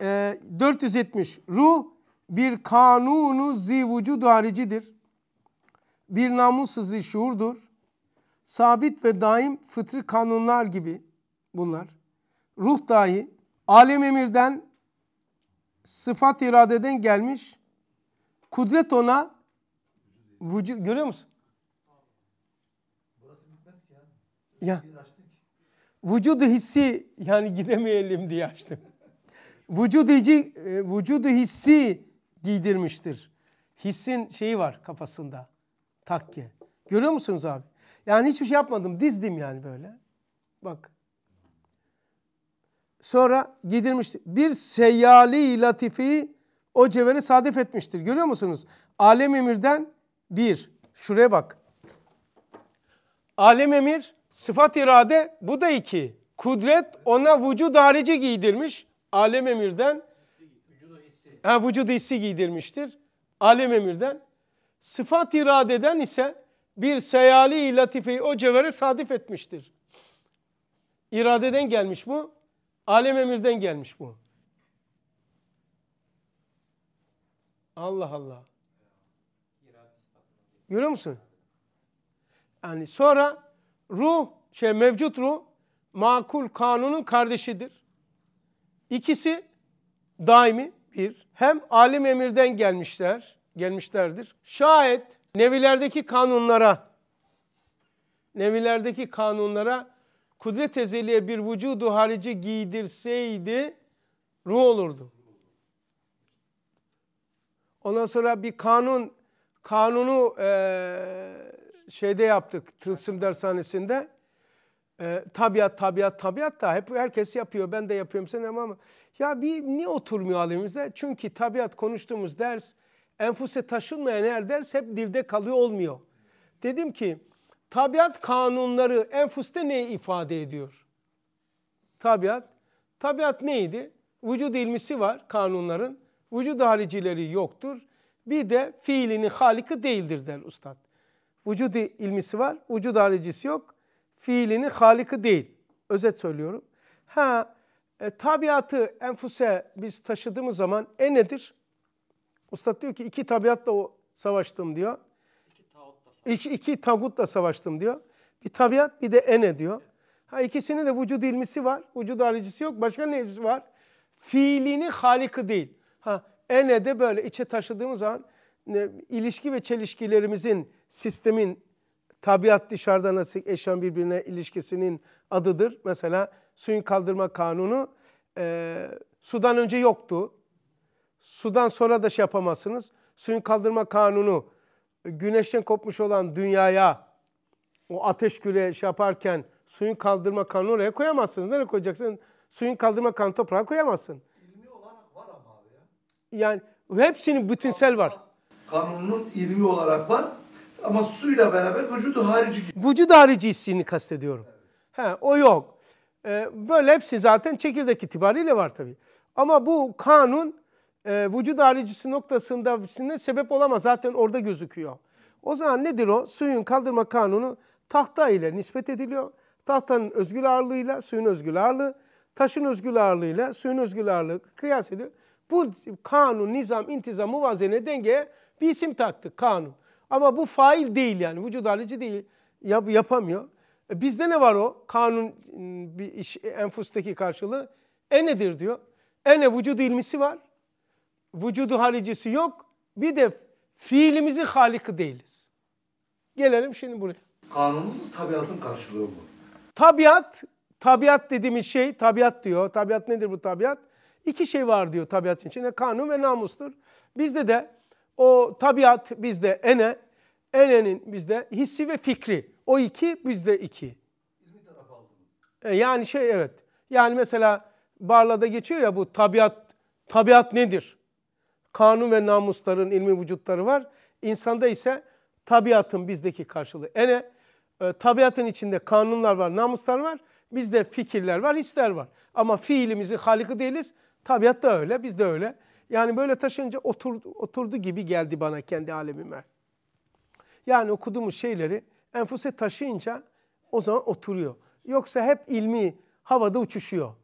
E, 470 ruh bir kanunu zi vücudu haricidir. Bir namussızı şuurdur. Sabit ve daim fıtri kanunlar gibi bunlar. Ruh dahi alem emirden sıfat iradeden gelmiş. Kudret ona vücut görüyor musun? Ya. Vücudu hissi yani gidemeyelim diye açtım. Vücudu, vücudu hissi giydirmiştir. Hissin şeyi var kafasında. Takke. Görüyor musunuz abi? Yani hiçbir şey yapmadım. Dizdim yani böyle. Bak. Sonra giydirmiştir. Bir seyyali latifi o cevheri sadef etmiştir. Görüyor musunuz? Alem emirden bir. Şuraya bak. Alem emir, sıfat irade bu da iki. Kudret ona vücud harici giydirmiş. Alem emirden ha, vücud hissi giydirmiştir. Alem emirden. Sıfat iradeden ise bir seyali latifeyi o cevhere sadif etmiştir. İradeden gelmiş bu. Alem emirden gelmiş bu. Allah Allah. Görüyor musun? Yani sonra ruh, şey mevcut ruh, makul kanunun kardeşidir. İkisi daimi bir. Hem alim emirden gelmişler, gelmişlerdir. Şayet nevilerdeki kanunlara, nevilerdeki kanunlara kudret ezeliye bir vücudu harici giydirseydi ruh olurdu. Ondan sonra bir kanun, kanunu e, şeyde yaptık Tılsım dershanesinde. E, tabiat, tabiat, tabiat da hep herkes yapıyor. Ben de yapıyorum sen ama ya bir niye oturmuyor alemimizde? Çünkü tabiat konuştuğumuz ders enfuse taşınmayan her ders hep dilde kalıyor olmuyor. Dedim ki tabiat kanunları enfuste ne ifade ediyor? Tabiat. Tabiat neydi? Vücud ilmisi var kanunların. Vücud haricileri yoktur. Bir de fiilinin haliki değildir der ustad. Vücud ilmisi var, vücud haricisi yok. Fiilinin haliki değil. Özet söylüyorum. Ha E, tabiatı enfuse biz taşıdığımız zaman e nedir? Ustad diyor ki iki tabiatla o savaştım diyor. İki, iki tagutla savaştım diyor. Bir tabiat bir de ene diyor. Ha ikisinin de vücud ilmisi var. Vücud haricisi yok. Başka ne var? Fiilini haliki değil. Ha ene de böyle içe taşıdığımız zaman ne, ilişki ve çelişkilerimizin sistemin tabiat dışarıda nasıl eşyan birbirine ilişkisinin adıdır. Mesela suyun kaldırma kanunu e, sudan önce yoktu. Sudan sonra da şey yapamazsınız. Suyun kaldırma kanunu güneşten kopmuş olan dünyaya o ateş küre şey yaparken suyun kaldırma kanunu oraya koyamazsınız. Nereye koyacaksın? Suyun kaldırma kanunu toprağa koyamazsın. İlmi olarak var ama abi ya. Yani hepsinin bütünsel var. Kanunun ilmi olarak var. Ama suyla beraber vücudu harici. Vücud harici hissini kastediyorum. He, o yok. Ee, böyle hepsi zaten çekirdek itibariyle var tabii. Ama bu kanun e, vücud haricisi noktasında sebep olamaz. Zaten orada gözüküyor. O zaman nedir o? Suyun kaldırma kanunu tahta ile nispet ediliyor. Tahtanın özgül ağırlığıyla suyun özgül ağırlığı, taşın özgül ağırlığıyla suyun özgül ağırlığı kıyas ediyor. Bu kanun, nizam, intizam, muvazene, dengeye bir isim taktık kanun. Ama bu fail değil yani vücud harici değil. Yap, yapamıyor. E bizde ne var o? Kanun ıı, bir iş, enfustaki karşılığı. E nedir diyor. Ene vücudu ilmisi var. Vücudu haricisi yok. Bir de fiilimizin haliki değiliz. Gelelim şimdi buraya. Kanunun tabiatın karşılığı bu. Tabiat, tabiat dediğimiz şey, tabiat diyor. Tabiat nedir bu tabiat? İki şey var diyor tabiatın içinde. Kanun ve namustur. Bizde de o tabiat bizde ene, enenin bizde hissi ve fikri. O iki bizde iki. E, yani şey evet. Yani mesela Barla'da geçiyor ya bu tabiat, tabiat nedir? Kanun ve namusların ilmi vücutları var. İnsanda ise tabiatın bizdeki karşılığı. Ene, e, tabiatın içinde kanunlar var, namuslar var. Bizde fikirler var, hisler var. Ama fiilimizin haliki değiliz. Tabiat da öyle, biz de öyle. Yani böyle taşınca oturdu, oturdu gibi geldi bana kendi alemime. Yani okuduğumuz şeyleri enfuse taşıyınca o zaman oturuyor. Yoksa hep ilmi havada uçuşuyor.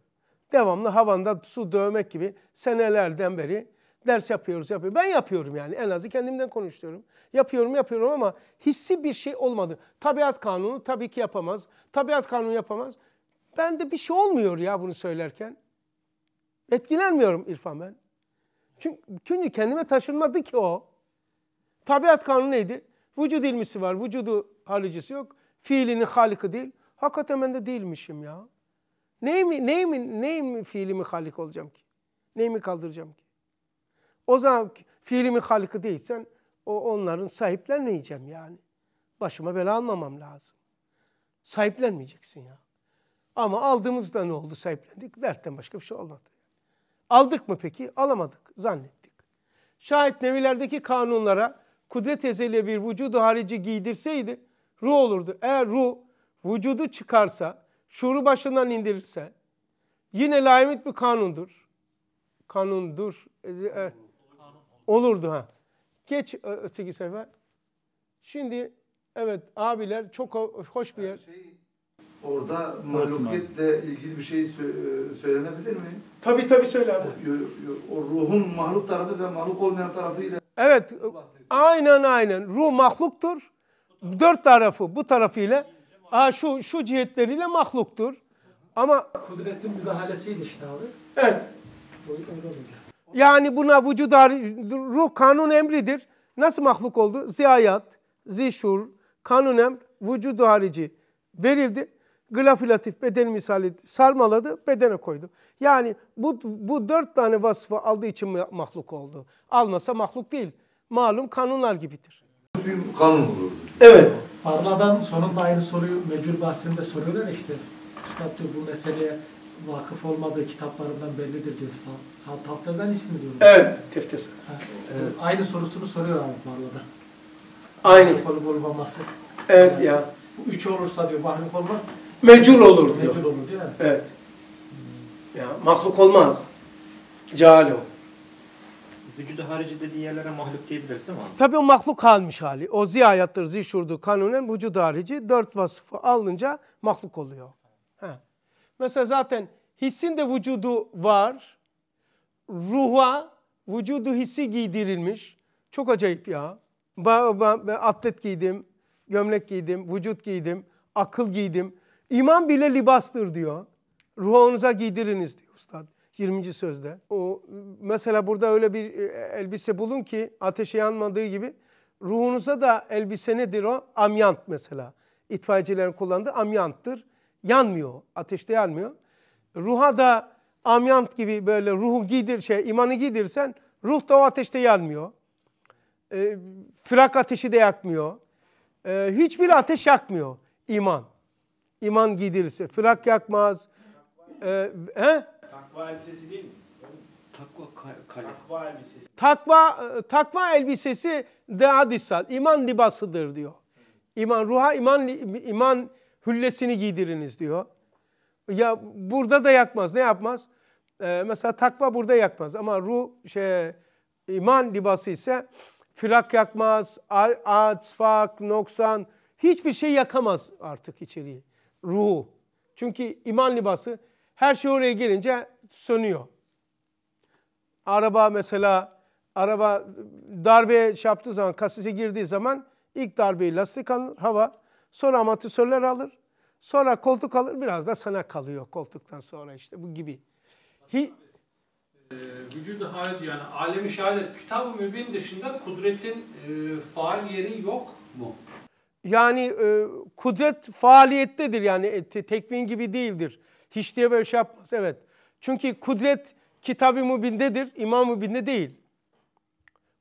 Devamlı havanda su dövmek gibi senelerden beri ders yapıyoruz, yapıyoruz. Ben yapıyorum yani en azı kendimden konuşuyorum. Yapıyorum, yapıyorum ama hissi bir şey olmadı. Tabiat kanunu tabii ki yapamaz. Tabiat kanunu yapamaz. Bende bir şey olmuyor ya bunu söylerken. Etkilenmiyorum İrfan ben. Çünkü, kendime taşınmadı ki o. Tabiat kanunu neydi? Vücud ilmisi var, vücudu haricisi yok. Fiilinin haliki değil. Hakikaten ben de değilmişim ya. Neyimi, neyimi, neyimi fiilimi halik olacağım ki? Neyimi kaldıracağım ki? O zaman fiilimin haliki değilsen o onların sahiplenmeyeceğim yani. Başıma bela almamam lazım. Sahiplenmeyeceksin ya. Ama aldığımızda ne oldu sahiplendik? Dertten başka bir şey olmadı. Aldık mı peki? Alamadık. Zannettik. Şayet nevilerdeki kanunlara kudret ezeliye bir vücudu harici giydirseydi ruh olurdu. Eğer ruh vücudu çıkarsa, şuuru başından indirirse yine layımit bir kanundur. Kanundur. E, e, olurdu ha. Geç öteki sefer. Şimdi evet abiler çok hoş bir yer. Şey, orada mahlukiyetle ilgili bir şey sö- söylenebilir mi? Tabii tabii söyle abi. O, o ruhun mahluk tarafı ve mahluk olmayan tarafıyla Evet. Aynen aynen. Ruh mahluktur. Dört tarafı bu tarafıyla aa, şu şu cihetleriyle mahluktur. Ama Kudretin müdahalesiydi işte abi. evet. Yani buna vücud ruh kanun emridir. Nasıl mahluk oldu? Ziyayat, zişur, kanun emr, vücudu harici verildi. Glafilatif beden misali sarmaladı, bedene koydu. Yani bu, bu dört tane vasfı aldığı için mahluk oldu. Almasa mahluk değil. Malum kanunlar gibidir. bir kanun. Evet. Parla'dan sonunda aynı soruyu mecbur bahsinde soruyorlar işte. Üstad diyor bu meseleye vakıf olmadığı kitaplarından bellidir diyor. Taftazan için mi diyor? Evet. Teftesi. Ha, e, aynı sorusunu soruyor abi Parla'da. Aynı. Mahluk olup olmaması. Evet ya. Bu üç olursa diyor mahluk olmaz. Mecul olur diyor. Mecbur olur değil mi? Evet. Ya mahluk olmaz. Cahil o. Vücudu harici dediği yerlere mahluk diyebilirsin abi? Tabii o mahluk halmiş hali. O ziyayattır, zişurdu, kanunen, vücud harici dört vasfı alınca mahluk oluyor. He. Mesela zaten Hissin de vücudu var. Ruha vücudu hissi giydirilmiş. Çok acayip ya. Ben, ben, ben atlet giydim, gömlek giydim, vücut giydim, akıl giydim. İman bile libastır diyor. Ruhunuza giydiriniz diyor ustad. 20. sözde. O mesela burada öyle bir e, elbise bulun ki ateşe yanmadığı gibi ruhunuza da elbise nedir o? Amyant mesela. İtfaiyecilerin kullandığı amyanttır. Yanmıyor. Ateşte yanmıyor. Ruha da amyant gibi böyle ruhu giydir şey imanı giydirsen ruh da o ateşte yanmıyor. E, frak ateşi de yakmıyor. E, hiçbir ateş yakmıyor iman. İman giydirirse. Frak yakmaz. E, he? Takva elbisesi değil mi? Takva kale. Takva elbisesi. Takva e, takva elbisesi de hadisal. İman libasıdır diyor. İman ruha iman iman hüllesini giydiriniz diyor. Ya burada da yakmaz. Ne yapmaz? Ee, mesela takva burada yakmaz ama ruh şey iman libası ise firak yakmaz, atsfak, noksan hiçbir şey yakamaz artık içeriği. Ruhu. Çünkü iman libası her şey oraya gelince sönüyor. Araba mesela araba darbe şey yaptığı zaman kasise girdiği zaman ilk darbeyi lastik alır hava sonra amortisörler alır sonra koltuk alır biraz da sana kalıyor koltuktan sonra işte bu gibi. Hi, e, vücudu harici yani alemi şehadet kitab-ı mübin dışında kudretin e, faal yeri yok mu? Yani e, kudret faaliyettedir yani e, te, tekvin gibi değildir. Hiç diye böyle şey yapmaz evet. Çünkü kudret kitab-ı mübindedir, imam mübinde değil.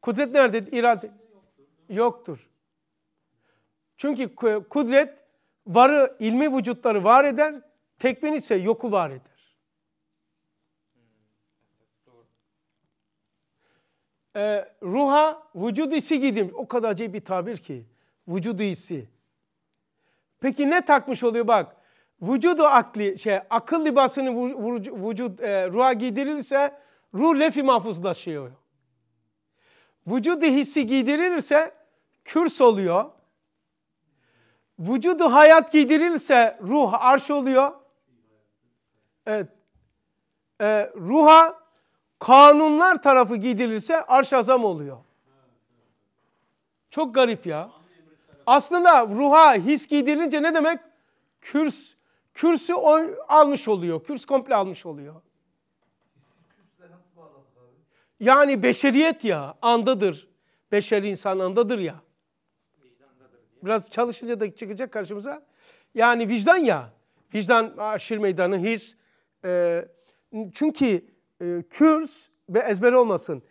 Kudret nerededir? İrade. Yoktur. Çünkü kudret varı, ilmi vücutları var eder, tekvin ise yoku var eder. Ee, ruha vücudu hissi giydim. O kadar acayip bir tabir ki. Vücudu hissi. Peki ne takmış oluyor bak. Vücudu akli, şey, akıl libasını vücut, e, ruha giydirilirse ruh lefi mahfuzlaşıyor. Vücudu hissi giydirilirse kürs oluyor. Vücudu hayat giydirilirse ruh arş oluyor. Evet. Ee, ruha kanunlar tarafı giydirilirse arş azam oluyor. Çok garip ya. Aslında ruha his giydirilince ne demek? Kürs, kürsü almış oluyor. Kürs komple almış oluyor. Yani beşeriyet ya, andadır. Beşer insan andadır ya. Biraz çalışınca da çıkacak karşımıza. Yani vicdan ya. Vicdan aşır meydanı, his. E, çünkü e, kürs ve ezber olmasın.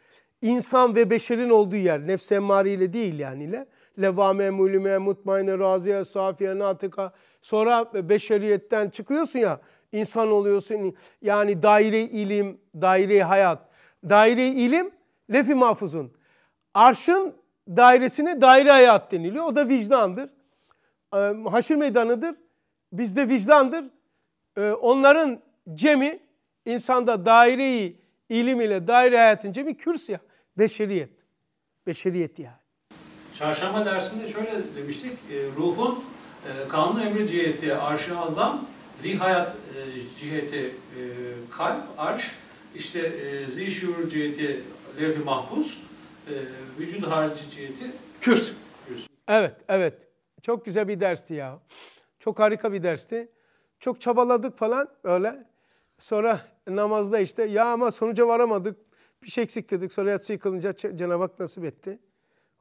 İnsan ve beşerin olduğu yer. Nefs ile değil yani. ile. Levame, mulime, mutmaine, raziye, safiye, natıka. Sonra beşeriyetten çıkıyorsun ya. insan oluyorsun. Yani daire ilim, daire hayat. Daire ilim lefi mahfuzun. Arşın dairesine daire hayat deniliyor. O da vicdandır. Ee, haşir meydanıdır. Bizde vicdandır. Ee, onların cemi insanda daireyi ilim ile daire hayatın cemi kürsüya. Beşeriyet. Beşeriyet yani. Çarşamba dersinde şöyle demiştik. E, ruhun e, kanun emri ciheti arş-ı azam, zihayat e, ciheti kalp, arş, işte e, zihşuur ciheti levh-i mahfuz, vücud harici ciheti kürs. Evet, evet. Çok güzel bir dersti ya. Çok harika bir dersti. Çok çabaladık falan öyle. Sonra namazda işte ya ama sonuca varamadık. Bir şey eksik dedik. Sonra yatsı yıkılınca Cenab-ı Hak nasip etti.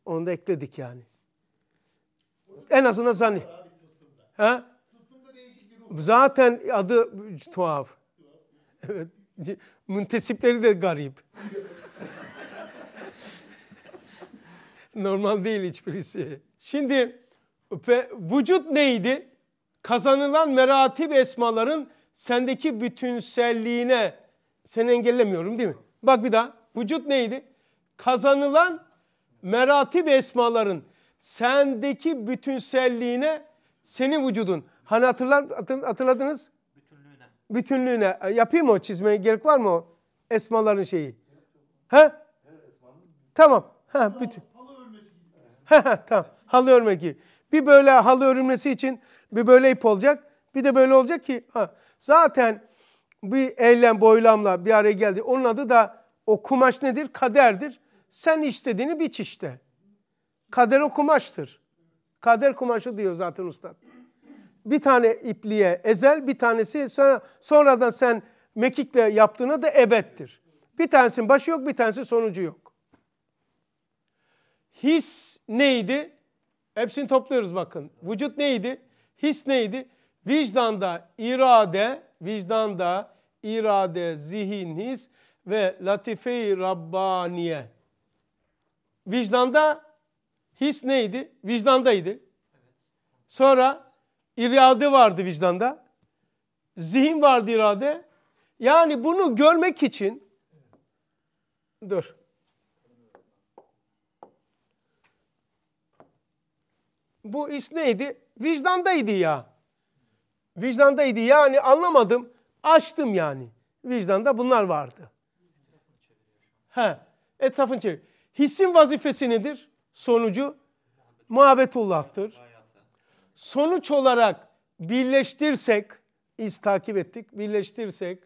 Onu da ekledik yani. En azından zanni. Ha? Zaten adı tuhaf. Evet. Müntesipleri de garip. Normal değil hiçbirisi. Şimdi vücut neydi? Kazanılan meratip esmaların sendeki bütünselliğine seni engellemiyorum değil mi? Bak bir daha. Vücut neydi? Kazanılan meratip esmaların sendeki bütünselliğine senin vücudun. Hani hatırlar, hatırladınız? Bütünlüğüne. Bütünlüğüne. E, yapayım mı o çizmeye? Gerek var mı o esmaların şeyi? He? Tamam. Ha, bütün. tamam. Halı örmek gibi. Bir böyle halı örülmesi için bir böyle ip olacak. Bir de böyle olacak ki ha, zaten bir eylem boylamla bir araya geldi. Onun adı da o kumaş nedir? Kaderdir. Sen istediğini biç işte. Kader o kumaştır. Kader kumaşı diyor zaten ustad. Bir tane ipliğe ezel, bir tanesi sonra, sonradan sen mekikle yaptığına da ebettir. Bir tanesinin başı yok, bir tanesi sonucu yok. His neydi? Hepsini topluyoruz bakın. Vücut neydi? His neydi? Vicdanda irade, vicdanda irade, zihin, his ve latife-i Rabbaniye. Vicdanda his neydi? Vicdandaydı. Sonra irade vardı vicdanda. Zihin vardı irade. Yani bunu görmek için dur. Bu his neydi? Vicdandaydı ya. Vicdandaydı yani anlamadım. Açtım yani. Vicdanda bunlar vardı. He, etrafını çevir. Hissin vazifesi nedir? Sonucu muhabbetullah'tır. Sonuç olarak birleştirsek, iz takip ettik, birleştirsek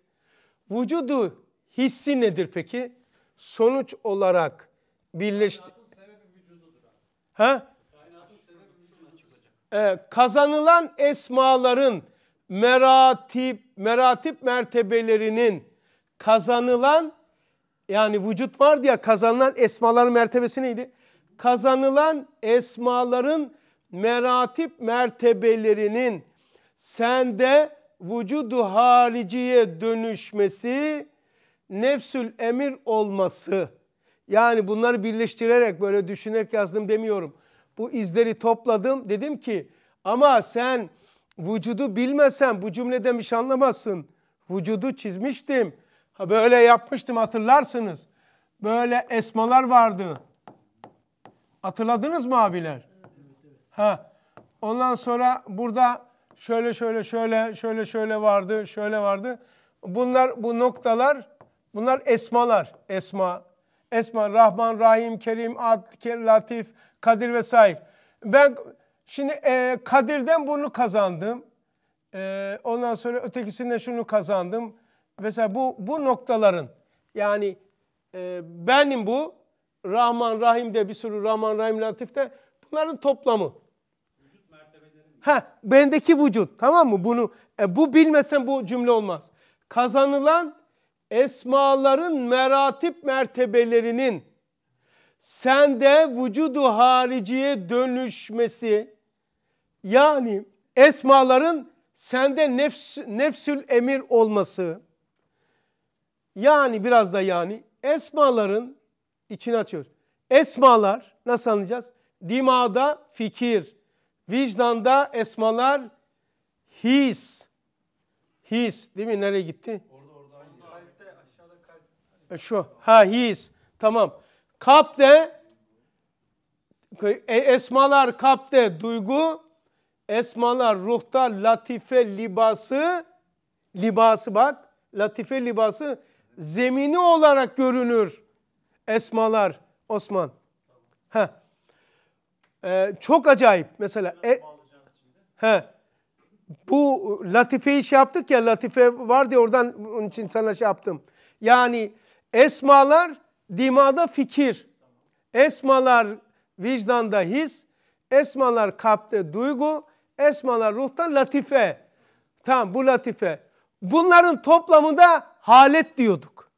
vücudu hissi nedir peki? Sonuç olarak birleşti... Ha? Ee, kazanılan esmaların meratip, meratip mertebelerinin kazanılan yani vücut vardı ya kazanılan esmaların mertebesi neydi? Kazanılan esmaların meratip mertebelerinin sende vücudu hariciye dönüşmesi, nefsül emir olması. Yani bunları birleştirerek böyle düşünerek yazdım demiyorum. Bu izleri topladım. Dedim ki ama sen vücudu bilmesen bu cümleden bir şey anlamazsın. Vücudu çizmiştim. Böyle yapmıştım hatırlarsınız. Böyle esmalar vardı. Hatırladınız mı abiler? Ha. Ondan sonra burada şöyle şöyle şöyle şöyle şöyle vardı, şöyle vardı. Bunlar bu noktalar bunlar esmalar. Esma. Esma Rahman, Rahim, Kerim, Ad, Latif, Kadir vesaire. Ben şimdi e, Kadir'den bunu kazandım. E, ondan sonra ötekisinden şunu kazandım. Mesela bu bu noktaların yani e, benim bu Rahman, Rahim'de bir sürü Rahman, Rahim, Latif'te bunların toplamı. Ha, bendeki vücut tamam mı? Bunu e, bu bilmesen bu cümle olmaz. Kazanılan esmaların meratip mertebelerinin sende vücudu hariciye dönüşmesi yani esmaların sende nefs, nefsül emir olması yani biraz da yani esmaların içini açıyor. Esmalar nasıl anlayacağız? Dimada fikir, vicdanda esmalar his. His değil mi? Nereye gitti? E, Şu. Ha his. Tamam. Kalpte e, esmalar kalpte duygu, esmalar ruhta latife libası, libası bak, latife libası zemini olarak görünür. Esmalar Osman. Ha. Ee, çok acayip mesela. E, he. Bu latifeyi şey yaptık ya latife var diye oradan onun için sana şey yaptım. Yani esmalar dimada fikir. Esmalar vicdanda his. Esmalar kalpte duygu. Esmalar ruhta latife. Tamam bu latife. Bunların toplamında halet diyorduk.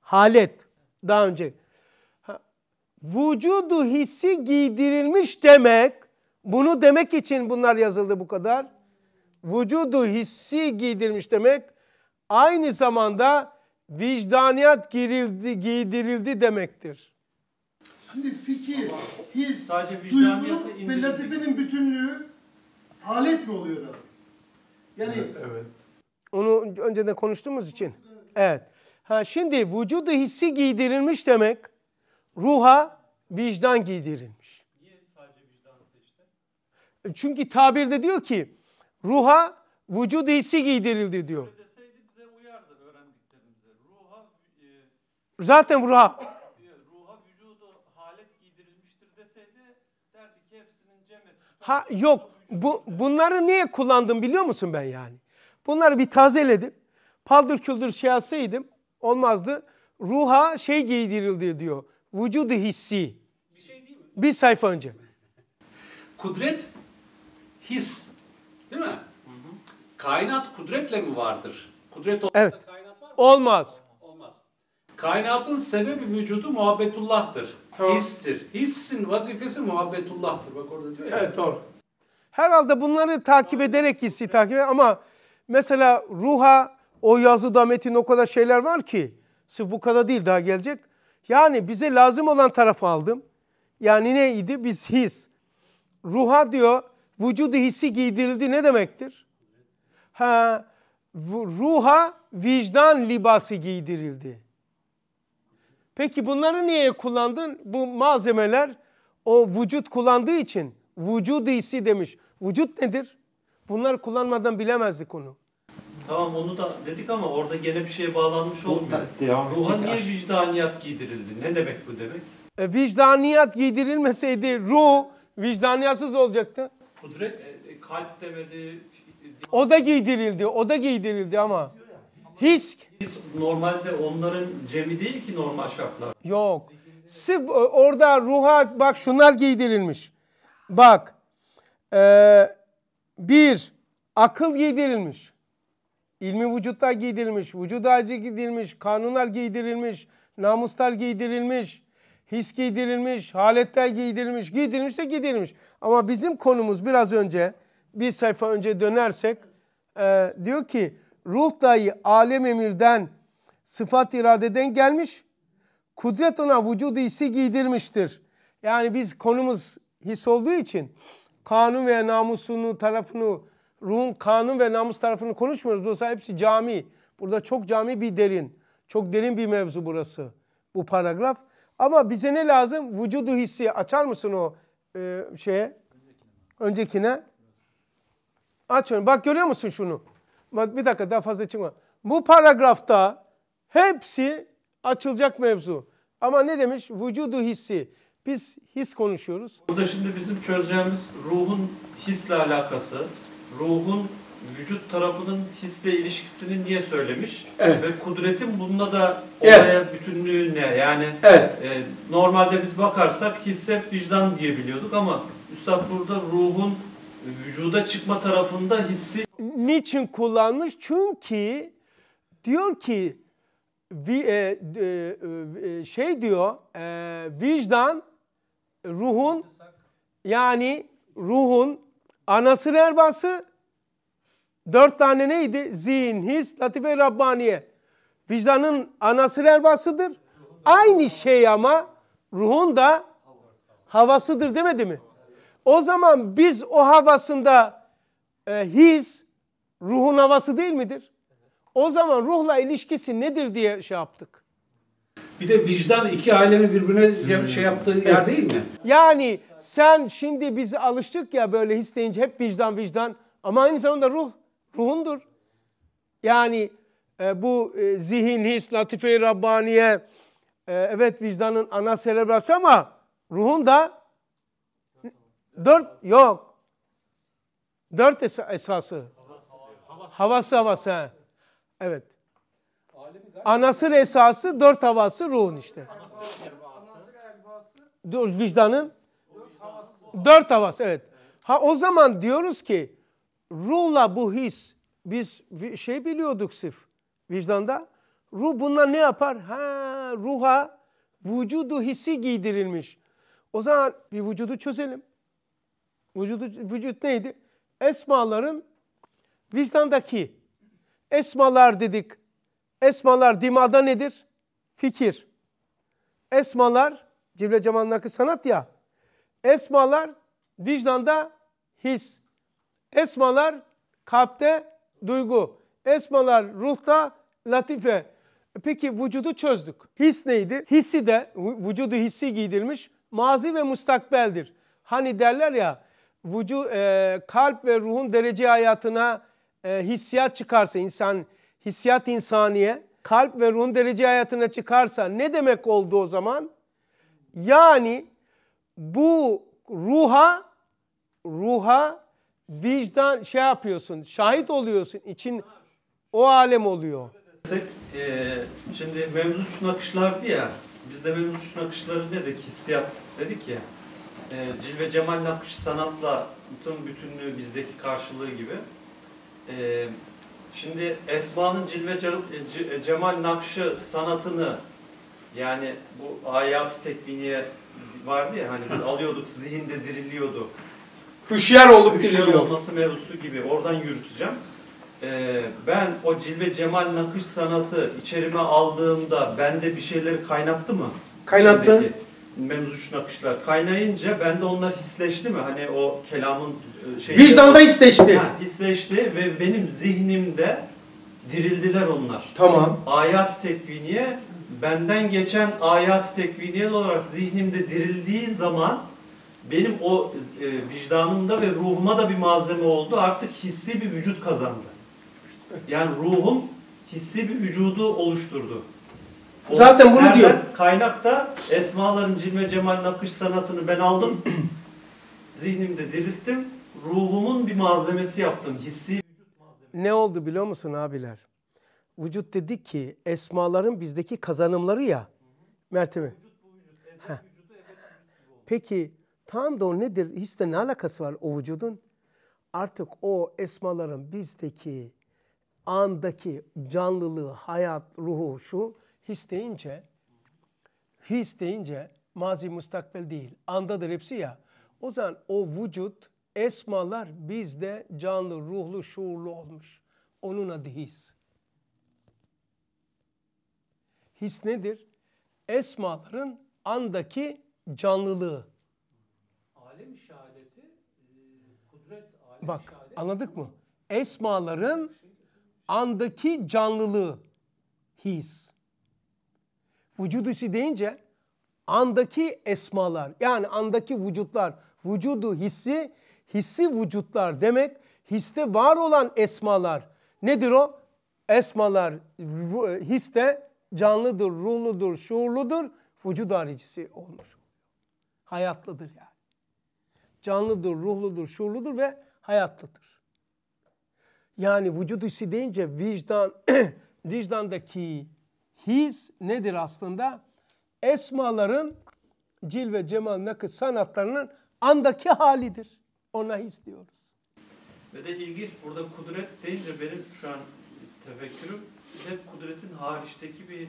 Halet daha önce. Ha, vücudu hissi giydirilmiş demek, bunu demek için bunlar yazıldı bu kadar. Vücudu hissi giydirilmiş demek, aynı zamanda vicdaniyat girildi, giydirildi demektir. Şimdi fikir, his, Sadece duygu vicdaniyatı ve latifenin bütünlüğü alet mi oluyor? Yani Evet. Onu önceden konuştuğumuz için. Evet. Ha şimdi vücudu hissi giydirilmiş demek ruha vicdan giydirilmiş. Niye sadece vicdanı seçti? Çünkü tabirde diyor ki ruha vücudu hissi giydirildi diyor. Ruha, e, Zaten ruha ruha vücudu halet giydirilmiştir deseydi derdi ki hepsinin cem ha yok bu bunları niye kullandım biliyor musun ben yani? Bunları bir tazeledim. paldır küldür şey yazsaydım olmazdı. Ruha şey giydirildi diyor. Vücudu hissi. Bir şey değil mi? Bir sayfa önce. Kudret, his. Değil mi? Kainat kudretle mi vardır? Kudret olmazsa Evet. kainat var mı? Olmaz. Olmaz. Kainatın sebebi vücudu muhabbetullah'tır. Tamam. Histir. Hissin vazifesi muhabbetullah'tır. Bak orada diyor ya. doğru. Herhalde bunları takip ederek hissi takip ama mesela ruha o yazıda metin o kadar şeyler var ki sırf bu kadar değil daha gelecek. Yani bize lazım olan tarafı aldım. Yani neydi? Biz his. Ruha diyor vücudu hissi giydirildi ne demektir? Ha, ruha vicdan libası giydirildi. Peki bunları niye kullandın? Bu malzemeler o vücut kullandığı için vücudu hissi demiş. Vücut nedir? Bunları kullanmadan bilemezdik onu. Tamam onu da dedik ama orada gene bir şeye bağlanmış olmuyor. devam Ruha niye vicdaniyat giydirildi? Ne demek bu demek? E, vicdaniyat giydirilmeseydi ruh vicdaniyatsız olacaktı. Kudret, E, kalp demedi. O da giydirildi, o da giydirildi ama his His normalde onların cemi değil ki normal şartlar. yok. Sırf e, orada ruha bak şunlar giydirilmiş. Bak e, bir akıl giydirilmiş. İlmi vücutlar giydirilmiş, vücut acı giydirilmiş, kanunlar giydirilmiş, namuslar giydirilmiş, his giydirilmiş, haletler giydirilmiş, giydirilmiş de giydirilmiş. Ama bizim konumuz biraz önce, bir sayfa önce dönersek, e, diyor ki ruh dahi alem emirden, sıfat iradeden gelmiş, kudret ona vücudu hissi giydirmiştir. Yani biz konumuz his olduğu için kanun ve namusunu tarafını, ruhun kanun ve namus tarafını konuşmuyoruz. Dolayısıyla hepsi cami. Burada çok cami bir derin. Çok derin bir mevzu burası. Bu paragraf. Ama bize ne lazım? Vücudu hissi. Açar mısın o e, şeye? Öncekine. Aç onu. Bak görüyor musun şunu? Bak bir dakika daha fazla çıkma. Bu paragrafta hepsi açılacak mevzu. Ama ne demiş? Vücudu hissi. Biz his konuşuyoruz. Burada şimdi bizim çözeceğimiz ruhun hisle alakası, ruhun vücut tarafının hisle ilişkisini niye söylemiş Evet. ve kudretin bununla da Evet. olaya bütünlüğü ne? Yani Evet. e, normalde biz bakarsak his hep vicdan diye biliyorduk ama Üstad burada ruhun vücuda çıkma tarafında hissi Niçin kullanmış? Çünkü diyor ki e, e, e, şey diyor vicdan ruhun yani ruhun anası erbası dört tane neydi? Zihin, his, latife, Rabbaniye. Vicdanın anası erbasıdır. Aynı şey ama ruhun da havasıdır demedi mi? O zaman biz o havasında e, his ruhun havası değil midir? O zaman ruhla ilişkisi nedir diye şey yaptık. Bir de vicdan iki alemi birbirine şey yaptığı yer değil mi? Yani sen şimdi bizi alıştık ya böyle his deyince hep vicdan vicdan ama aynı zamanda ruh ruhundur. Yani e, bu e, zihin, his, latife-i Rabbaniye e, evet vicdanın ana serebrası ama ruhun da dört yok. Dört esa- esası. Havası havası. he. Evet. Anasır esası dört havası ruhun işte. Vicdanın dört havası evet. Ha o zaman diyoruz ki ruhla bu his biz şey biliyorduk sırf vicdanda. Ruh bunlar ne yapar? Ha ruha vücudu hissi giydirilmiş. O zaman bir vücudu çözelim. Vücudu, vücut neydi? Esmaların vicdandaki esmalar dedik. Esmalar dimada nedir? Fikir. Esmalar Cibre Cemal Nakı sanat ya. Esmalar vicdanda his. Esmalar kalpte duygu. Esmalar ruhta latife. Peki vücudu çözdük. His neydi? Hissi de vü- vücudu hissi giydirmiş. Mazi ve mustakbeldir. Hani derler ya vücu, e, kalp ve ruhun derece hayatına e, hissiyat çıkarsa insan hissiyat insaniye kalp ve ruhun derece hayatına çıkarsa ne demek oldu o zaman? Yani bu ruha ruha vicdan şey yapıyorsun, şahit oluyorsun. için O alem oluyor. Eee, şimdi mevzu şu nakışlardı ya, bizde mevzu şu nakışları dedik? Hissiyat dedik ya. Eee cilve cemal nakış sanatla bütün bütünlüğü bizdeki karşılığı gibi. Eee, şimdi Esma'nın cilve ce- ce- cemal nakşı sanatını yani bu ayat tekviniye vardı ya hani biz alıyorduk zihinde diriliyordu. Hüşyar olup Hüşyar diriliyor. olması mevzusu gibi oradan yürüteceğim. Ee, ben o cilve cemal nakış sanatı içerime aldığımda bende bir şeyleri kaynattı mı? Kaynattı. İçindeki Memzuş nakışlar kaynayınca bende onlar hisleşti mi? Hani o kelamın e, şey Vicdanda hisleşti. Ha, hisleşti ve benim zihnimde dirildiler onlar. Tamam. Ayat tekviniye benden geçen ayat tekviniye olarak zihnimde dirildiği zaman benim o e, vicdanımda ve ruhuma da bir malzeme oldu. Artık hissi bir vücut kazandı. Yani ruhum hissi bir vücudu oluşturdu. O Zaten bunu diyor. Kaynakta esmaların cilve cemal nakış sanatını ben aldım. zihnimde dirilttim. Ruhumun bir malzemesi yaptım. Hissi vücut malzemesi. Ne oldu biliyor musun abiler? Vücut dedik ki esmaların bizdeki kazanımları ya. Mertebe. Vücut bu vücut. Ezel Heh. vücudu ebed vücut gibi oldu. Peki tam da o nedir? Hisle ne alakası var o vücudun? Artık o esmaların bizdeki andaki canlılığı, hayat, ruhu şu his deyince his deyince mazi mustakbel değil. Andadır hepsi ya. O zaman o vücut esmalar bizde canlı, ruhlu, şuurlu olmuş. Onun adı his. His nedir? Esmaların andaki canlılığı. Alem şehadeti, e, kudret alem Bak şehadeti. anladık mı? Esmaların andaki canlılığı his. Vücudu hissi deyince andaki esmalar yani andaki vücutlar vücudu hissi hissi vücutlar demek histe var olan esmalar nedir o? Esmalar vu- histe canlıdır, ruhludur, şuurludur, vücut haricisi olmuş. Hayatlıdır yani canlıdır, ruhludur, şuurludur ve hayatlıdır. Yani vücut hissi deyince vicdan, vicdandaki his nedir aslında? Esmaların cilve, cemal, nakış sanatlarının andaki halidir. Ona his diyoruz. Ve de ilginç burada kudret deyince benim şu an tefekkürüm hep kudretin hariçteki bir,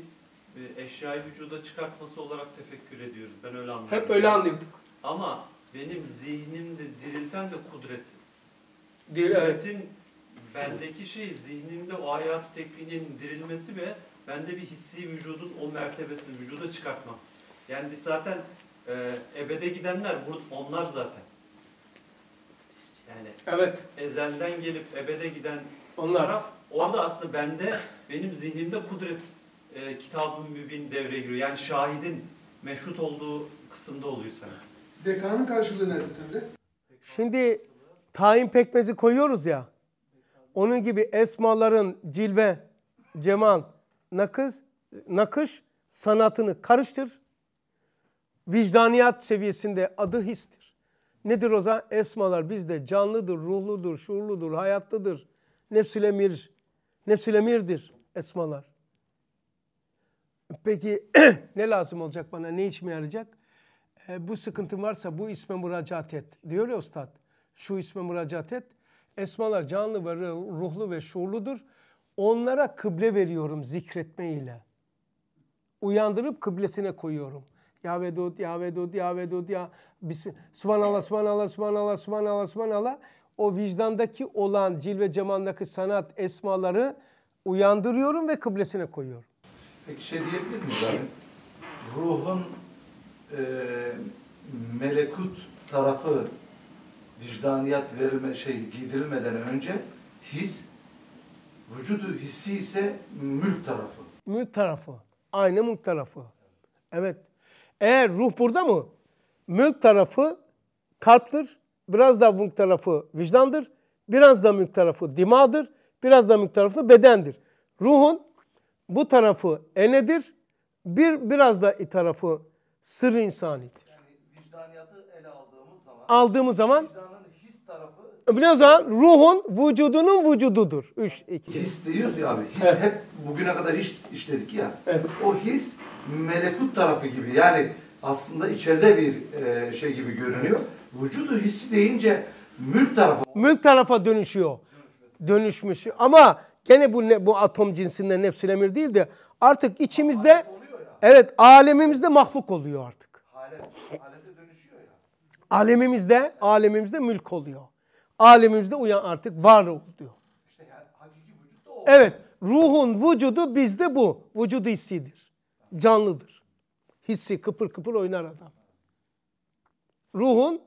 bir eşyayı vücuda çıkartması olarak tefekkür ediyoruz. Ben öyle anlıyorum. Hep öyle anlıyorduk. Ama benim zihnimde dirilten de kudret. Evet. Kudretin bendeki şey zihnimde o hayat tekniğinin dirilmesi ve bende bir hissi vücudun o mertebesini vücuda çıkartmam. Yani zaten e, ebede gidenler bu- onlar zaten. Yani Evet. ezelden gelip ebede giden Onlar. taraf orada aslında bende benim zihnimde kudret e, kitabın mübin devreye giriyor. Yani şahidin meşhut olduğu kısımda oluyor sen. Bekanın karşılığı nerede sende? Şimdi tayin pekmezi koyuyoruz ya. Onun gibi esmaların cilve, cemal, nakış, nakış sanatını karıştır. Vicdaniyat seviyesinde adı histir. Nedir o zaman? Esmalar bizde canlıdır, ruhludur, şuurludur, hayatlıdır. Nefsül emir, nefsül emirdir esmalar. Peki ne lazım olacak bana? Ne işime yarayacak? E, bu sıkıntın varsa bu isme müracaat et. Diyor ya ustad. Şu isme müracaat et. Esmalar canlı ve ruhlu ve şuurludur. Onlara kıble veriyorum zikretme ile. Uyandırıp kıblesine koyuyorum. Ya Vedud, Ya Vedud, Ya Vedud, Ya Bismillah. Subhanallah, Subhanallah, Subhanallah, Subhanallah, Subhanallah. O vicdandaki olan cilve cemaldaki sanat esmaları uyandırıyorum ve kıblesine koyuyorum. Peki şey diyebilir miyiz? Ruhun e, melekut tarafı vicdaniyat verilme şey giydirilmeden önce his vücudu hissi ise mülk tarafı. Mülk tarafı. Aynı mülk tarafı. Evet. Eğer ruh burada mı? Mülk tarafı kalptir. Biraz da mülk tarafı vicdandır. Biraz da mülk tarafı dimadır. Biraz da mülk tarafı bedendir. Ruhun bu tarafı enedir. Bir biraz da tarafı sır insanidir. Yani vicdaniyatı ele aldığımız zaman Aldığımız zaman vicdanın his tarafı Biliyor musun? Ruhun vücudunun vücududur. Üç, iki. His diyoruz ya abi. His hep bugüne kadar his işledik ya. Evet. O his melekut tarafı gibi. Yani aslında içeride bir e, şey gibi görünüyor. Vücudu hissi deyince mülk tarafı. Mülk tarafa dönüşüyor. Dönüşmüş. Ama gene bu ne, bu atom cinsinden nefsül emir değil de artık içimizde evet alemimizde mahluk oluyor artık. Halet, halete dönüşüyor ya. Alemimizde alemimizde mülk oluyor. Alemimizde uyan artık var oluyor. İşte yani hakiki vücut da o. Evet, ruhun vücudu bizde bu. Vücudu hissidir. Canlıdır. Hissi kıpır kıpır oynar adam. Ruhun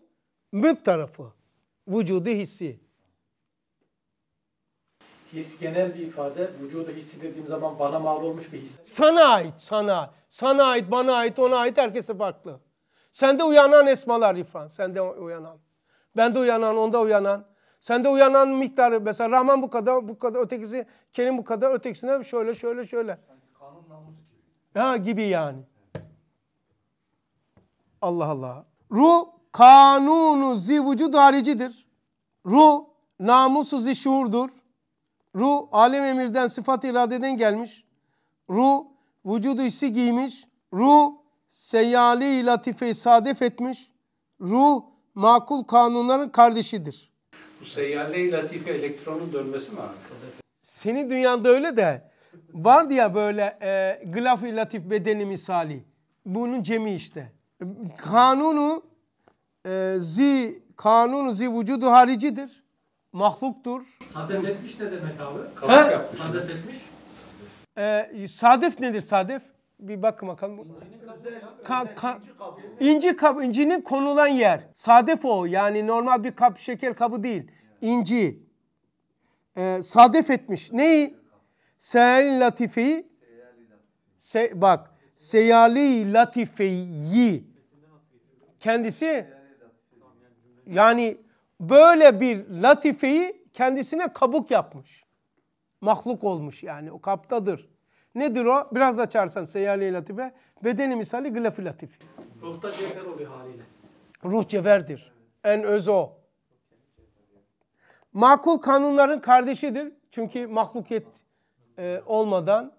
mülk tarafı. Vücudu hissi. His genel bir ifade. Vücudu hissi dediğim zaman bana mal olmuş bir his. Sana ait, sana. Sana ait, bana ait, ona ait, herkese farklı. Sende uyanan esmalar İrfan. Sende uyanan. Bende uyanan, onda uyanan. Sende uyanan miktarı mesela Rahman bu kadar, bu kadar, ötekisi Kerim bu kadar, ötekisine şöyle, şöyle, şöyle. Kanun namus gibi. Ha gibi yani. Allah Allah. Ruh kanunu zi vücud haricidir. Ruh namusu zi şuurdur. Ruh alem emirden sıfat iradeden gelmiş. Ruh vücudu hissi giymiş. Ruh seyyali latife sadef etmiş. Ruh makul kanunların kardeşidir. Bu seyyale latife elektronun dönmesi mi abi? Senin dünyanda öyle de vardı ya böyle e, gılaf-ı latif bedeni misali. Bunun cemi işte. Kanunu e, zi kanunu zi vücudu haricidir. Mahluktur. Sadef etmiş ne demek abi? He? Sadef etmiş. E, sadef nedir sadef? Bir bakın bakalım. Ka, ka, inci kap, incinin konulan yer. Sadef o. Yani normal bir kap, şeker kabı değil. İnci. E, sadef etmiş. Neyi? Seyal latifeyi. Se, bak. Seyali latifeyi. Kendisi yani böyle bir latifeyi kendisine kabuk yapmış. Mahluk olmuş yani o kaptadır. Nedir o? Biraz da çağırsan seyyali latife. Bedeni misali gılaf-ı latif. Ruhta cevher oluyor haliyle. Ruh cevherdir. En öz o. Makul kanunların kardeşidir. Çünkü mahlukiyet e, olmadan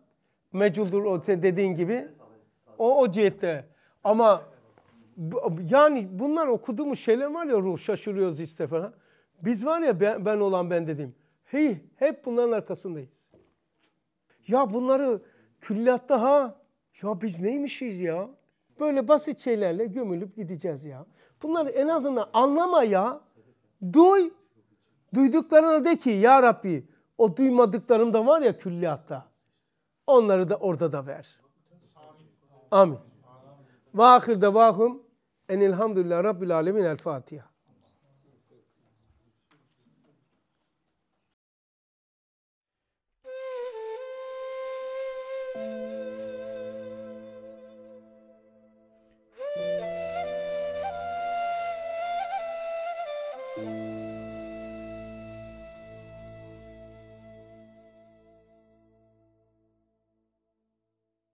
meculdur o dediğin gibi. O o cihette. Ama yani bunlar okuduğumuz şeyler var ya ruh şaşırıyoruz işte falan. Biz var ya ben, ben olan ben dedim. Hey, hep bunların arkasındayız. Ya bunları külliyatta ha. Ya biz neymişiz ya? Böyle basit şeylerle gömülüp gideceğiz ya. Bunları en azından anlama ya. Duy. Duyduklarına de ki ya Rabbi o duymadıklarım da var ya külliyatta. Onları da orada da ver. Amin. Ve ahir devahum enilhamdülillah Rabbil alemin el Fatiha.